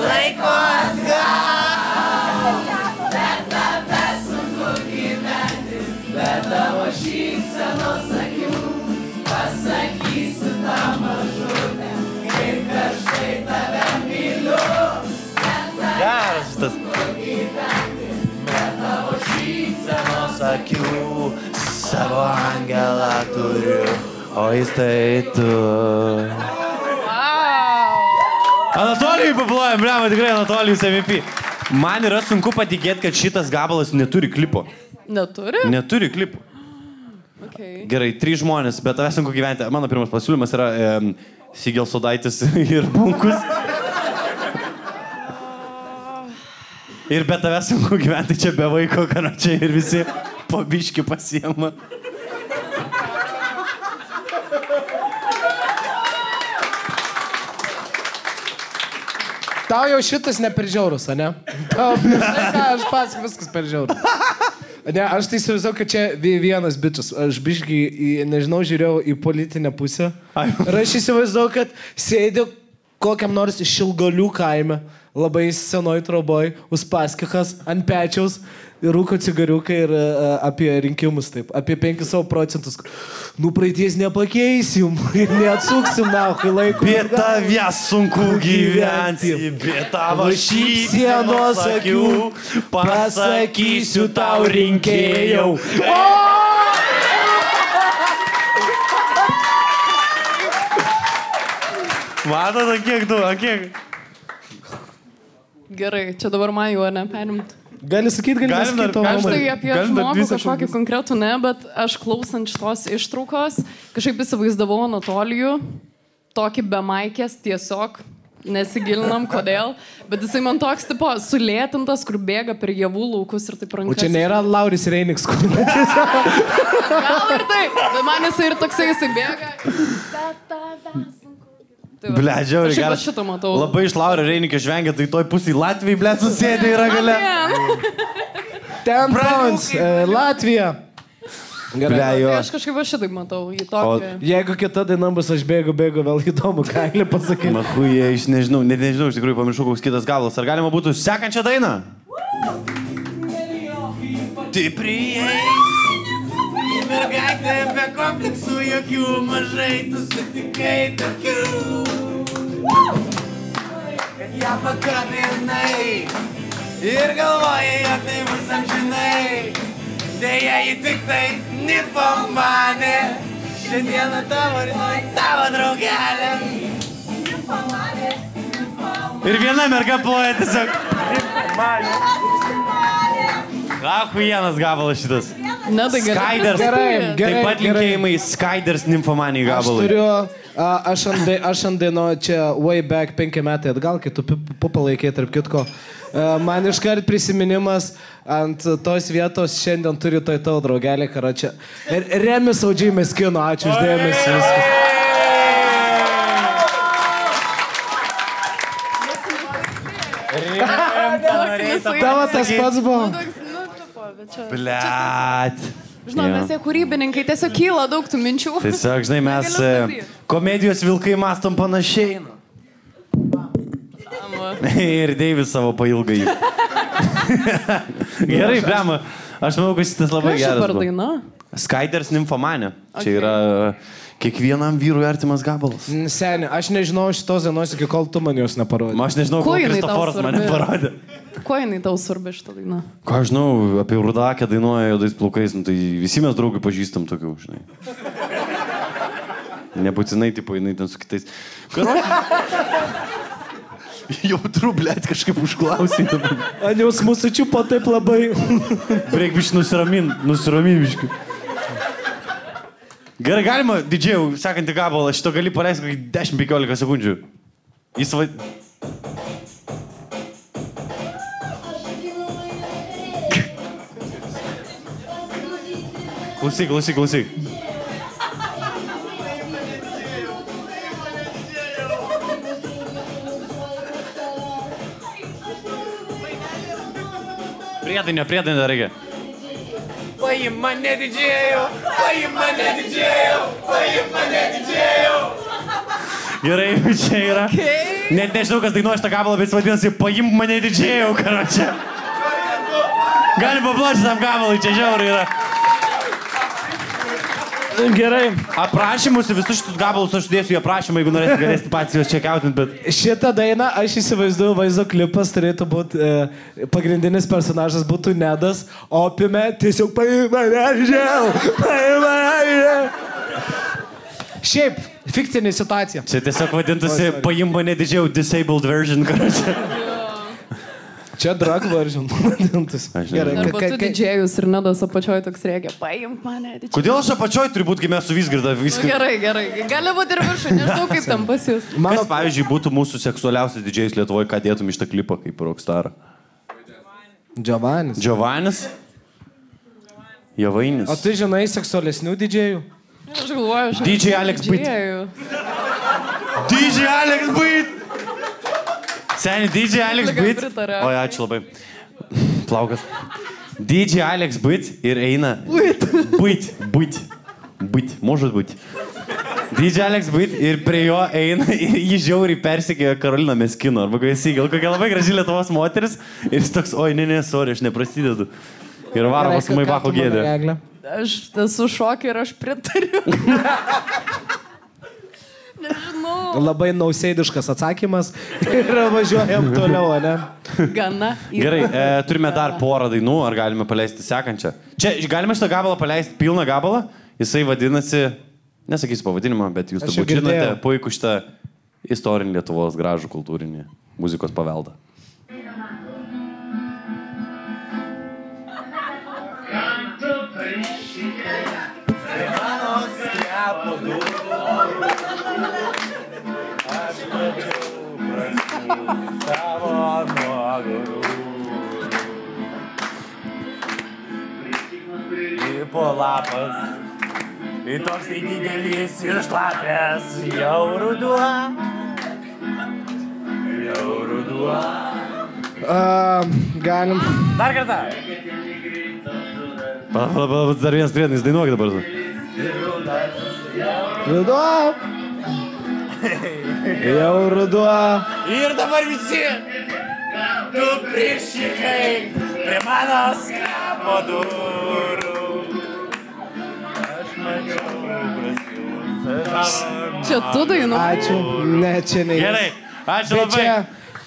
Laiko atgal. Bet tave sunku gyventi. Bet tavo šypsenos akių. Pasakysiu tą mažutę. Kaip kažkai tave myliu. Geras tas. Akių savo angelą turiu, o jis tai tu. Wow. Anatolijui paplojam, blema, tikrai Anatolijus MVP. Man yra sunku patikėti, kad šitas gabalas neturi klipo. Neturi? Neturi klipo. Okay. Gerai, trys žmonės, bet tavęs sunku gyventi. Mano pirmas pasiūlymas yra e, Sigel Sodaitis *laughs* ir Bunkus. Ir be tavęs sunku gyventi čia be vaiko, kad čia ir visi pabiški pasiema. Tau jau šitas ne per žiaurus, ne? Tau, *laughs* ką, aš pats viskas per žiaurus. Ne, aš tai įsivaizduoju, kad čia vi- vienas bičias. Aš biškai, nežinau, žiūrėjau į politinę pusę. Ir aš įsivaizduoju, kad sėdi kokiam nors šilgalių kaime, labai senoj troboj, uspaskikas ant pečiaus, rūko cigariukai ir uh, apie rinkimus, taip, apie 5 savo procentus. Nu, praeities nepakeisim *laughs* ir neatsuksim, na, kai laiko. Be tavęs sunku gyventi, be tavo šypsenos akių, pasakysiu tau rinkėjau. *laughs* Matote, kiek a kiek? Gerai, čia dabar man jau ne perimt. Gali sakyti, gali Galim dar- tavo Aš tai apie žmogų kažkokį konkretų ne, bet aš klausant šitos ištraukos kažkaip įsivaizdavau Anatolijų, tokį be maikės tiesiog. Nesigilinam, kodėl, bet jisai man toks, tipo, sulėtintas, kur bėga per javų laukus ir taip O rankas. čia nėra Lauris Reiniks, kur Gal ir tai, bet man jisai ir toksai, jisai bėga. Tai. Ble, žiauriai Aš geras. šitą matau. Labai iš Laurio Reinikio žvengia, tai toj pusėje Latvijai, ble, susėdė yra gale. Ten Browns, e, Latvija. Ble, Gerai. jo. Tai aš kažkaip va šitaip matau. Į O- tokį... Jeigu kita daina bus, aš bėgu, bėgu, vėl įdomu, ką gali pasakyti. Mahuje, iš nežinau, net nežinau, iš tikrųjų pamiršau, koks kitas gabalas. Ar galima būtų sekančią dainą? Stipriai. Mergaitė be kompleksų jokių mažai, tu sutikai tokių. Kad ją pakabinai ir galvojai, jog tai bus amžinai. Deja, ji tik tai nifomanė. Šiandieną tavo, rytoj tavo draugelė. Ir viena merga ploja tiesiog. Ahujienas gabalas šitas. Ne, tai gerai. Skaiders. Gerai, Taip gerai, pat gerai. linkėjimai Skaiders nimfomanijai Aš gabalui. turiu, a, aš ant, aš ant daino čia way back penki metai atgal, kai tu pupalaikė tarp kitko. A, Man iškart prisiminimas ant tos vietos šiandien turi toj tavo draugelį, karo čia. Ir Remis Audžiai Meskino, ačiū uždėmesi. viskas. Tavo tas pats buvo. Blet. Žinau, mes jie kūrybininkai, tiesiog kyla daug tų minčių. Tiesiog, žinai, *laughs* mes e, komedijos vilkai mastom panašiai. *laughs* Ir Deivis savo pailgai. *laughs* Gerai, blema. Aš manau, kad šitas labai Kas čia geras. buvo. daina? Skaiders nimfomanė. Čia Okay. yra e, kiekvienam vyrui artimas gabalas. Seniai, aš nežinau šitos dienos iki kol tu man jos neparodai. Aš nežinau, Kuo ko jinai tau Kristoforas mane svarbi? Kuo jinai tau svarbi šitą dainą? Ką aš žinau, apie Rudakę dainuoja juodais plaukais, nu, tai visi mes draugai pažįstam tokių, žinai. Nebūtinai, tipo, jinai ten su kitais. Jau trublėt kažkaip užklausai. Aniaus mūsų čiupo taip labai. Reik biškai nusiramin, nusiramin biškai. Gerai, galima, didžiau, sekantį gabalą, šito gali paleisti kokį 10-15 sekundžių. Jis va... Klausyk, klausyk, klausyk. Priedainio, priedainio reikia. Paim mane didžėjau, paim mane didžėjau, paim mane didžėjau. Gerai, čia yra. Okay. Net nežinau, kas dainuoja šitą gabalą, bet jis vadinasi, paimk mane didžėjau, karočią. Galim paploti tam gabalui, čia žiauriai yra. Gerai. Aprašymus į visus šitus gabalus aš dėsiu į aprašymą, jeigu norėsite, galėsite patys juos čekiautinti, bet... Šitą dainą aš įsivaizduoju, vaizdo klipas turėtų būti, e, pagrindinis personažas būtų Nedas, o apime tiesiog paim mane didžėjau, paim mane didžėjau. Šiaip, fikcinė situacija. Čia tiesiog vadintųsi, Oi, sorry. paimk mane didžiau, disabled version, *laughs* karočią. Čia drag version. Gerai, Arba ka- tu ka- didžėjus ir nedas apačioj toks reikia. Paimk mane didžėjus. Kodėl aš apačioj turiu būti, kai mes su Visgirda Nu, viską... gerai, gerai. Gali būti ir viršų, nežinau kaip tam pas jūs. Mano... Pavyzdžiui, būtų mūsų seksualiausias didžėjus Lietuvoje, ką dėtum iš tą klipą kaip rockstar? Giovannis. Giovannis? Javainis. O tu žinai seksualesnių didžėjų? Aš galvoju, aš... DJ Alex. Didžėjų. DJ Alex Beat! Seniai, DJ Alex Liga Beat. pritarė. Oi, ačiū labai. Plaukas. DJ Alex Beat ir eina. Beat. Beat. Beat. Beat. Может быть. DJ Alex Beat ir prie jo eina *laughs* ir jį žiauriai persikėjo Karolina Meskino. Arba kai jis gal kokia labai graži Lietuvos moteris ir jis toks, oi, ne, ne, sorry, aš neprasidedu. Ir varo pas Maibacho gėdę. Eglė. Aš esu šokį ir aš pritariu. *laughs* Nežinau. Labai nausėdiškas atsakymas *laughs* ir važiuojam toliau, ne? Gana. yra. Gerai, e, turime dar porą dainų, ar galime paleisti sekančią? Čia galime šitą gabalą paleisti, pilną gabalą. Jisai vadinasi, nesakysiu pavadinimą, bet jūs turbūt žinote puikų šitą istorinį Lietuvos gražų kultūrinį muzikos paveldą. Po lapas, į toks tai didelis ir šlapės, jau ruduo. Jau ruduo. Uh, galim. Dar kartą. Palauk, palauk, dar vienas priedainis, dainuok dabar. Ruduo. Jau ruduo. Ir dabar visi. Tu priešikai prie mano skapo durų. Čia tu dainuoji. Ačiū. Ne, čia ne. Gerai, ačiū Bet labai. čia,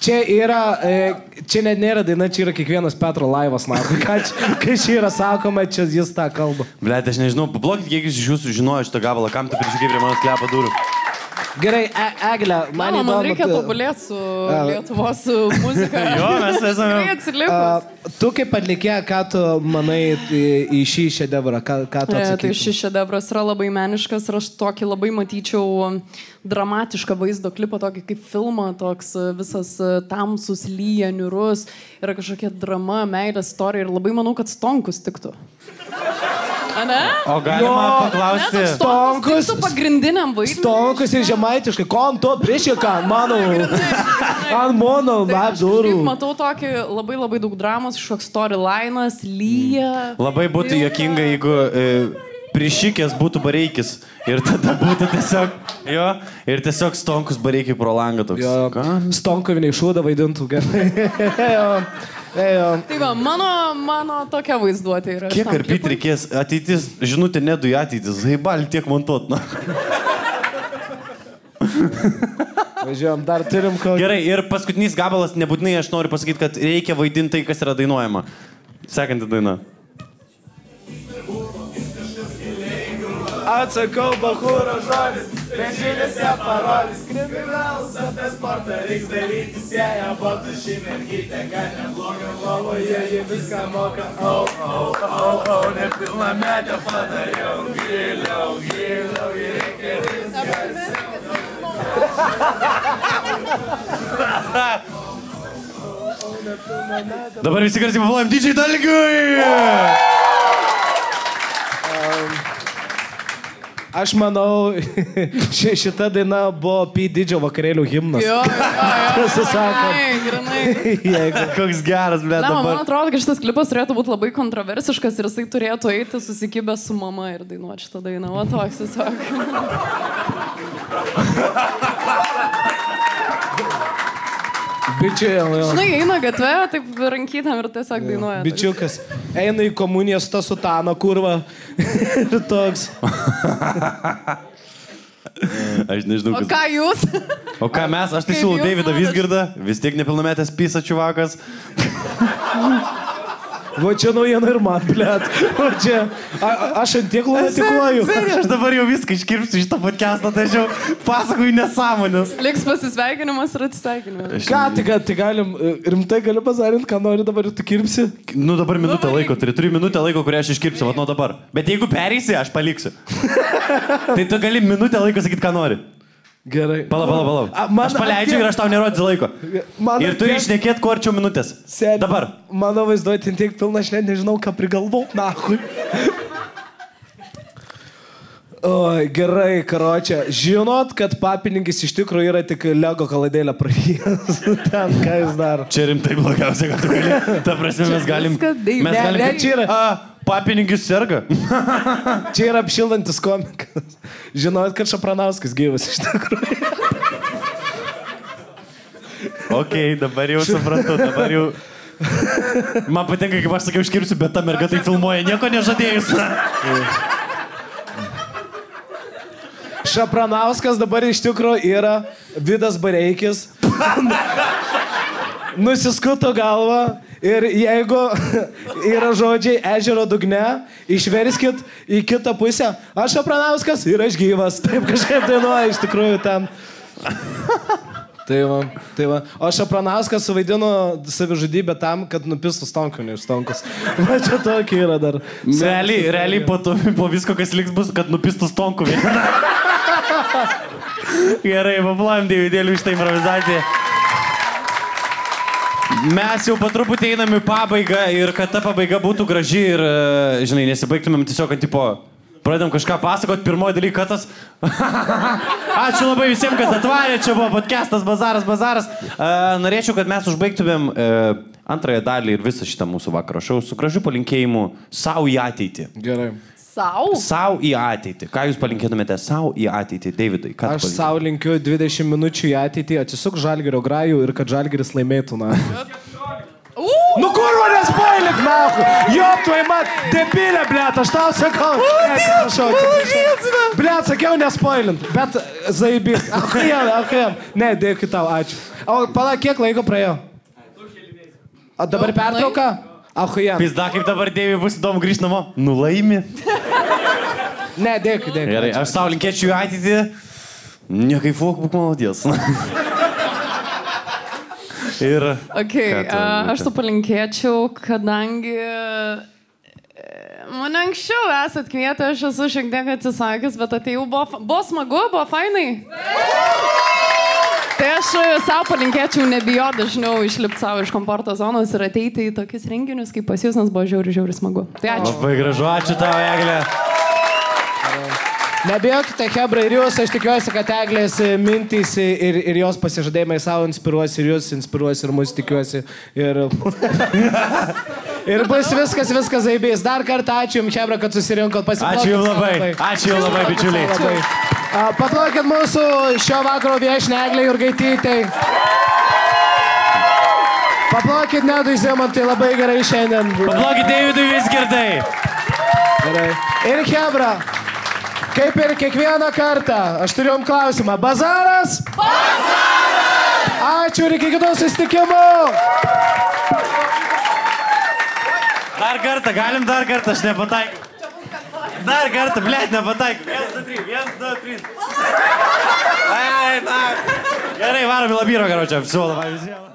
čia yra, e, čia net nėra daina, čia yra kiekvienas Petro laivas, na, ką čia, kai čia yra sakoma, čia jis tą kalba. Blet, aš nežinau, pablokit, kiek jūs iš jūsų žinojo šitą gabalą, kam tu priešikai prie mano sklepo durų. Gerai, e, Eglė, man Mano, man įdomu. reikia tu- tobulėti su Lietuvos *laughs* muzika. Jo, mes esame- atsilikus. A, tu kaip atlikė, ką tu manai į, į šį šedevrą, ką, ką tu E, Tai šis šedevras yra labai meniškas ir aš tokį labai matyčiau dramatišką vaizdo klipą, tokį kaip filmą, toks e, visas e, tamsus, lyja, niurus, yra kažkokia drama, meilės istorija ir labai manau, kad stonkus tiktų. A ne? O galima Jo, Ne, paklausti. toks Stonkus. tiktų pagrindiniam vaidmeniui. Stonkus ir žemaitiškai, kon to priešika, mano, ant mono, Tai lab aš durų. kažkaip matau tokį labai labai daug dramos, kažkoks storylinas, lyja. Labai būtų Ir- jokinga, jeigu e, priešikės būtų bareikis. Ir tada būtų tiesiog, jo, ir tiesiog stonkus bareikiai pro langą toks. Jo? Stonkoviniai šūdą vaidintų gerai. *laughs* Tai va, mano, mano tokia vaizduotė yra. Kiek karpyti reikės ateitis, žinutė nedu į ateitis, haibal tiek montuot. Na. Važiuojam, dar turim kokį. Gerai, ir paskutinis gabalas, nebūtinai aš noriu pasakyti, kad reikia vaidinti tai, kas yra dainuojama. Sekanti daina. Atsakau, bahūro žodis, vežilėse parodys, kriminalas apie sportą reiks daryti, sieja botų šį mergytę, kad nebloga lovoje, jie viską moka, au, au, au, au, nepilna metė padariau, giliau, giliau, ir reikia viską. Dabar visi garsiai paplojam, didžiai dalgiui! Aš manau, *laughs* ši, šita daina buvo P. didžio vakarėlių himnas. Jo, jo, jo. *laughs* Grinai. *laughs* Jeigu. Koks geras, ble, Ne, man dabar. atrodo, kad šitas klipas turėtų būti labai kontroversiškas ir jisai turėtų eiti susikibęs su mama ir dainuoti šitą dainą. O toks tiesiog. Bičiai, jo. Žinai, eina gatve, taip rankytam ir tiesiog dainuoja. Bičiukas eina į komuniją su ta sutana kurva. *laughs* ir toks. Aš nežinau, O kas. ką jūs? O ką mes, aš tai siūlau Davidą? Visgirdą, vis tiek nepilnametės pisa čiuvakas. *laughs* Va čia naujiena ir man, blėt. Va čia. A, aš ant tiek lunatikuoju. Seniai, Aš dabar jau viską iškirpsiu iš to podcast'o, tai aš jau pasakoju nesąmonės. Liks pasisveikinimas ir atsisveikinimas. Ką, tai, ga- tai galim, e, rimtai gali pazarinti, ką nori dabar ir tu kirpsi? Nu dabar minutę laiko, turi, turiu minutę laiko, kurią aš iškirpsiu, vat nuo dabar. Bet jeigu pereisi, aš paliksiu. *laughs* tai tu gali minutę laiko sakyti, ką nori. Gerai. Pala, pala, pala. A, man- Aš paleidžiu ir aš tau nerodysiu laiko. Man Ir turi išnekėti kuo arčiau minutės. Sėdi. Dabar. Mano vaizduoti tiek pilna, aš net nežinau, ką prigalvau. Na, hui. Oi, gerai, karočią. Žinot, kad papininkis iš tikrųjų yra tik Lego kaladėlė praėjęs. *laughs* Ten, ką jis daro. Čia rimtai blogiausia, kad tu gali. Ta prasme, mes galim. Mes Ne, galim. ne, čia yra- A, papininkis serga. *laughs* Čia yra apšildantis komikas. Žinot, kad Šapranauskas gyvas iš tikrųjų. Ok, dabar jau suprantu, dabar jau. Man patinka, kaip aš sakiau, iškirpsiu, bet ta merga tai filmuoja, nieko nežadėjus. Šapranauskas dabar iš tikrųjų yra Vidas Bareikis. *laughs* Nusiskuto galvą ir jeigu *laughs* yra žodžiai ežero dugne, išverskit į kitą pusę. Aš Šapranauskas ir aš gyvas. Taip kažkaip dainuoja iš tikrųjų ten. Tai va, tai va. O Šapranauskas suvaidino savižudybę tam, kad nupistų stonką, ne stonkus. *laughs* Va čia tokia yra dar. Realiai, realiai po, to, po visko, kas liks, bus, kad nupistų stonkų vieną. *laughs* Gerai, paplojom Davidėlių iš tą improvizaciją. Mes jau po truputį einam į pabaigą ir kad ta pabaiga būtų graži ir, e, žinai, nesibaigtumėm tiesiog ant tipo. Pradedam kažką pasakot, pirmoji dalykas. *laughs* Ačiū labai visiems, kas atvarė, čia buvo podcastas Bazaras Bazaras. Uh, norėčiau, kad mes užbaigtumėm uh, antrąją dalį ir visą šitą mūsų vakaro šau su gražiu palinkėjimu savo į ateitį. Gerai. Sau? Savo į ateitį. Ką jūs palinkėtumėte savo į ateitį, Davidai? Aš savo linkiu 20 minučių į ateitį, atsisuk žalgerio grajų ir kad žalgeris laimėtų, na. Nu kurva nespoilink, na. Jop, tu įmat, debilė, blėt, aš tau sakau. Ne, Atsiprašau, atsiprašau. Blėt, sakiau nespoilint, bet zaibi. Ahujem, ahujem. Ne, dėkui tau, ačiū. O pala, kiek laiko praėjo? O dabar pertrauka? Ahujem. Pizda, kaip dabar Dėviui bus įdomu grįžti namo. Nulaimi. Ne, dėkui, dėkui. Gerai, aš savo linkėčiau į ateitį. Nekaifuok, būk malodės. ir... Okay, tu, a, aš Rūta? tu palinkėčiau, kadangi mane anksčiau esat kvietę, aš esu šiek tiek atsisakęs, bet atėjau, buvo, buvo smagu, buvo fainai. Tai aš savo palinkėčiau nebijoti dažniau išlipti savo iš komforto zonos ir ateiti į tokius renginius kaip pas jūs, nes buvo žiauri, žiauri smagu. Tai ačiū. Labai gražu, ačiū tau, Eglė. Nebijokite, Hebra, ir jūs, aš tikiuosi, kad Eglės mintys ir, ir jos pasižadėjimai savo inspiruos ir jūs inspiruos ir mus tikiuosi. Ir, *laughs* ir bus viskas, viskas zaibės. Dar kartą ačiū Jums, Hebra, kad susirinkot pasiplokit. Ačiū jums sau labai. Ačiū jums labai, bičiuliai. Labai. Paplokit mūsų šio vakaro viešinę Eglę Jurgaitytei. Paplokit Nedui Zimantui labai gerai šiandien. Paplokit Davidui vis girdai. Gerai. Ir Hebra, Kaip ir kiekvieną kartą, aš turiu jums klausimą. Bazaras? Bazaras! Ačiū ir iki kitų susitikimų! Dar kartą, galim dar kartą, aš nepataikiau. Dar kartą, blėt, nepataikiau. 1, 2, 3, 1, 2, 3. Ai, ai, na. Gerai, varom į labyrą, karočią, apsiuolam visiems.